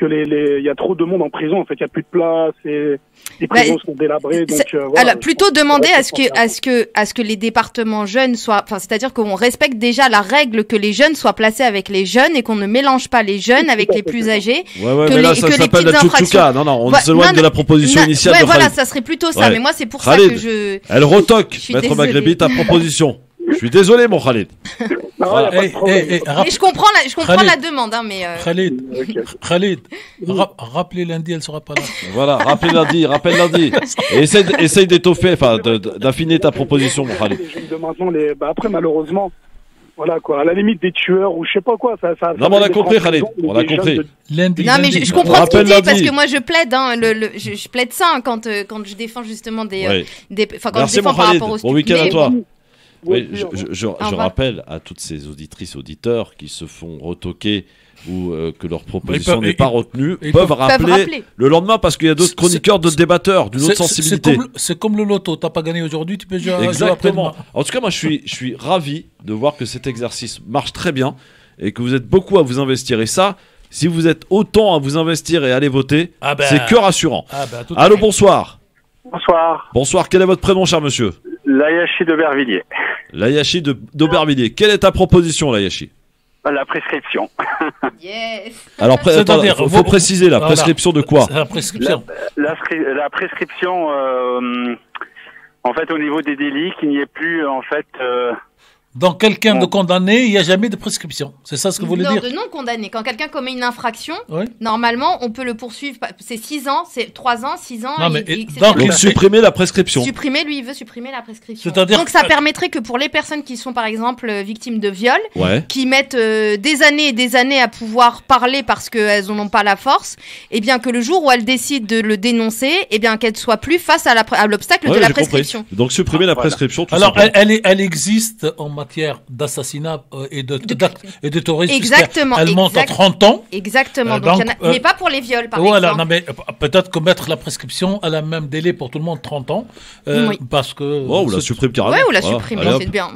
que les, les, il y a trop de monde en prison. En fait, il y a plus de place et les Bah, prisons sont délabrées. Donc, euh, voilà, alors plutôt demander à ce que à ce que à ce que les départements jeunes soient enfin c'est-à-dire qu'on respecte déjà la règle que les jeunes soient placés avec les jeunes et qu'on ne mélange pas les jeunes avec les plus âgés Ouais, ouais, que mais là, les, ça s'appelle la petites infractions tchouchouka. Non, non, on Ouais, s'éloigne de la proposition non, initiale ouais, de voilà Khalid. ça serait plutôt ça Ouais. mais moi c'est pour ça que je Elle retoque, Maître. Maghrebi, ta proposition. Je suis désolé, mon Khalid. Voilà. Eh, eh, eh, rap- mais je comprends la je comprends Khalid. la demande hein, mais euh, Khalid, Khalid, ra- rappelez lundi, elle sera pas là. Voilà, rappelle lundi, rappelle lundi. Et essaye, d'étoffer, enfin, de- de- d'affiner ta proposition, mon Khalid. les jeunes de maintenant, les, bah, après, malheureusement, voilà quoi, à la limite des tueurs ou je sais pas quoi, ça, ça. Non, mais on a compris, Khalid. On a compris. non mais je, je comprends ce qu'il dit parce lundi. que moi je plaide hein, le, le- je, je plaide ça hein, quand euh, quand je défends justement des euh, Ouais. des enfin quand Merci, je défends par Khalid. rapport aux Bon week-end à toi. Oui, je, je- je- je revoir. rappelle à toutes ces auditrices, auditeurs qui se font retoquer ou euh, que leur proposition n'est pas retenue, peuvent, peuvent- rappeler, peuvent rappeler. le lendemain parce qu'il y a d'autres chroniqueurs, d'autres débatteurs, d'une autre sensibilité. C'est comme, le- c'est comme le loto, t'as pas gagné aujourd'hui, tu peux jouer jouer Exactement. après-demain. En tout cas, moi, je suis, je suis ravi de voir que cet exercice marche très bien et que vous êtes beaucoup à vous investir. Et ça, si vous êtes autant à vous investir et à aller voter, Ah ben- c'est que rassurant. Ah ben, Allô, bonsoir. Bonsoir, Bonsoir, quel est votre prénom, cher monsieur? l'Ayachi de Bervilliers. Layachi de- d'Aubervilliers. Quelle est ta proposition, Layachi La prescription. Alors, pré- attends, C'est-à-dire, faut, préciser la prescription de quoi? La prescription. La, scri- la prescription, euh, en fait, au niveau des délits, qu'il n'y ait plus, en fait. euh, Dans quelqu'un de condamné, il n'y a jamais de prescription. C'est ça ce que vous voulez non, dire de non condamné. Quand quelqu'un commet une infraction, Oui. normalement, on peut le poursuivre. C'est 6 ans, c'est 3 ans, 6 ans, Non, mais- et- et donc, Donc, supprimer la prescription. Supprimer, lui, il veut supprimer la prescription. C'est-à-dire Donc, ça que- permettrait que pour les personnes qui sont, par exemple, euh, victimes de viol, Ouais. qui mettent euh, des années et des années à pouvoir parler parce qu'elles n'en ont pas la force, et bien que le jour où elles décident de le dénoncer, et bien qu'elles soient plus face à l'obstacle Ouais, de la compris. prescription. Donc, supprimer la prescription, tout Alors, elle, simplement. elle, est- elle existe en matière d'assassinat euh, et de, d'actes- et de terrorisme. Exactement. Elle monte à exact- 30 ans. Exactement. Euh, donc, il y en donc, a- euh, mais pas pour les viols, par voilà, exemple. non, mais euh, peut-être que mettre la prescription, elle a le même délai pour tout le monde, 30 ans. euh, Oui. Parce que. Oh, ou la supprime carrément. Ouais, ou la Voilà. supprime, c'est bien.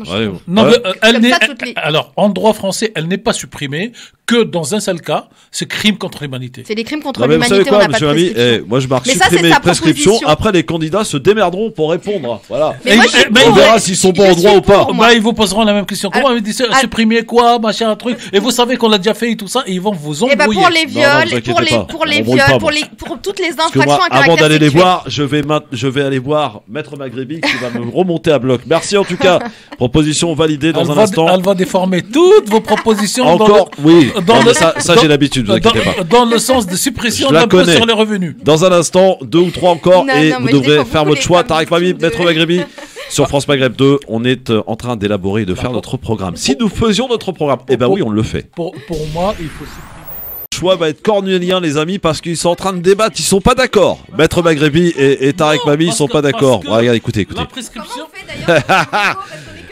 Non, ouais. mais, euh, elle n'est- les- Alors, en droit français, elle n'est pas supprimée que dans un seul cas, c'est crime contre l'humanité. C'est des crimes contre l'humanité, savez on quoi, n'a pas de monsieur Ami? prescription. Eh, Moi, je marque Mais ça, c'est supprimer prescription. Après, les candidats se démerderont pour répondre. Voilà. Mais moi, on verra s'ils sont bons en droit ou pas. Bah, ils vous poseront la même question. Comment Alors- ils disent alors- supprimer quoi, machin, un truc. Et vous savez qu'on l'a déjà fait et tout ça, et ils vont vous Eh ben embrouiller. pour les viols, vous pour les, pas. pour les On embrouille viols, pas, pour moi. les, pour toutes les infractions moi, à caractère avant d'aller les voir, je vais, je vais aller voir Maître Magrébi qui va me remonter à bloc. Merci en tout cas. Proposition validée dans elle, un va, instant. elle va déformer toutes vos propositions. Encore, dans le, oui. dans Non, le- ça, j'ai l'habitude, vous dans- inquiétez pas. Dans le sens de suppression connais. sur les revenus. Dans un instant, deux ou trois encore, Non, et non, vous devrez faire votre choix. Tarek Mami, Maître Magrébi, sur France Maghreb 2, on est euh, en train d'élaborer et de faire notre programme. Si nous faisions notre programme, eh ben oui, on le fait. Pour, pour moi, il faut Le choix va être cornélien, les amis, parce qu'ils sont en train de débattre, ils sont pas d'accord. Maître Magrébi et, et Tarek Mami, ils sont pas d'accord. Bon, regarde, écoutez, écoutez. la prescription.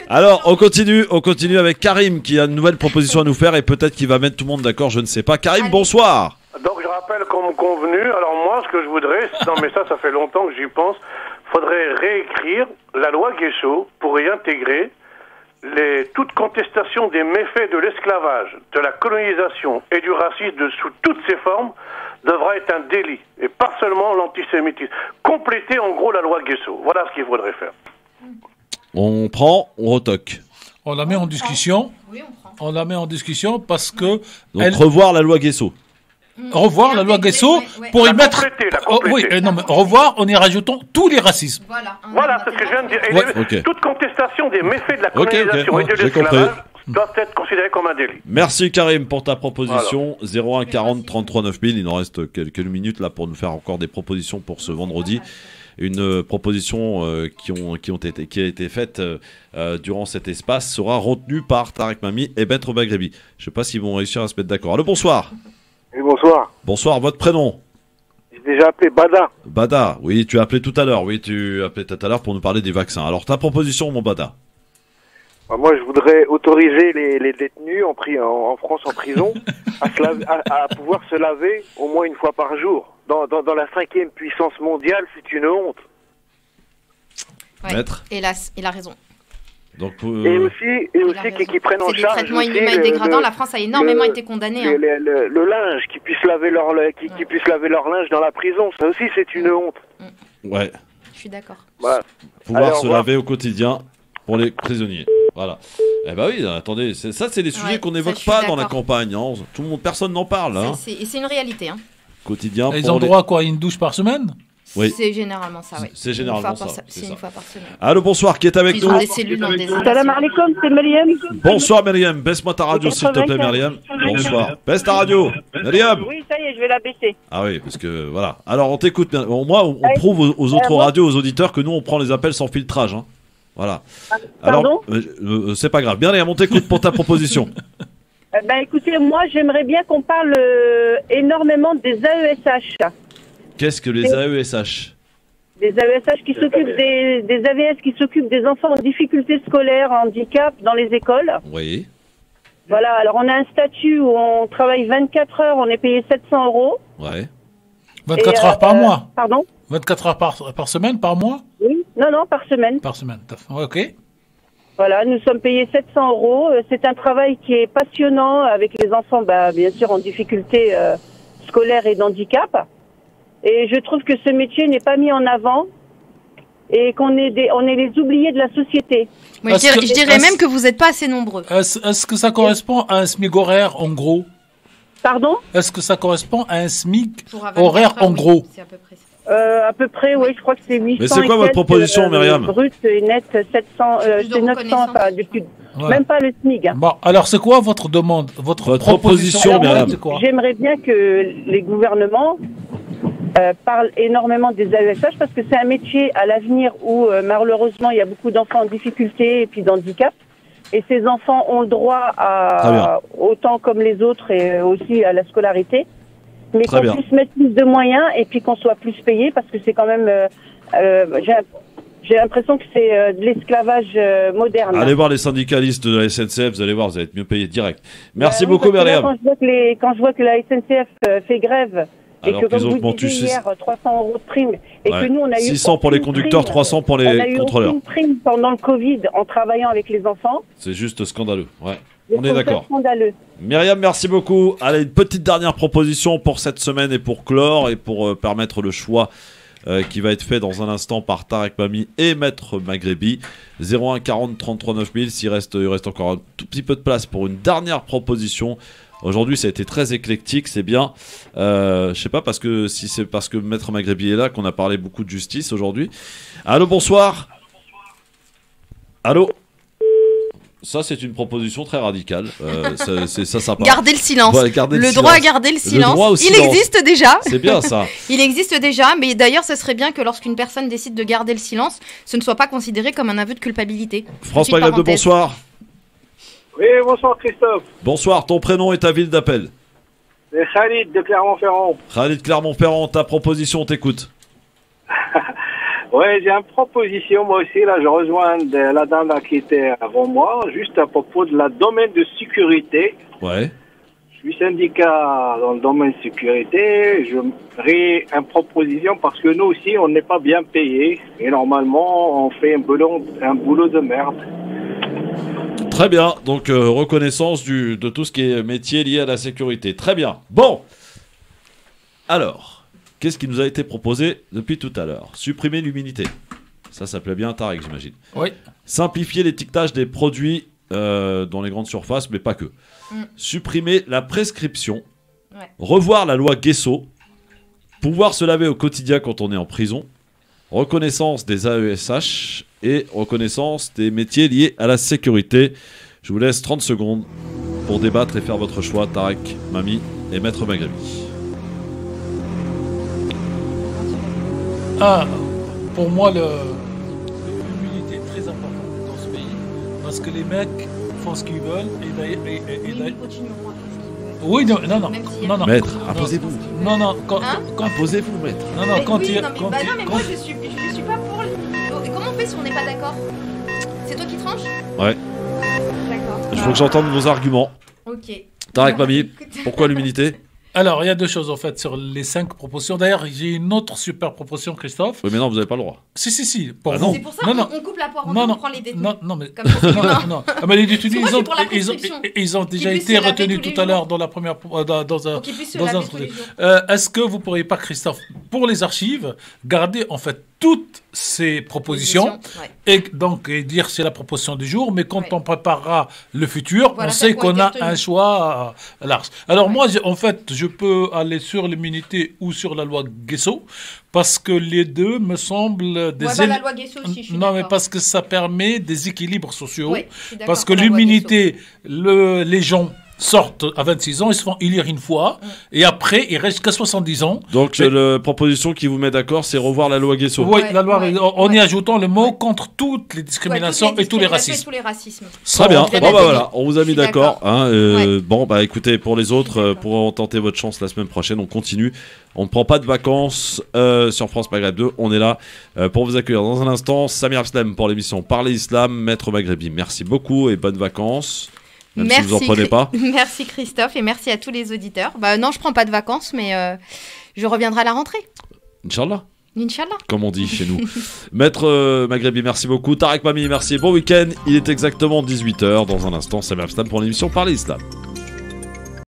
Alors, on continue, on continue avec Karim qui a une nouvelle proposition à nous faire et peut-être qu'il va mettre tout le monde d'accord, je ne sais pas. Karim, bonsoir. Donc je rappelle comme convenu, alors moi ce que je voudrais, non mais ça ça fait longtemps que j'y pense, faudrait réécrire la loi Guéchaud pour y intégrer les, toute contestation des méfaits de l'esclavage, de la colonisation et du racisme de- sous toutes ses formes devra être un délit et pas seulement l'antisémitisme. Compléter en gros la loi Guéchaud. Voilà ce qu'il faudrait faire. On prend, on retoque. On la met en discussion. on la met en discussion parce que. Donc revoir la loi Guesso. Revoir la loi Guesso pour y mettre. Oh, oui, euh, non, mais revoir en y rajoutant tous les racismes. Voilà, c'est ce que je viens de dire. Et Ouais. Toute contestation des méfaits de la Ok, ok, colonisation et de l'esclavage doivent être considérés comme un délit. Merci Karim pour ta proposition. 01 40 33 9000. Il nous reste quelques minutes là pour nous faire encore des propositions pour ce vendredi. Une euh, proposition euh, qui, ont, qui, ont été, qui a été faite euh, durant cet espace sera retenue par Tarek Mami et Maître Bagrebi. Je sais pas s'ils vont réussir à se mettre d'accord. Allô, bonsoir. Oui, bonsoir. Bonsoir, votre prénom J'ai déjà appelé Bada. Bada, oui, tu as appelé tout à l'heure. Oui, tu as appelé tout à l'heure pour nous parler des vaccins. Alors, ta proposition, mon Bada Bah, Moi, je voudrais autoriser les, les détenus en, pri- en, en France en prison à, se laver- à, à pouvoir se laver au moins une fois par jour. Dans, dans, dans la cinquième puissance mondiale, c'est une honte. Ouais. Maître Hélas, il a raison. Donc, Et euh, aussi, et aussi qui, qui prennent en C'est des charge traitements inhumains et dégradants. La France a énormément le- été condamnée. le, hein. le- le- le linge, qui puissent laver leur le- qui, puissent laver leur linge dans la prison. Ça aussi, c'est une honte. ouais, Je suis d'accord. Voilà. pouvoir Allez, se laver au quotidien pour les prisonniers. Voilà. Eh ben oui, attendez, ça c'est des sujets Ouais, qu'on n'évoque pas dans la campagne. hein. Tout le monde, personne n'en parle. Hein. C'est- Et c'est une réalité. Hein. Quotidien. Ils pour ont les- droit à quoi? Une douche par semaine? Oui. C'est généralement ça, oui. C'est généralement ça, c'est une fois par semaine. Allô, bonsoir, qui est avec Ils nous ont des cellules dans des Salam alaikum, c'est Mariam. Bonsoir Myriam, baisse-moi ta radio s'il te plaît 95. Myriam. Bonsoir. Baisse ta radio. Myriam. Oui, ça y est, je vais la baisser. Ah oui, parce que voilà. Alors on t'écoute. bien. Bon, moi, on, prouve aux, aux autres Euh, radios, aux auditeurs que nous on prend les appels sans filtrage. hein. Voilà. pardon Alors, euh, euh, c'est pas grave. Myriam, on t'écoute pour ta proposition. Euh, ben, écoutez, moi, j'aimerais bien qu'on parle euh, énormément des AESH. Qu'est-ce que les AESH Des AESH qui s'occupent des, des AVS qui s'occupent des enfants en difficulté scolaire, handicap dans les écoles. Oui. Voilà, alors on a un statut où on travaille 24 heures, on est payé 700 euros. Ouais. 24 Et, heures par euh, mois Pardon? 24 heures par, par semaine, par mois? Oui, non, non, par semaine. Par semaine, tout à fait. Ouais, ok. Voilà, nous sommes payés 700 euros. Euh, C'est un travail qui est passionnant avec les enfants, bah, bien sûr, en difficulté euh, scolaire et d'handicap. Et je trouve que ce métier n'est pas mis en avant et qu'on est, des, on est les oubliés de la société. Je dirais, que- je dirais est-ce- même que vous n'êtes pas assez nombreux. Est-ce que ça correspond à un SMIC horaire en gros? Pardon? Est-ce que ça correspond à un SMIC horaire 24 heures, en oui, gros? c'est à peu près ça. Euh, à peu près, oui, je crois que c'est 800. Mais c'est quoi votre proposition, Myriam? Brut et net 700, euh, c'est 900, reconnaissance. enfin, depuis, Ouais. même pas le SMIC. hein. Bon, alors c'est quoi votre demande Votre, Votre proposition, proposition, Myriam, J'aimerais bien que les gouvernements euh, parlent énormément des AESH parce que c'est un métier à l'avenir où euh, malheureusement il y a beaucoup d'enfants en difficulté et puis d'handicap. Et ces enfants ont le droit à autant comme les autres et euh, aussi à la scolarité. Mais qu'on puisse mettre plus de moyens et puis qu'on soit plus payé parce que c'est quand même. euh, euh, j'ai- j'ai l'impression que c'est de l'esclavage moderne. Allez voir les syndicalistes de la SNCF, vous allez voir, vous allez être mieux payés direct. Merci beaucoup Myriam. Quand je, vois que les, quand je vois que la SNCF fait grève et Alors que, comme vous augmenté disiez six- hier, 300 euros de prime, et Ouais. que nous, on a eu 600 pour les conducteurs, prime. 300 pour on les a eu contrôleurs. prime pendant le Covid en travaillant avec les enfants. C'est juste scandaleux. Ouais. Je On est d'accord. scandaleux. Myriam, merci beaucoup. Allez, une petite dernière proposition pour cette semaine et pour clore et pour euh, permettre le choix euh, qui va être fait dans un instant par Tarek Mami et Maître Magrebi. 01 40 33 9000. S'il reste, il reste encore un tout petit peu de place pour une dernière proposition. Aujourd'hui, ça a été très éclectique, c'est bien. Euh, je sais pas parce que si c'est parce que Maître Magrebi est là qu'on a parlé beaucoup de justice aujourd'hui. Allô, bonsoir. Allô. Ça, c'est une proposition très radicale. Euh, c'est ça, sympa. Garder le silence. Ouais, garder le le droit à garder le Le silence. Il silence. existe déjà. C'est bien ça. Il existe déjà, mais d'ailleurs, ce serait bien que lorsqu'une personne décide de garder le silence, ce ne soit pas considéré comme un aveu de culpabilité. France Maghreb de bonsoir. Oui, bonsoir Christophe. Bonsoir, ton prénom et ta ville d'appel. C'est Khalid de Clermont-Ferrand. Khalid Clermont-Ferrand, ta proposition, on t'écoute. Ouais, j'ai une proposition, moi aussi, là, je rejoins de la dame qui était avant moi, juste à propos de la domaine de sécurité. Ouais. Je suis syndicat dans le domaine de sécurité, je ferai une proposition parce que nous aussi, on n'est pas bien payés. Et normalement, on fait un boulot, un boulot de merde. Très bien, donc euh, reconnaissance du, de tout ce qui est métier lié à la sécurité. Très bien. Bon. Alors, qu'est-ce qui nous a été proposé depuis tout à l'heure? Supprimer l'humidité. Ça, ça plaît bien à Tarek, j'imagine. Oui. Simplifier l'étiquetage des produits euh, dans les grandes surfaces, mais pas que. Mm. Supprimer la prescription. Ouais. Revoir la loi Guesso. Pouvoir se laver au quotidien quand on est en prison. Reconnaissance des AESH et reconnaissance des métiers liés à la sécurité. Je vous laisse 30 secondes pour débattre et faire votre choix, Tarek, Mami et Maître Maghrebi. Ah, pour moi, le- l'humilité est très importante dans ce pays parce que les mecs font ce qu'ils veulent et d'ailleurs. et- et- et d'ailleurs- Oui, non, non, non, non, non. Maître, Non, imposez-vous. Non, non, quand, Hein quand- Imposez-vous, maître. Non, non, Mais quand oui, il. non, mais, quand bah il- non, mais quand- moi je suis, Si on n'est pas d'accord C'est toi qui tranches Ouais. D'accord. Je veux que j'entende vos arguments. Ok. Tarek, Mami, pourquoi l'humilité Alors, il y a deux choses en fait sur les cinq propositions. D'ailleurs, j'ai une autre super proposition, Christophe. Oui, mais non, vous n'avez pas le droit. Si, si, si. Pour Ah vous. non. C'est pour ça non, qu'on non. on coupe la poire en Non, deux, non. on prend les détenus. Non, non, mais. Comme ça, c'est non, non, non. Ah, mais les détenus, ils ont, je suis pour la ils ont, prescription. ils ont Qu'ils déjà été laver retenus tous les tout à l'heure dans la première, euh, dans, dans un, Pour qu'ils puissent se dans laver un tous truc. les jours. Euh, Est-ce que vous pourriez pas, Christophe, pour les archives, garder en fait toutes ces propositions ouais. et donc et dire c'est la proposition du jour, mais quand on préparera le futur, Voilà, on sait qu'on a un choix euh, large. Alors moi, en fait, je peux aller sur l'immunité ou sur la loi Guesso parce que les deux me semblent des bah, la loi Guesso aussi, je suis non, mais parce que ça permet des équilibres sociaux. Parce que l'immunité, le, les gens sortent à 26 ans, ils se font élire une fois, et après, ils restent qu'à 70 ans. Donc, la proposition qui vous met d'accord, c'est revoir la loi Guesso. Oui, la loi, en en y ajoutant le mot contre toutes les discriminations Ouais, toutes et tous les et racismes. tous les racismes. Très bien. Bon, bah voilà, on vous a mis d'accord. hein, euh, Bon, bah écoutez, pour les autres, euh, pour tenter votre chance la semaine prochaine, on continue. On ne prend pas de vacances euh, sur France Maghreb 2. On est là euh, pour vous accueillir dans un instant. Samir Abslam pour l'émission Parler Islam, Maître Maghrebi. Merci beaucoup et bonnes vacances. Même si vous en prenez pas. Merci Christophe et merci à tous les auditeurs. Bah non, je prends pas de vacances, mais euh, je reviendrai à la rentrée. Inch'Allah. Inch'Allah. Comme on dit chez nous. Maître euh, Maghrebi, merci beaucoup. Tarek Mami, merci. Bon week-end. Il est exactement 18h. Dans un instant, Samir Abslam pour l'émission Parler Islam.